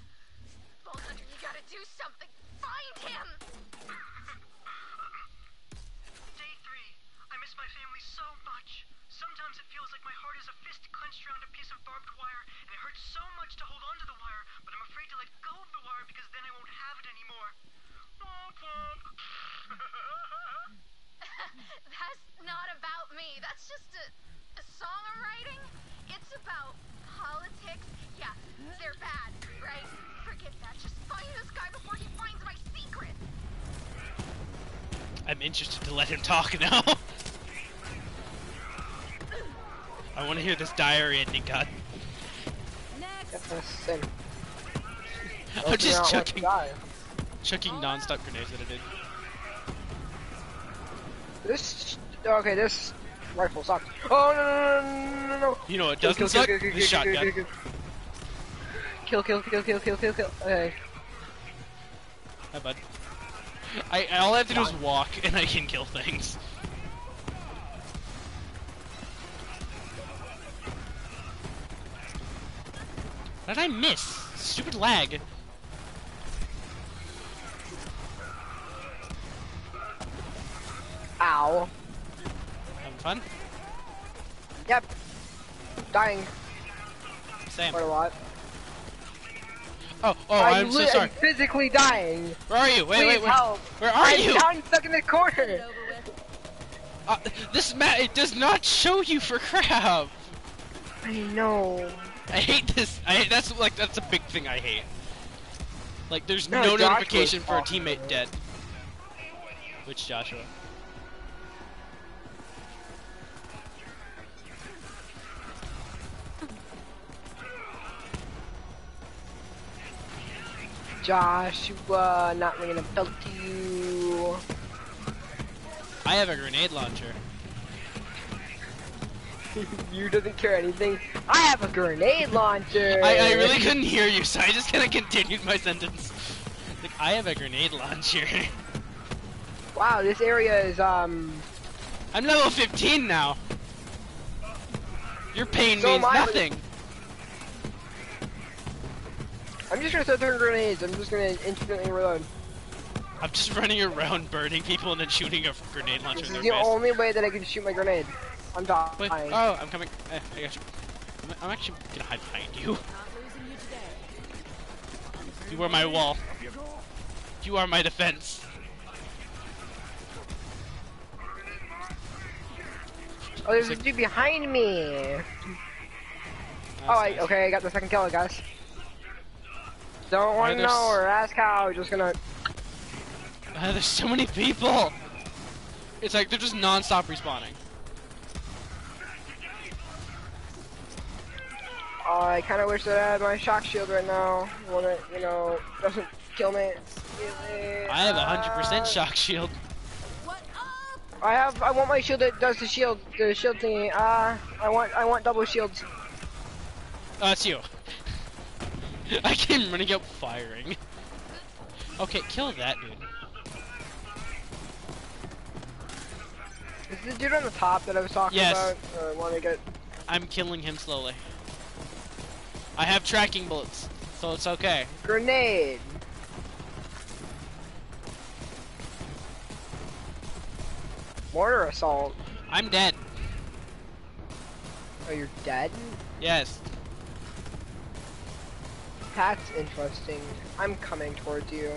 Vault Hunter, you gotta do something. Find him. Day three. I miss my family so much. Sometimes it feels like my heart is a fist clenched around a piece of barbed wire, and it hurts so much to hold onto the wire, but I'm afraid to let go of the wire because then I won't have it anymore. Womp womp. That's not about me. That's just a, a song I'm writing. It's about politics. Yeah, they're bad, right? Forget that. Just find this guy before he finds my secret. I'm interested to let him talk now. I want to hear this diary ending, God. Yes, I'm Open just out, let's chucking, chucking non-stop grenades at it. This okay, this rifle sucks. Oh no no no no! You know what Kill, doesn't kill, suck? kill, kill, The kill, kill, shotgun. kill, Kill kill kill kill kill kill kill. Okay. Hi, bud. I all I have to do is walk, and I can kill things. How did I miss? Stupid lag. Ow. Having fun? Yep. Dying. Same. Quite a lot. Oh, oh, I'm, I'm so sorry. I'm physically dying. Where are you? Wait, Please wait, wait. help. Where are you? I'm you? down stuck in the corner. Uh, this map it does not show you for crap. I know. I hate this. I hate, that's like that's a big thing I hate. Like there's No, no, notification for a teammate dead. Which Joshua? Joshua, not ringing a bell to you. I have a grenade launcher. you doesn't care anything. I have a grenade launcher. I, I really couldn't hear you, so I just kind of continued my sentence. Like I have a grenade launcher. Wow, this area is um. I'm level 15 now. Your pain So means am I, but- nothing. I'm just gonna start throwing grenades. I'm just gonna instantly reload. I'm just running around burning people and then shooting a grenade launcher This is the face. only way that I can shoot my grenade. I'm dying. Wait, oh, I'm coming. Eh, I got you. I'm, I'm actually gonna hide behind you. You are my wall. You are my defense. Oh, there's a dude behind me. oh, I, okay, I got the second kill, guys. Don't want to know or ask how. Just gonna. Uh, there's so many people. It's like they're just non-stop respawning. Oh, I kind of wish that I had my shock shield right now. One that you know doesn't kill me. I have a hundred percent shock shield. I have. I want my shield that does the shield, the shield thingy. Ah, I want. I want double shields. Oh, it's you. I came running up firing. Okay, kill that dude. Is the dude on the top that I was talking Yes. about? Or want to get? I'm killing him slowly. I have tracking bullets, so it's okay. Grenade. Mortar assault. I'm dead. Oh, you're dead? Yes. That's interesting. I'm coming towards you.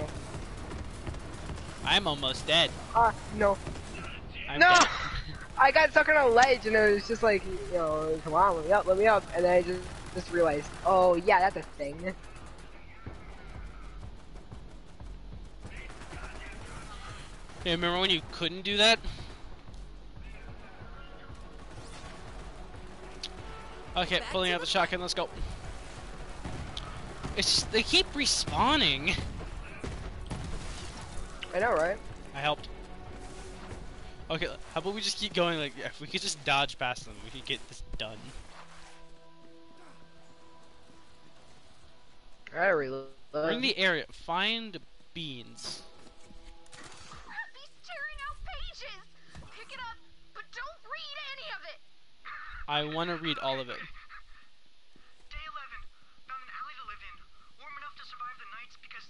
I'm almost dead. Ah, no. I'm no! dead. I got stuck on a ledge and it was just like, you know, come on, let me up, let me up. And then I just, just realized, oh yeah, that's a thing. Hey, remember when you couldn't do that? Okay, pulling out the shotgun, let's go. It's just, they keep respawning. I know, right? I helped. Okay, how about we just keep going like, if we could just dodge past them, we could get this done. I reload. We're in the area, find beans. He's tearing out pages! Pick it up, but don't read any of it! I want to read all of it. Day 11. Found an alley to live in. Warm enough to survive the nights because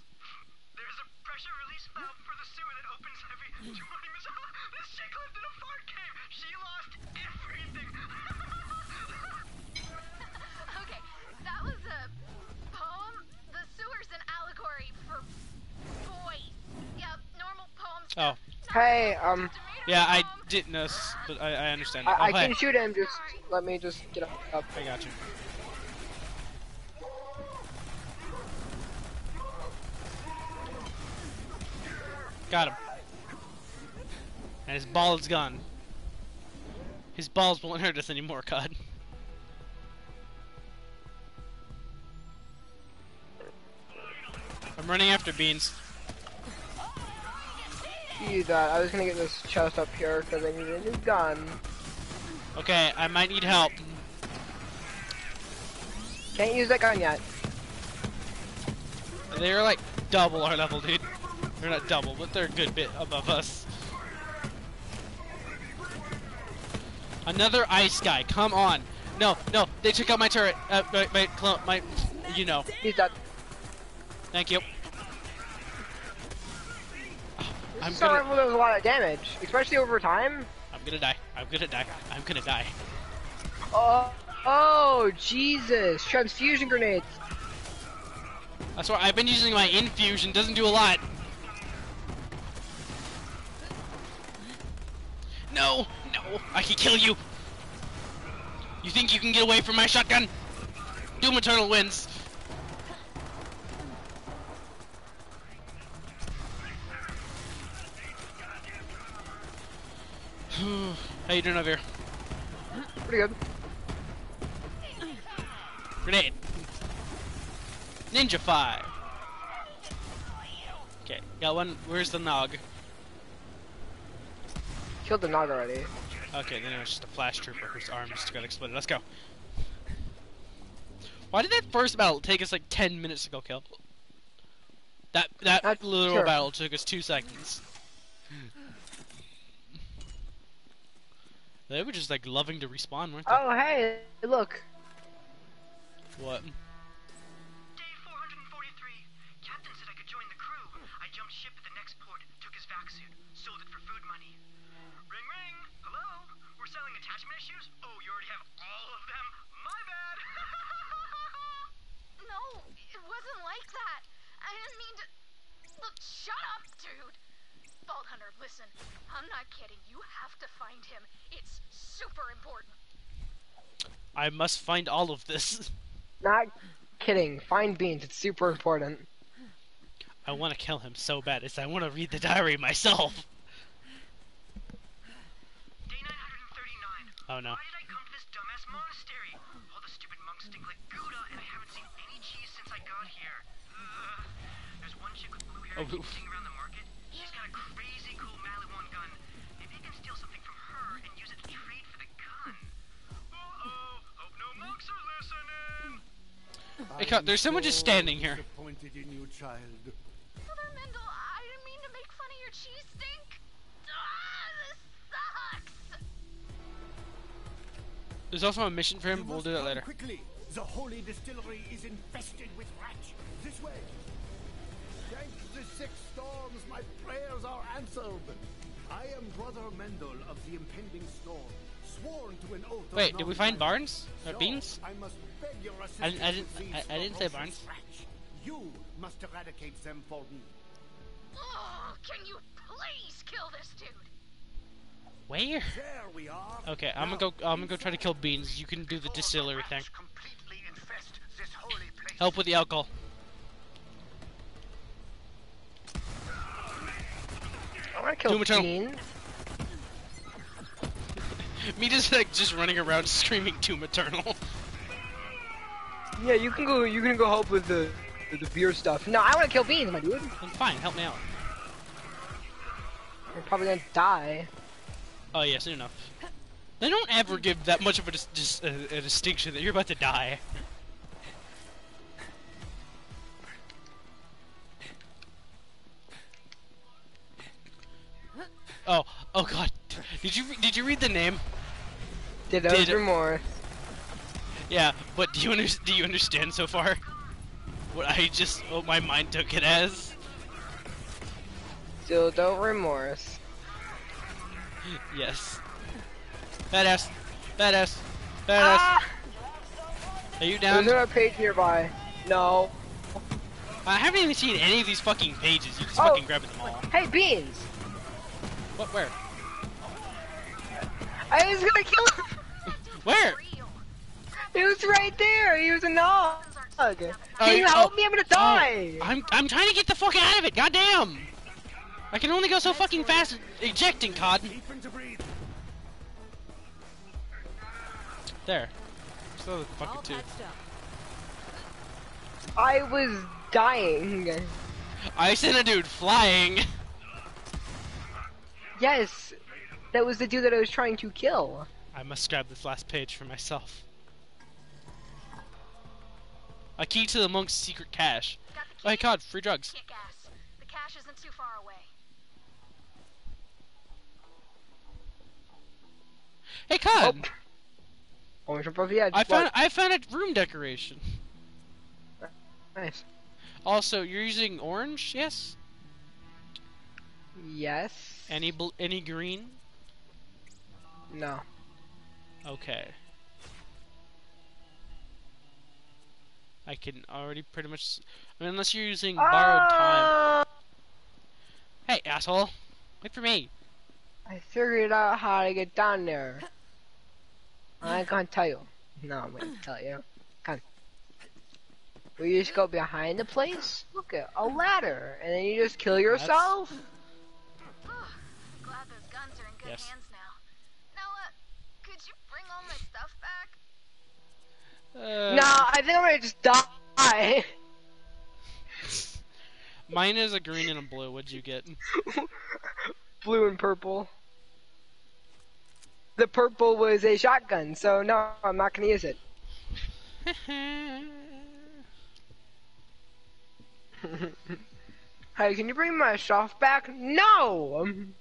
there's a pressure release valve for the sewer that opens every 20 minutes. this chick lived in a fart cave. She lost everything. okay, that was a poem. The sewer's an allegory for boys. Yeah, normal poems. Oh, Hey, um, yeah, I didn't know, but I, I understand. I, I oh, hey. can shoot him, just let me just get up. up. I got you. Got him. And his ball is gone. His balls won't hurt us anymore, COD. I'm running after beans. See that, I was gonna get this chest up here because I need a new gun. Okay, I might need help. Can't use that gun yet. They're like double our level, dude. They're not double, but they're a good bit above us. Another ice guy, come on. No, no, they took out my turret. Uh, my, my, my, you know. He's dead. Thank you. I'm This gonna, does a lot of damage, especially over time. I'm gonna die. I'm gonna die. I'm gonna die. Oh, oh, Jesus! Transfusion grenades. That's why I've been using my infusion. Doesn't do a lot. No, no, I can kill you. You think you can get away from my shotgun? Doom Eternal wins. How you doing over here? Pretty good. Grenade. Ninja fire. Okay, got one. Where's the Nog? Killed the Nog already. Okay, then it was just a flash trooper whose arm just got exploded. Let's go. Why did that first battle take us like 10 minutes to go kill? That that Not literal sure. battle took us two seconds. They were just like loving to respawn, weren't they? Oh, hey, look. What? Day 443. Captain said I could join the crew. I jumped ship at the next port, took his vac suit, sold it for food money. Ring ring. Hello? We're selling attachment issues? Oh, you already have all of them? My bad. No, it wasn't like that. I didn't mean to. Look, shut up, dude. Vault Hunter, listen. I'm not kidding. You have to find him. It's super important. I must find all of this. Not kidding. Find beans. It's super important. I want to kill him so bad. It's I want to read the diary myself. Day 939. Oh no. Why did I come to this dumbass monastery? All the stupid monks stink like Gouda, and I haven't seen any cheese since I got here. Ugh. There's one chick with blue hair Oh, Hey, cut, there's someone just standing here. Disappointed in you, child. Mother Mendel, I didn't mean to make fun of your cheese stink. Ah, this sucks. There's also a mission for him, You but we'll do that later. Quickly, the holy distillery is infested with rats. This way. Thank the six storms, my prayers are answered. I am Brother Mendel of the impending storm, sworn to an oath. Wait, did we find non-violence. Barnes? Or So, Beans? I must beg your I, I didn't. with I, I didn't say ferocious Barnes. rats. You must eradicate them for me. Oh, can you please kill this dude? Where? There we are. Okay, I'm gonna go. I'm gonna go try to kill Beans. You can do the distillery thing. Completely infest this holy place. Help with the alcohol. Oh, I want to kill Doom beans. Me just like just running around screaming Doom Eternal. Yeah, you can go. You can go help with the the, the beer stuff. No, I want to kill beans, my dude. Then fine, help me out. You're probably gonna die. Oh yeah, soon enough. They don't ever give that much of a, dis- dis- a, a distinction that you're about to die. Oh, oh god. Did you did you read the name? Did those Did- remorse? Yeah, but do you under, do you understand so far? What I just what my mind took it as? Still don't remorse. Yes. Badass. Badass. Badass. Ah! Are you down? There's another page nearby. No. I haven't even seen any of these fucking pages. You just Oh. fucking grabbing them all. Hey, beans. What? Where? I was gonna kill him. Where? He was right there. He was a nog. Oh, Can you oh, help me? I'm gonna oh, die. I'm I'm trying to get the fuck out of it. Goddamn! I can only go so fucking fast ejecting, Cod. There. So fucking two. I was dying. I sent a dude flying. Yes, that was the dude that I was trying to kill. I must grab this last page for myself. A key to the monk's secret cache. Oh, hey, Cod, free drugs. The cache isn't too far away. Hey, Cod. Orange above the edge. I found What? I found a room decoration. Nice. Also, you're using orange, yes? Yes. Any bl- any green? No. Okay. I can already pretty much. I mean, unless you're using borrowed ah! time. Hey, asshole! Wait for me. I figured out how to get down there. I can't tell you. No, I'm gonna tell you. Come. We just go behind the place. Look at a ladder, and then you just kill yourself. Oh, glad those guns are in good Yes. hands now. Now, uh, could you bring all my stuff back? Uh, no, I think I'm gonna just die. Mine is a green and a blue. What'd you get? Blue and purple. The purple was a shotgun, so no, I'm not gonna use it. hey, can you bring my stuff back? No! In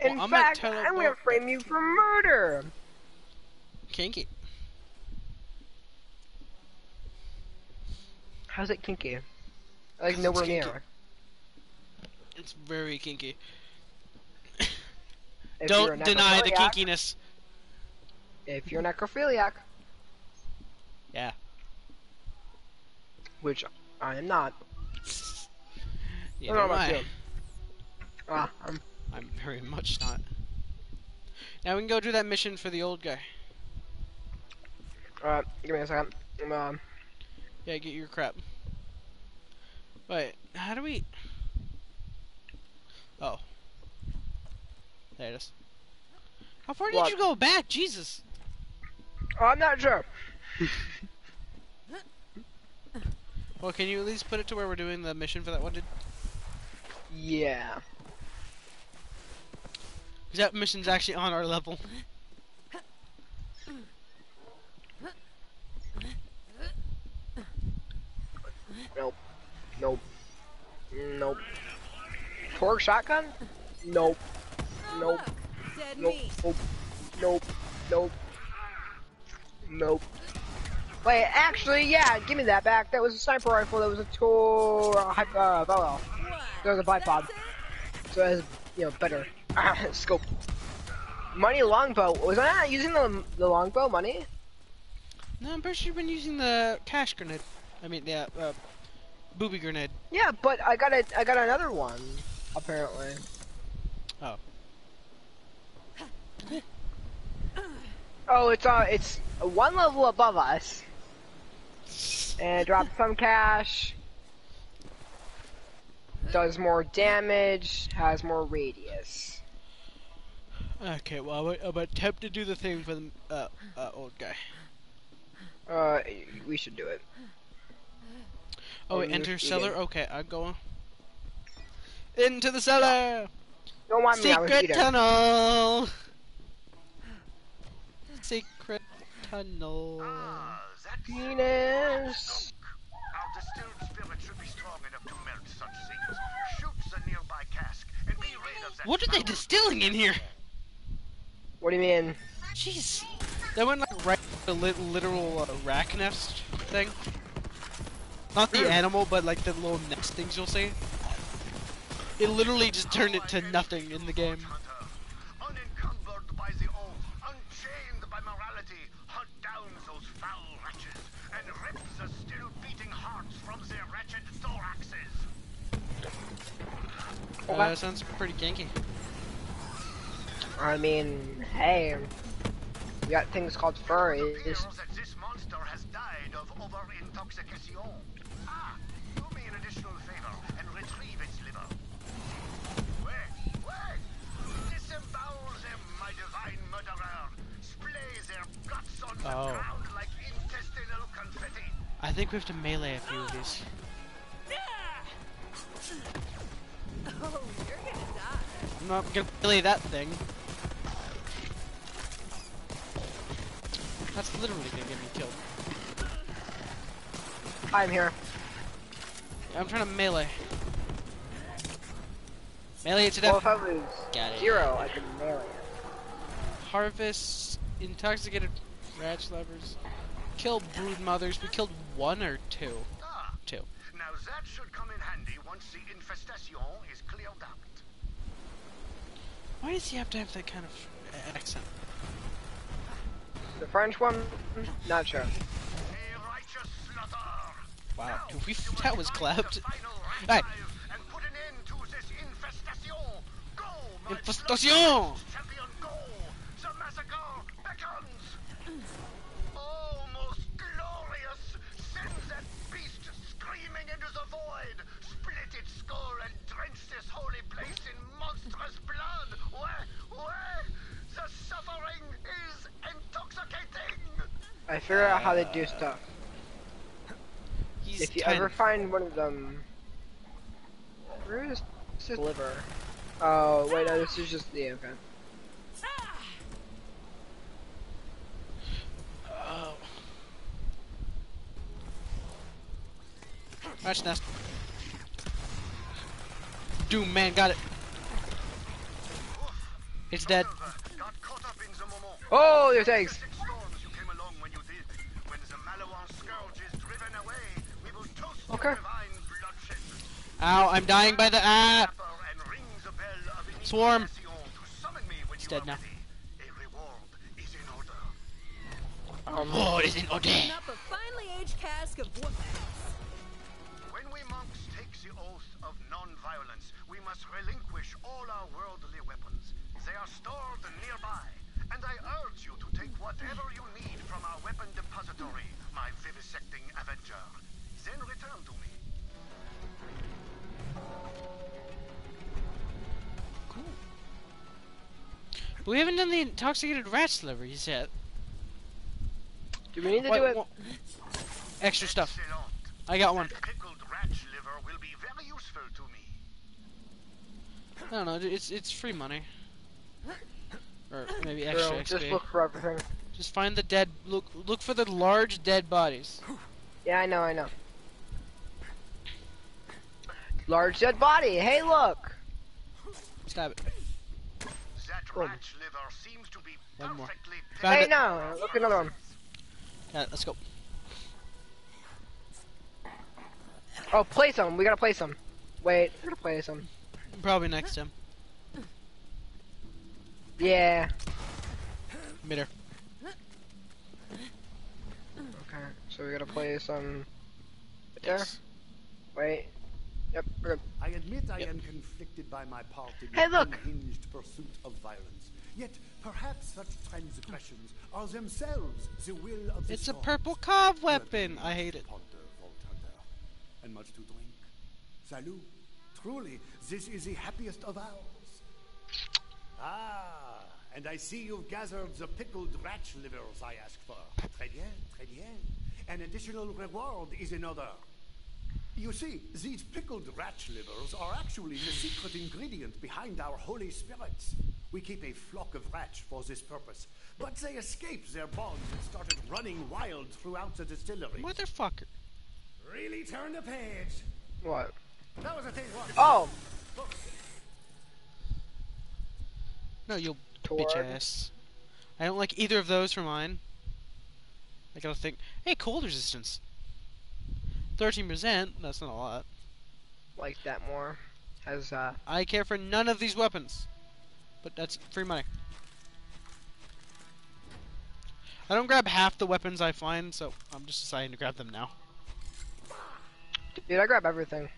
Well, I'm gonna fact, I'm gonna frame you for murder. Kinky. How's it kinky? Like nowhere kinky. near. It's very kinky. If you're a Don't deny the kinkiness. If you're necrophiliac, Yeah. which I am not. Neither I am I. about you. Ah, I'm I'm very much not. Now we can go do that mission for the old guy. Alright, give me a second. Um, Yeah, get your crap. Wait, how do we? Oh, there it is. How far did you go back? Jesus. oh, I'm not sure. Well, can you at least put it to where we're doing the mission for that one? Did? Yeah. Because that mission's actually on our level. Nope. Nope. Nope. Torgue shotgun? Nope. Nope. Dead Nope. Nope. Nope. Nope. Nope. Wait, actually, yeah, give me that back. That was a sniper rifle. That was a Tor uh, hyper uh, Velo. That was a bipod. So it has, you know, better scope. Money longbow. Was I not using the the longbow money? No, I'm pretty sure you've been using the cash grenade. I mean, yeah, uh, booby grenade. Yeah, but I got a I got another one apparently. Oh. Oh, it's uh, it's one level above us, and drops some cash. Does more damage, has more radius. Okay, well, I'm I'm gonna attempt to do the thing for the uh, uh, old guy. Uh, we should do it. Oh, wait, you enter eating? cellar? Okay, I'm going. Into the cellar! Don't mind me, I was Secret tunnel! Secret tunnel. Penis. Our distilled spirit should be strong enough to melt such things. Shoot the nearby cask and be rid of that What are they distilling in here? What do you mean? Jeez. That went like right the li literal uh, rack nest thing. Not the animal, but like the little nest things you'll see. It literally just turned it to nothing in the game. unencumbered by the oath, unchained by morality, hunt down those foul wretches and rip the still beating hearts from their wretched thoraxes. Uh, that sounds pretty kinky. I mean, hey, we got things called furries. that this monster has died of over-intoxication. Ah, Oh. like! I think we have to melee a few of these. Oh, you're gonna die. I'm not gonna melee that thing. That's literally gonna get me killed. I'm here. I'm trying to melee. Melee it to Well, death. if I was Got it. zero, I could melee it. Harvest intoxicated ratch levers. Kill brood mothers. We killed one or two. Two. Now that should come in handy once the infestation is cleared out. Why does he have to have that kind of uh, accent? The French one, not sure. A righteous Wow, we, that was clapped. Hey, and put an end to this infestation. I figure out how to do stuff. He's if you 10. ever find one of them, where is this liver? Oh wait, no, this is just the event. Oh. Rat's nest. Doom man got it. It's dead. Got caught up in the moment. Oh, there's eggs. Will Okay. your divine bloodshed. Ow, I'm dying by the ah. And ring the bell of Swarm. initiation to summon me when It's dead now. ready. A is in order. Oh, is in order. Up a finely aged cask of? When we monks take the oath of non-violence, we must relinquish all our worldly weapons. They are stored nearby, and I urge you to take whatever you need from our weapon depository, my vivisecting avenger. Then return to me. But we haven't done the intoxicated rat liver yet. Do we need to What- do it? what- Extra stuff. I got one. Pickled rat liver will be very useful to me. I don't know. It's it's free money. Or maybe Girl, extra just look for everything. Just find the dead. Look look for the large dead bodies. Yeah, I know, I know. Large dead body. Hey, look. Stab it. That oh. Boom. rat liver seems to be One more. perfectly Found hey, it. no. Look another one. Yeah, let's go. Oh, play some. We gotta play some. Wait, we gotta play some. Probably next time. Yeah. Mitter. Okay, so we gotta play some. There. Yes. Wait. Yep. I admit I Yep. am conflicted by my part in Hey, the look. unhinged pursuit of violence. Yet perhaps such transgressions are themselves the will of the It's a purple COV weapon. I hate it. Ponder, Vault Hunter. And much to drink. Salut. Truly, this is the happiest of hours. Ah, and I see you've gathered the pickled rat livers I asked for. Très bien, très bien. An additional reward is in order. You see, these pickled rat livers are actually the secret ingredient behind our holy spirits. We keep a flock of rats for this purpose, but they escaped their bonds and started running wild throughout the distillery. Motherfucker. Really turn the page. What? That was a thing. What? Oh. No, you Tord. bitch ass. I don't like either of those for mine. I gotta think. Hey, cold resistance. 13%, that's not a lot. Like that more. Has uh. I care for none of these weapons. But that's free money. I don't grab half the weapons I find, so I'm just deciding to grab them now. Dude, I grab everything.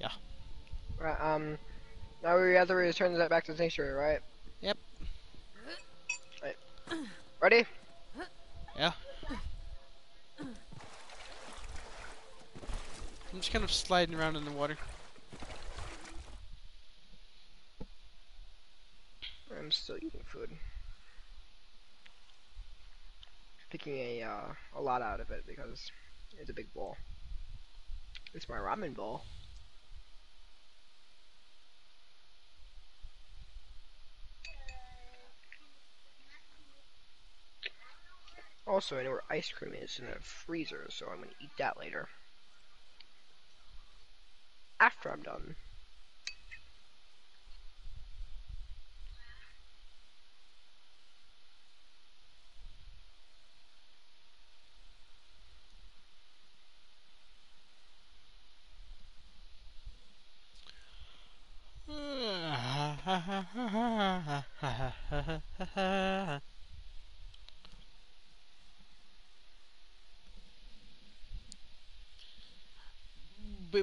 Yeah. Right, um. Now we have to return that back to the sanctuary, right? Yep. Right. Ready? Yeah. I'm just kind of sliding around in the water. I'm still eating food. Picking a uh, a lot out of it because it's a big bowl. It's my ramen bowl. Also, I know where ice cream is in a freezer, so I'm gonna eat that later. After I'm done.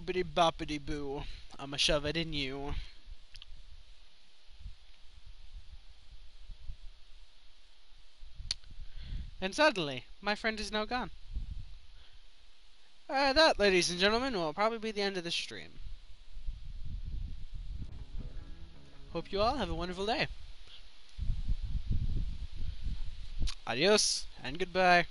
Boopity boppity boo. I'ma shove it in you. And suddenly, my friend is now gone. Uh, that, ladies and gentlemen, will probably be the end of the stream. Hope you all have a wonderful day. Adios and goodbye.